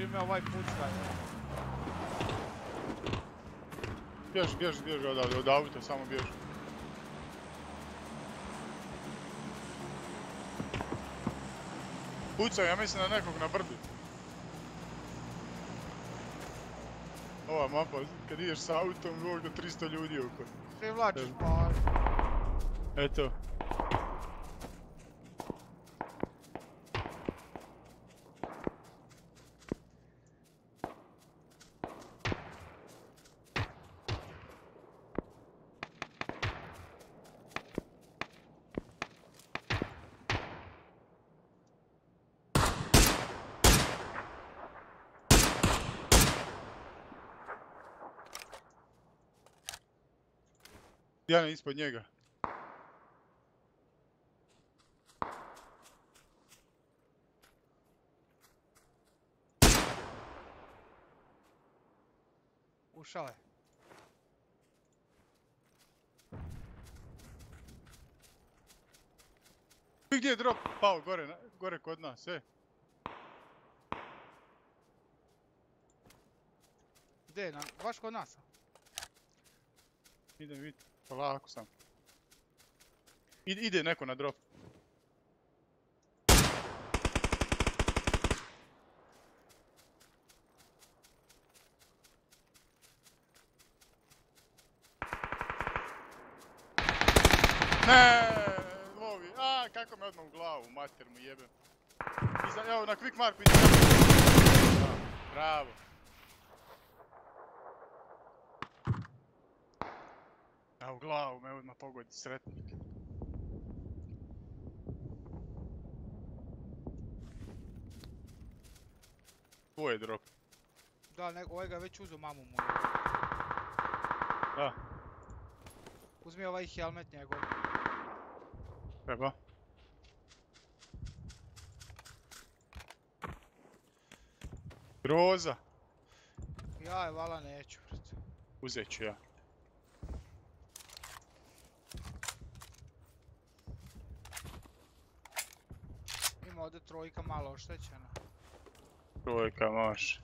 Čim me ovaj pucka, je. Bježi, bježi, bježi odavde, od auta, samo bježi. Pucao, ja mislim na nekog na brdu. Ova mapa, kad ideš sa autom, do 300 ljudi oko. Privlačiš Evo. pažnju. Eto. Jedan je ispod njega. Ušao je. Gdje je drop pao gore, gore kod nas, e. Gdje je? Na, baš kod nas. Idem vidjeti, polako sam. Ide, neko na drop. Ne, lovi. A, kako me odmah u glavu, mater mu jebem. Iza, evo, na quick marku iza. Bravo. A u glavu me odmah pogodi sretnik. Tvoj je drop. Da, ne, ovaj ga je već uzeo mamu moju. Da, Uzmi ovaj helmet njegov. treba. Groza. Ja je vala neću, brate. Uzet ću ja. Ima ovdje trojka malo oštećena. Trojka može.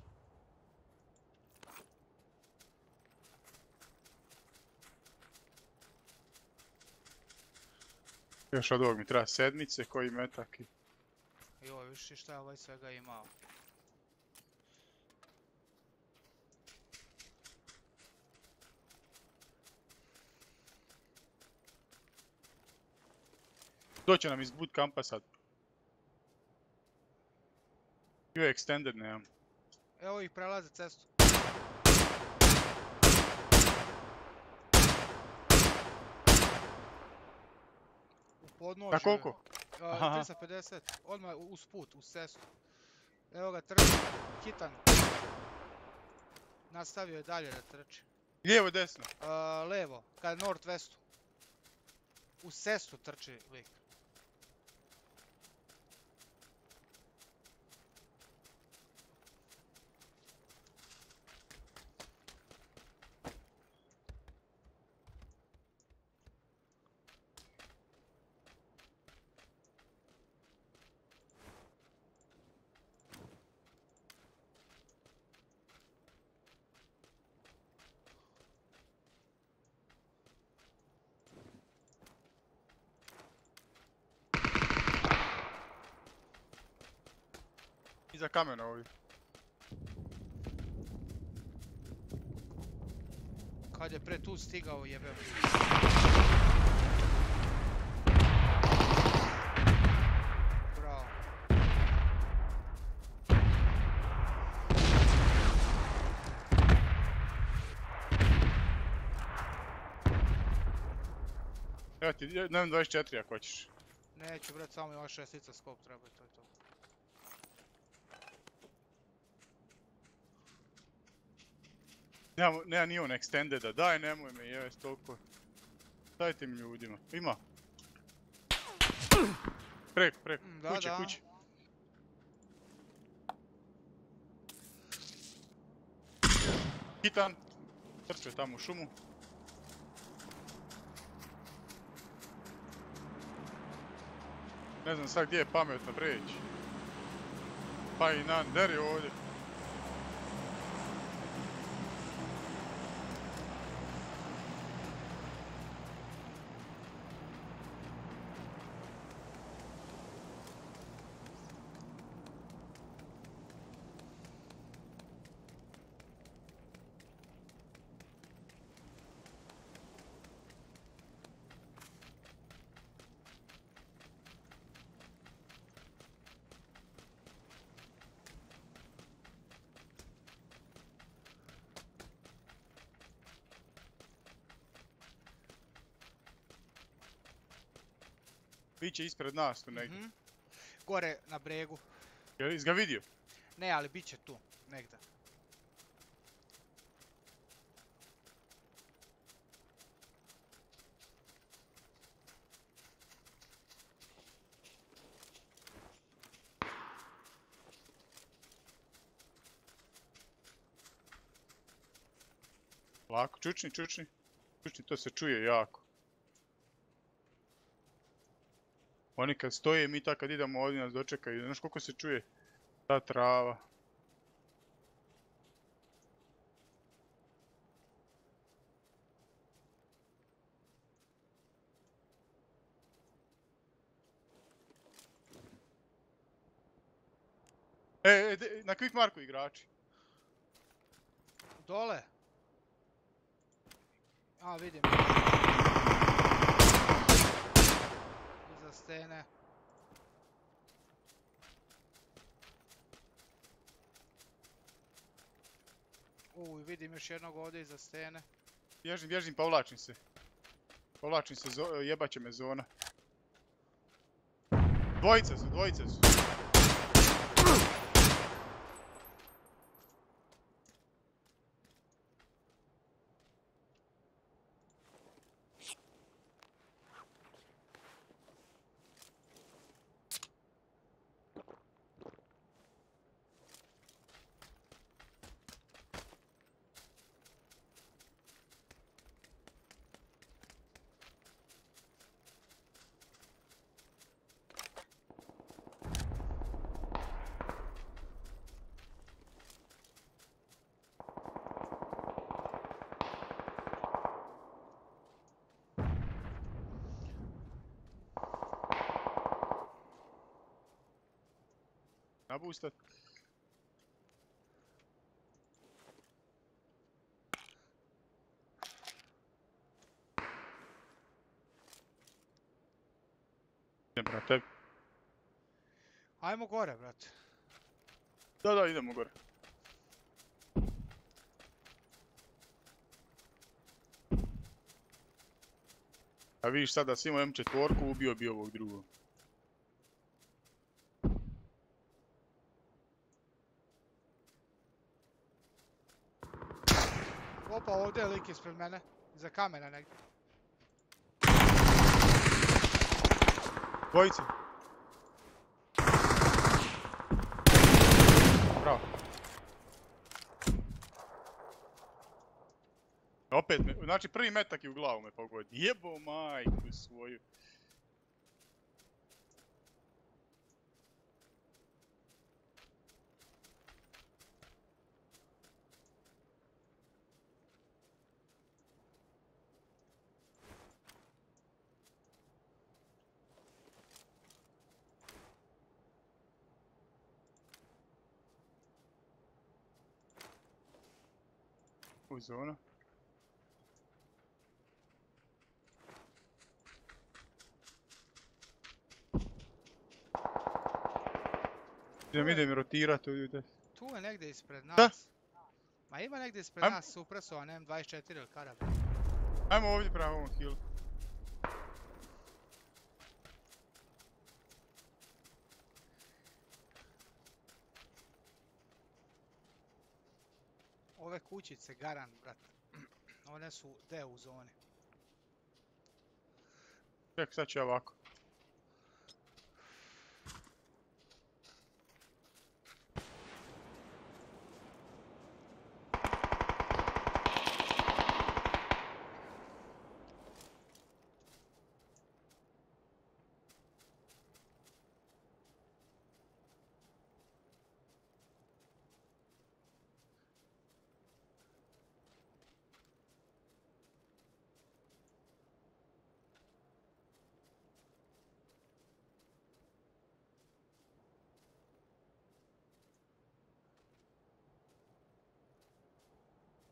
Još od ovog mi treba sedmice, koji metak i... Joj, viš šta je ovaj svega imao. Doće nam iz bootcampa sad. Je extended, nemam. Evo ih prelaze cestu. U podnožju. Na koliko? A, Aha. 350. Odmah uz put, uz cestu. Evo ga trči. Hitan. Nastavio je dalje da trči. Lijevo, desno. A, levo, ka northwestu. U cestu trči lik. Kamena ovdje. Kad je pre tu stigao jebeo. Bravo. Evo ti, nemam 24 ako hoćeš. Neću brat, samo ima šestica skop treba to. Nema, nema ni on extendeda, daj nemoj me jevest toliko. Dajte mi ljudima. Ima. Preko, preko. Mm, da, kuće, da. kuće. Hitan. Trče tamo u šumu. Ne znam sad gdje je pametno preći. Pa i nan, deri ovdje. Biće ispred nas tu negdje. Mhm. Gore na bregu. Jel ga vidio? Ne, ali bit će tu, negdje. Lako, čučni, čučni. Čučni, to se čuje jako. Oni kad stoje, mi tak kad idemo ovdje nas dočekaju. Znaš koliko se čuje ta trava. E, e, na Quick Marku igrači. Dole. A, vidim. Iza stene. Uj, vidim još jednog ovdje iza stene. Bježim, bježim, povlačim se. Povlačim se, jebaće me zona. Dvojice su, dvojice su. Nabustat. Idem brate. Ajmo gore, brate. Da, da, idemo gore. A vidiš sada si imao M4, ubio bi ovog drugog. Opa, ovdje je lik ispred mene. Iza kamena negdje. Dvojice. Bravo. Opet me, znači prvi metak je u glavu me pogodi. Jebo majku svoju. Zona. Idem, idem rotirat ovdje. Tu je negdje ispred Da. nas. Ma ima negdje ispred nas supresovan M24 ili karab. Ajmo ovdje prema ovom hillu. ove kućice, garan, brat. One su deo u zoni. Ček, sad ja ovako.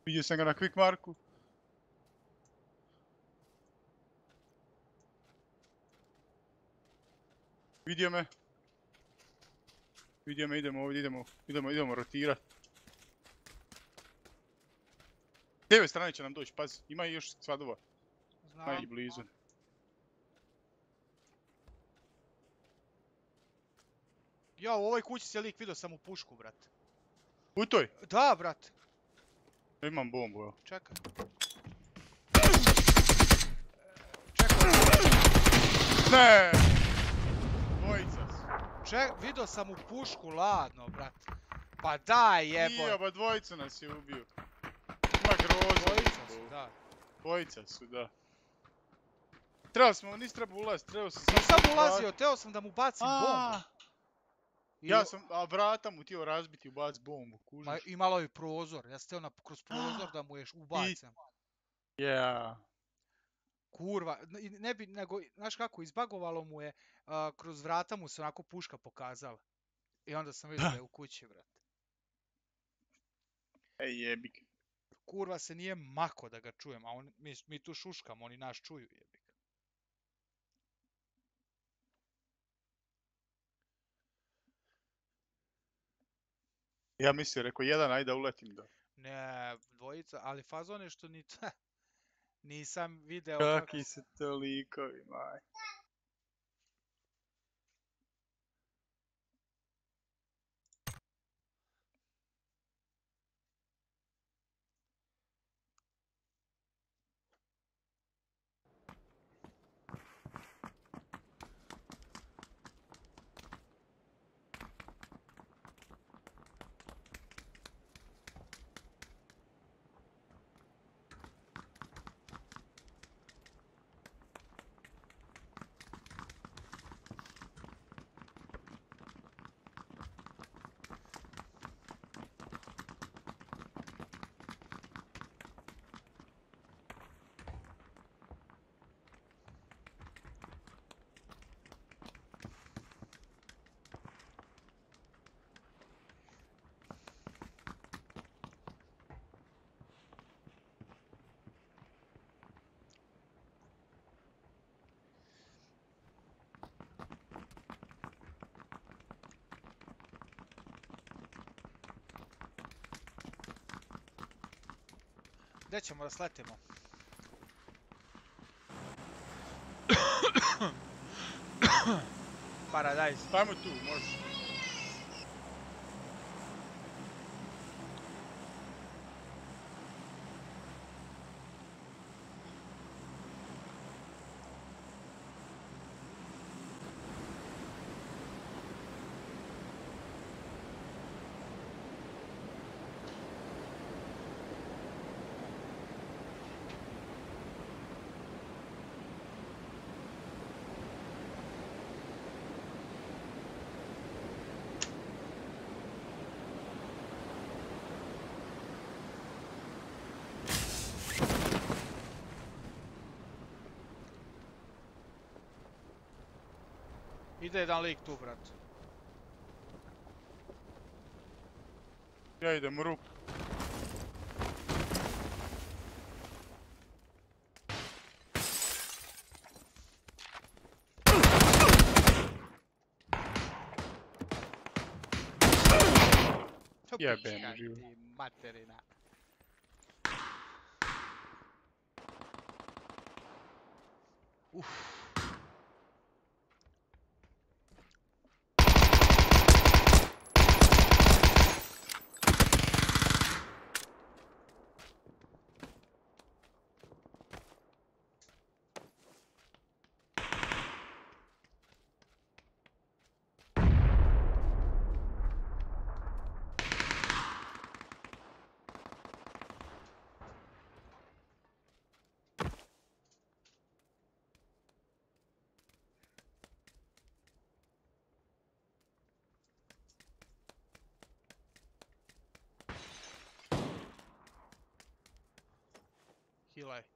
Vidio sam ga na quick marku. Vidio me. Vidio me, idemo ovdje, idemo, idemo, idemo rotirat. S lijeve strane će nam doći, pazi, ima još svadova, Znam. blizu. Ja, u ovoj kući se lik vidio sam u pušku, brat. U toj, Da, brat. Imam bombu, evo. Čekaj. Čekaj, Ne! Dvojica su. ček, vidio sam u pušku ladno, brat. Pa daj Nije, jebo. ba dvojica nas je ubio. Ima groza. Dvojica su, da. Dvojica su, da. Trebali smo, nisi trebao ulaziti, trebao sam vrat- ulazio, teo sam da mu bacim bombu. I Ja sam, a vrata mu htio razbiti i ubac bombu, Ma, kužiš? I malo i prozor, ja sam na, kroz prozor da mu je š- ubacim. Yeah. Kurva, i ne bi, nego, znaš kako, izbagovalo mu je, kroz vrata mu se onako puška pokazala. I onda sam vidio da je u kući, brat. Ej jebik. Kurva se nije mako da ga čujem, a on, mi, mi tu šuškamo, oni nas čuju, jebik. Ja mislio, rekao jedan, ajde uletim da. Ne, dvojica, ali fazon je što ni nisam video kako Kaki se to likovi, maj. Gdje ćemo da sletimo? Paradise. Ajmo tu, može. Ide jedan lik tu, brat. Ja idem u rupu. Jebem ti materina. Kilo.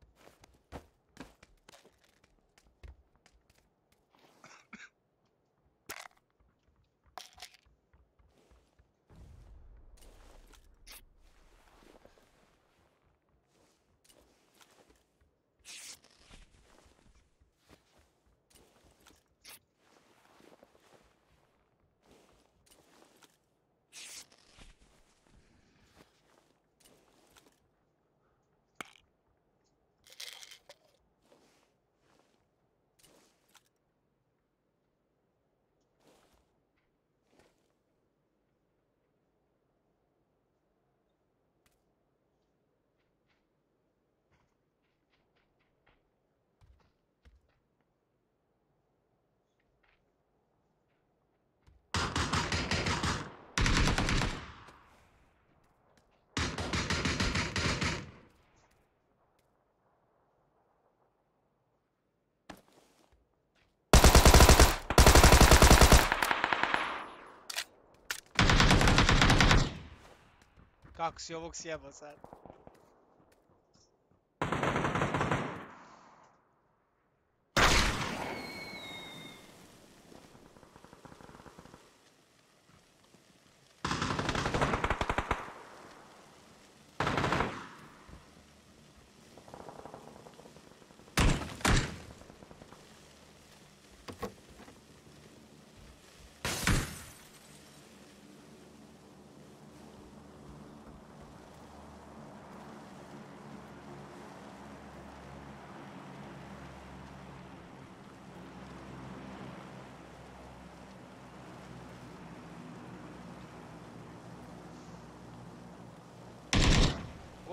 Kako si ovog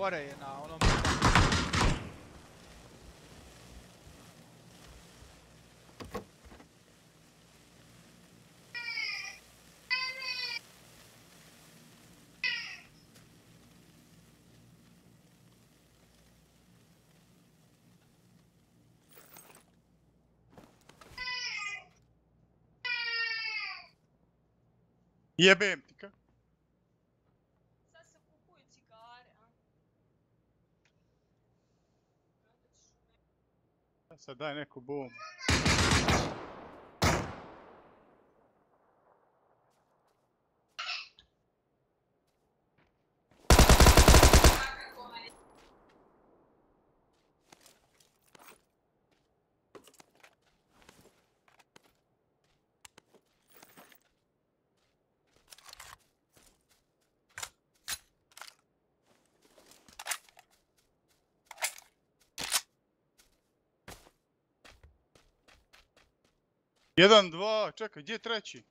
sjeba sad? Gore je na onom... Jebem ti ka. Sad se kupuju cigare, a? Sad daj neku bum. Jedan, dva, čekaj, gdje je treći?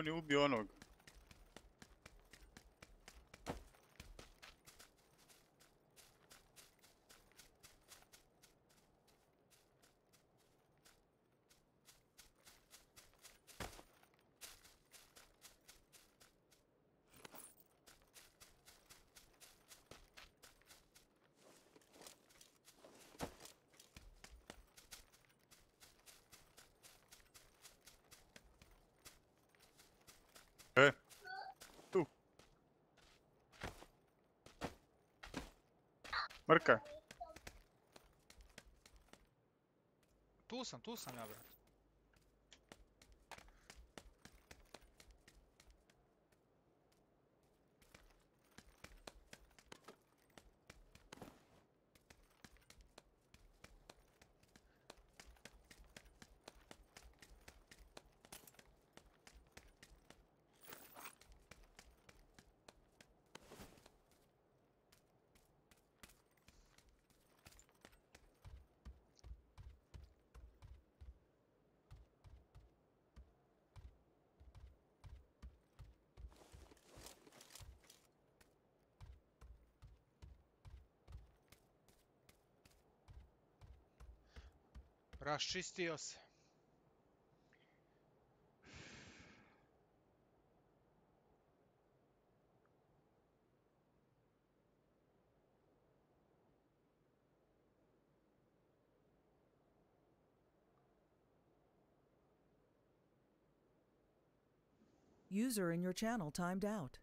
On je ubio onog. E, tu. Mrka. Tu sam, tu Raščistio se. User in your channel timed out.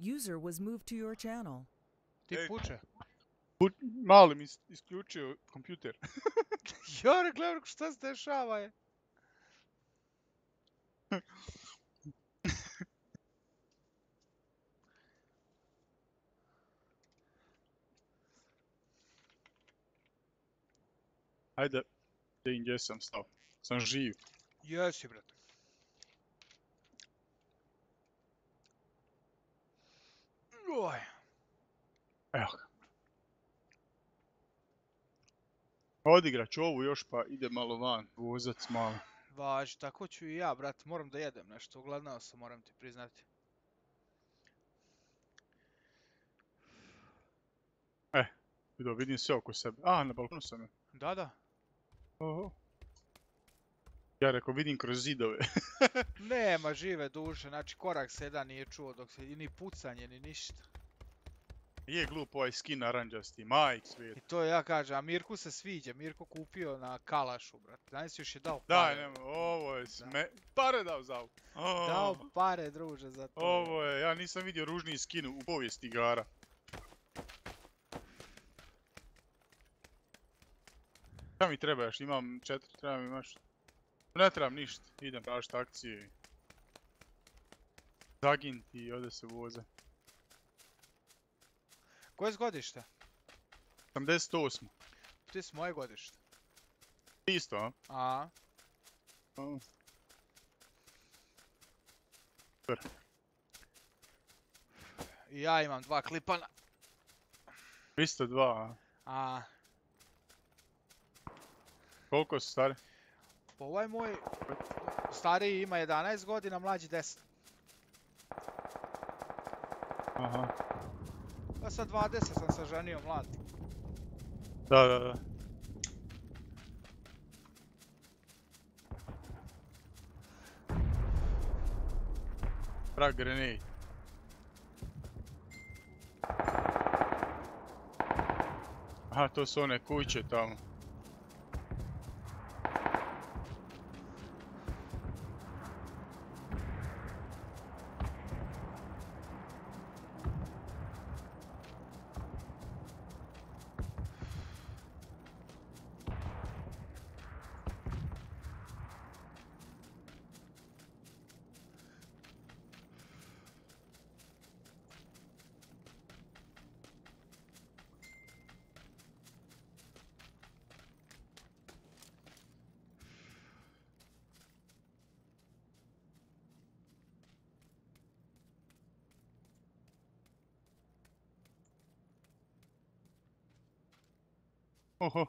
User was moved to your channel. Ti puče. Put- Mali mi is- isključio kompjuter. Jore, gledaj šta se dešava je. Ajde, da sam stao. Sam živ. Jesi, brate. Ga. Odigrat ću ovu još pa ide malo van, vozac malo. Važi, tako ću i ja, brat. Moram da jedem nešto. Ugladnao sam, moram ti priznati. Vidio, vidim sve oko sebe. A, na balkonu sam je. Da, da. Oho. Ja rekao, vidim kroz zidove. Nema žive duše, znači korak se nije čuo dok se, ni pucanje, ni ništa. Je glup ovaj skin naranđasti, majk svijet. I to ja kažem, a Mirku se sviđa, Mirko kupio na Kalašu, brat. Danas još je dao Daj, pare. nema, ovo je sme... Pare dao za. A, Dao pare, druže, za to. Ovo je, ja nisam vidio ružniji skin u povijesti igara. Šta mi treba još? Imam četiri, treba mi još... Ne trebam ništa, idem tražiti akcije. Zaginti i ode se voze. Koje si godište? 88. Ti si moje godište. Isto, a? A. Super. ja imam dva klipana. 302, a? A, Koliko su stari? Pa ovaj moj stariji ima 11 godina, mlađi 10. Aha. Pa sa 20 sam se ženio mlad. Da, da, da. Frag grenade. Aha, to su one kuće tamo. Oho.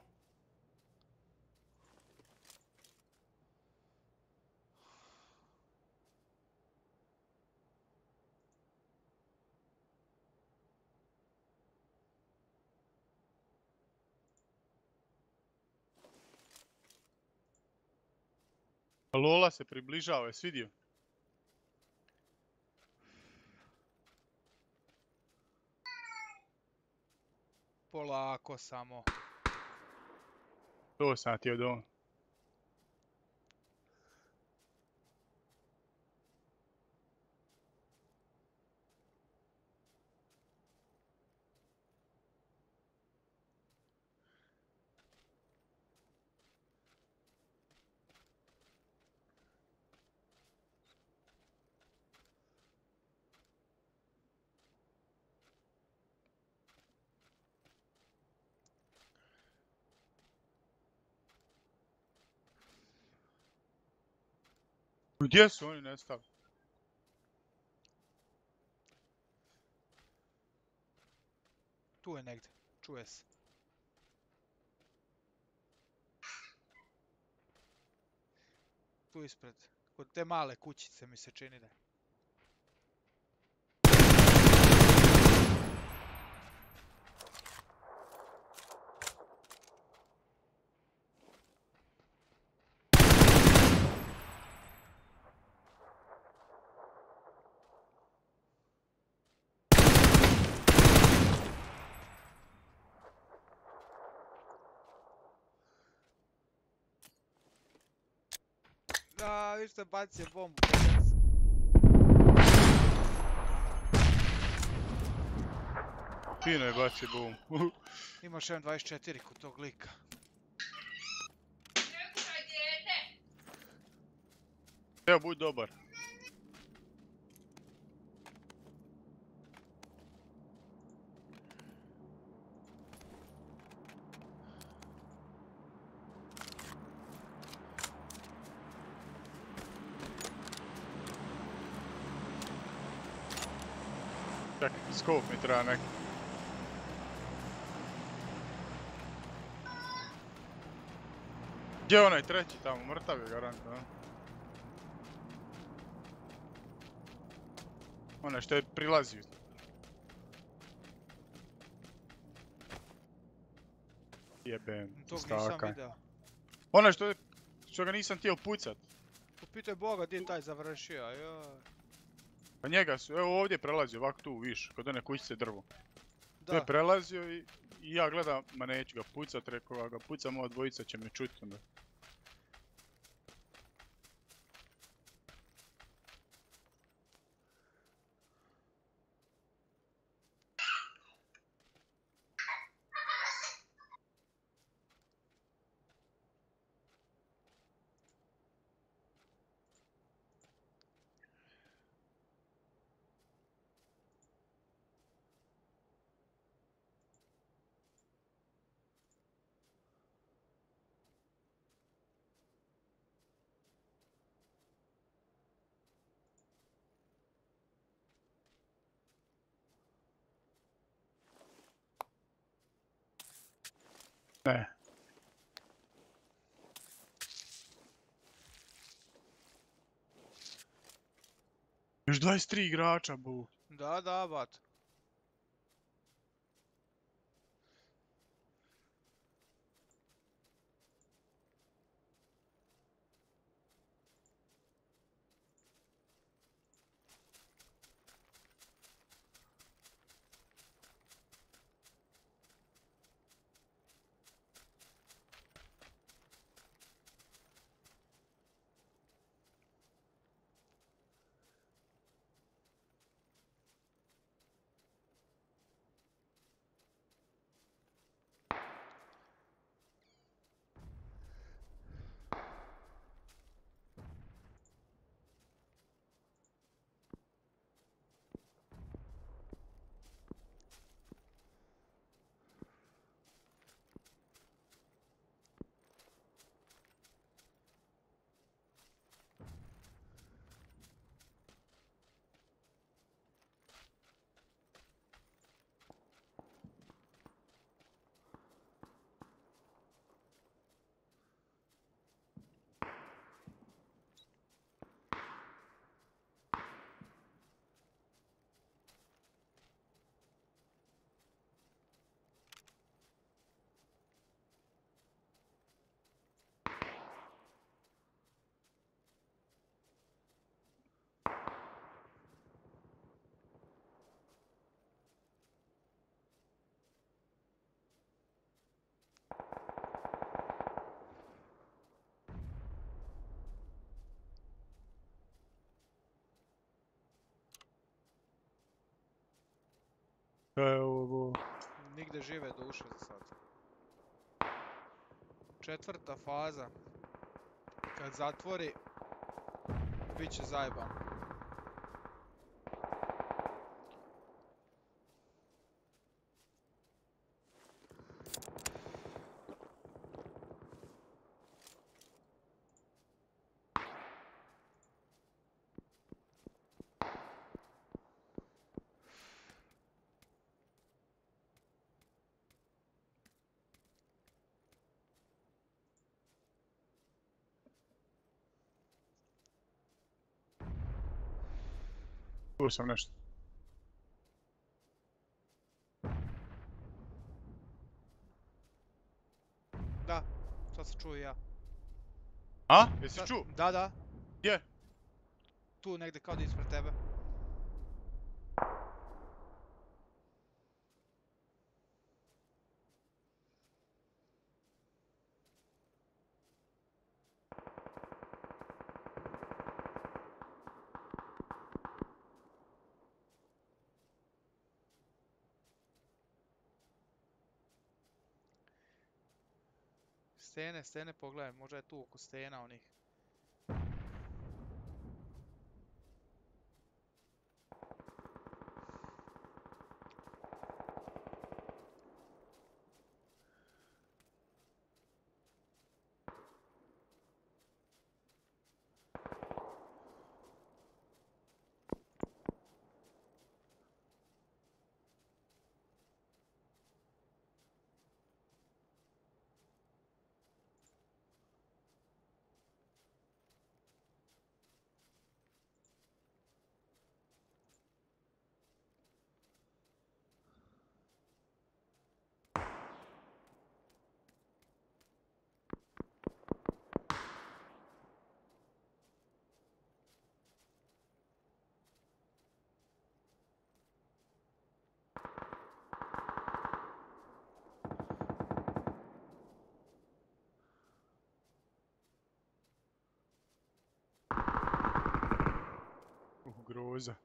Lola se približava, jesi vidio? Polako samo. To sam ti Gdje su oni nestali? Tu je negdje. Čuje se. Tu ispred. Kod te male kućice mi se čini da je. Da, viš te bacio bombu. Fino je baci bum. Imaš M24 kod tog lika. Evo, budь dobar. Skop mi treba neki. Gdje je onaj treći tamo, mrtav je garant, a? Onaj što je prilazio. Jebem, Tog nisam staka. video. Onaj što je, što ga nisam htio pucat. Pitaj Boga gdje je taj završio, joj. Pa njega su, evo ovdje je prelazio, ovako tu, viš, kod one kućice drvo. Tu je Da, prelazio i, i ja gledam, ma neću ga pucat, rekao ga pucam, ova dvojica će me čuti onda. Ne. Još 23 igrača, bu. da, da, bat. Evo, bu. Nigde žive duše za sad. Četvrta faza. Kad zatvori, bit će zajebano. Čuo sam nešto. Da, sad se čuo i ja. A? Jesi čuo? Da, da. Gdje? Tu negdje kao da je ispred tebe. Stene, stene, pogledaj, možda je tu oko stena onih. Groza.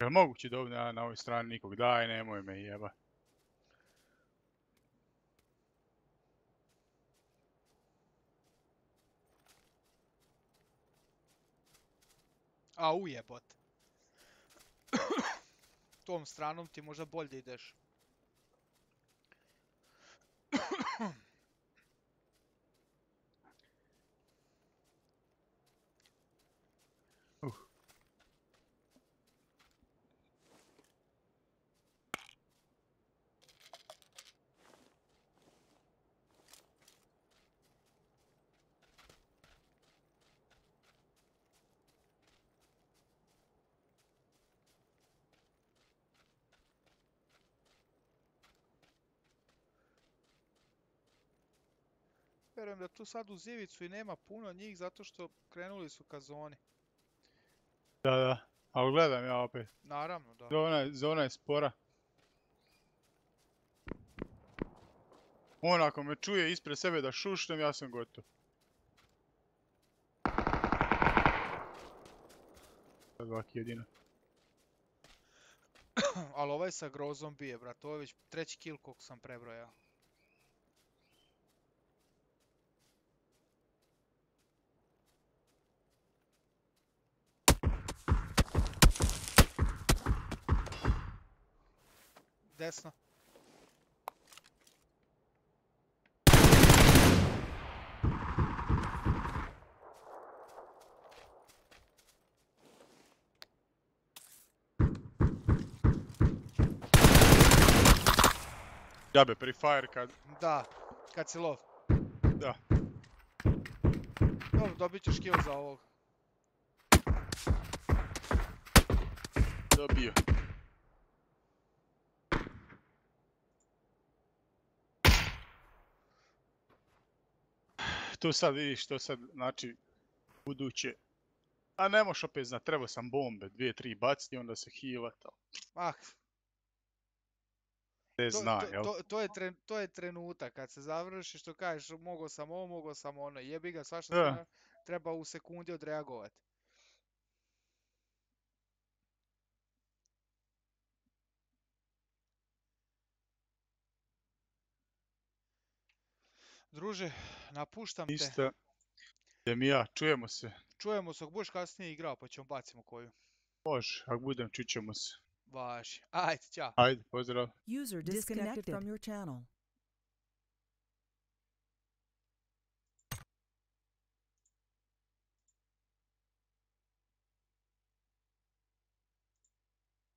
Jel moguće da ovdje na, ovoj strani nikog daj, nemoj me jeba. A ujebot. Tom stranom ti možda bolje ideš. Vjerujem da tu sad uz ivicu i nema puno njih zato što krenuli su ka zoni. Da, da. Ali gledam ja opet. Naravno, da. Zona, je- zona je spora. On ako me čuje ispred sebe da šušnem, ja sam gotov. Sad ovak jedino. Ali ovaj sa grozom bije, brat. Ovo je već treći kill koliko sam prebrojao. Desno. Jabe, pri fire kad... Da, kad si lov. Da. Dobro, dobit ćeš kill za ovog. Dobio. Tu sad vidiš, to sad znači buduće. A ne moš opet znat, trebao sam bombe, dvije, tri baciti, onda se healat, Ah, ne to, zna, to, jel? to, to je to je trenutak kad se završi što kažeš mogao sam ovo, mogao sam ono, jebi ga svašta ne- treba u sekundi odreagovati. Druže, napuštam te. Isto. Idem i ja, čujemo se. Čujemo se, ako budeš kasnije igrao pa ćemo bacimo koju. Može, ako budem, čućemo se. Važi. Ajde, ćao. Ajde, pozdrav. User disconnected from your channel.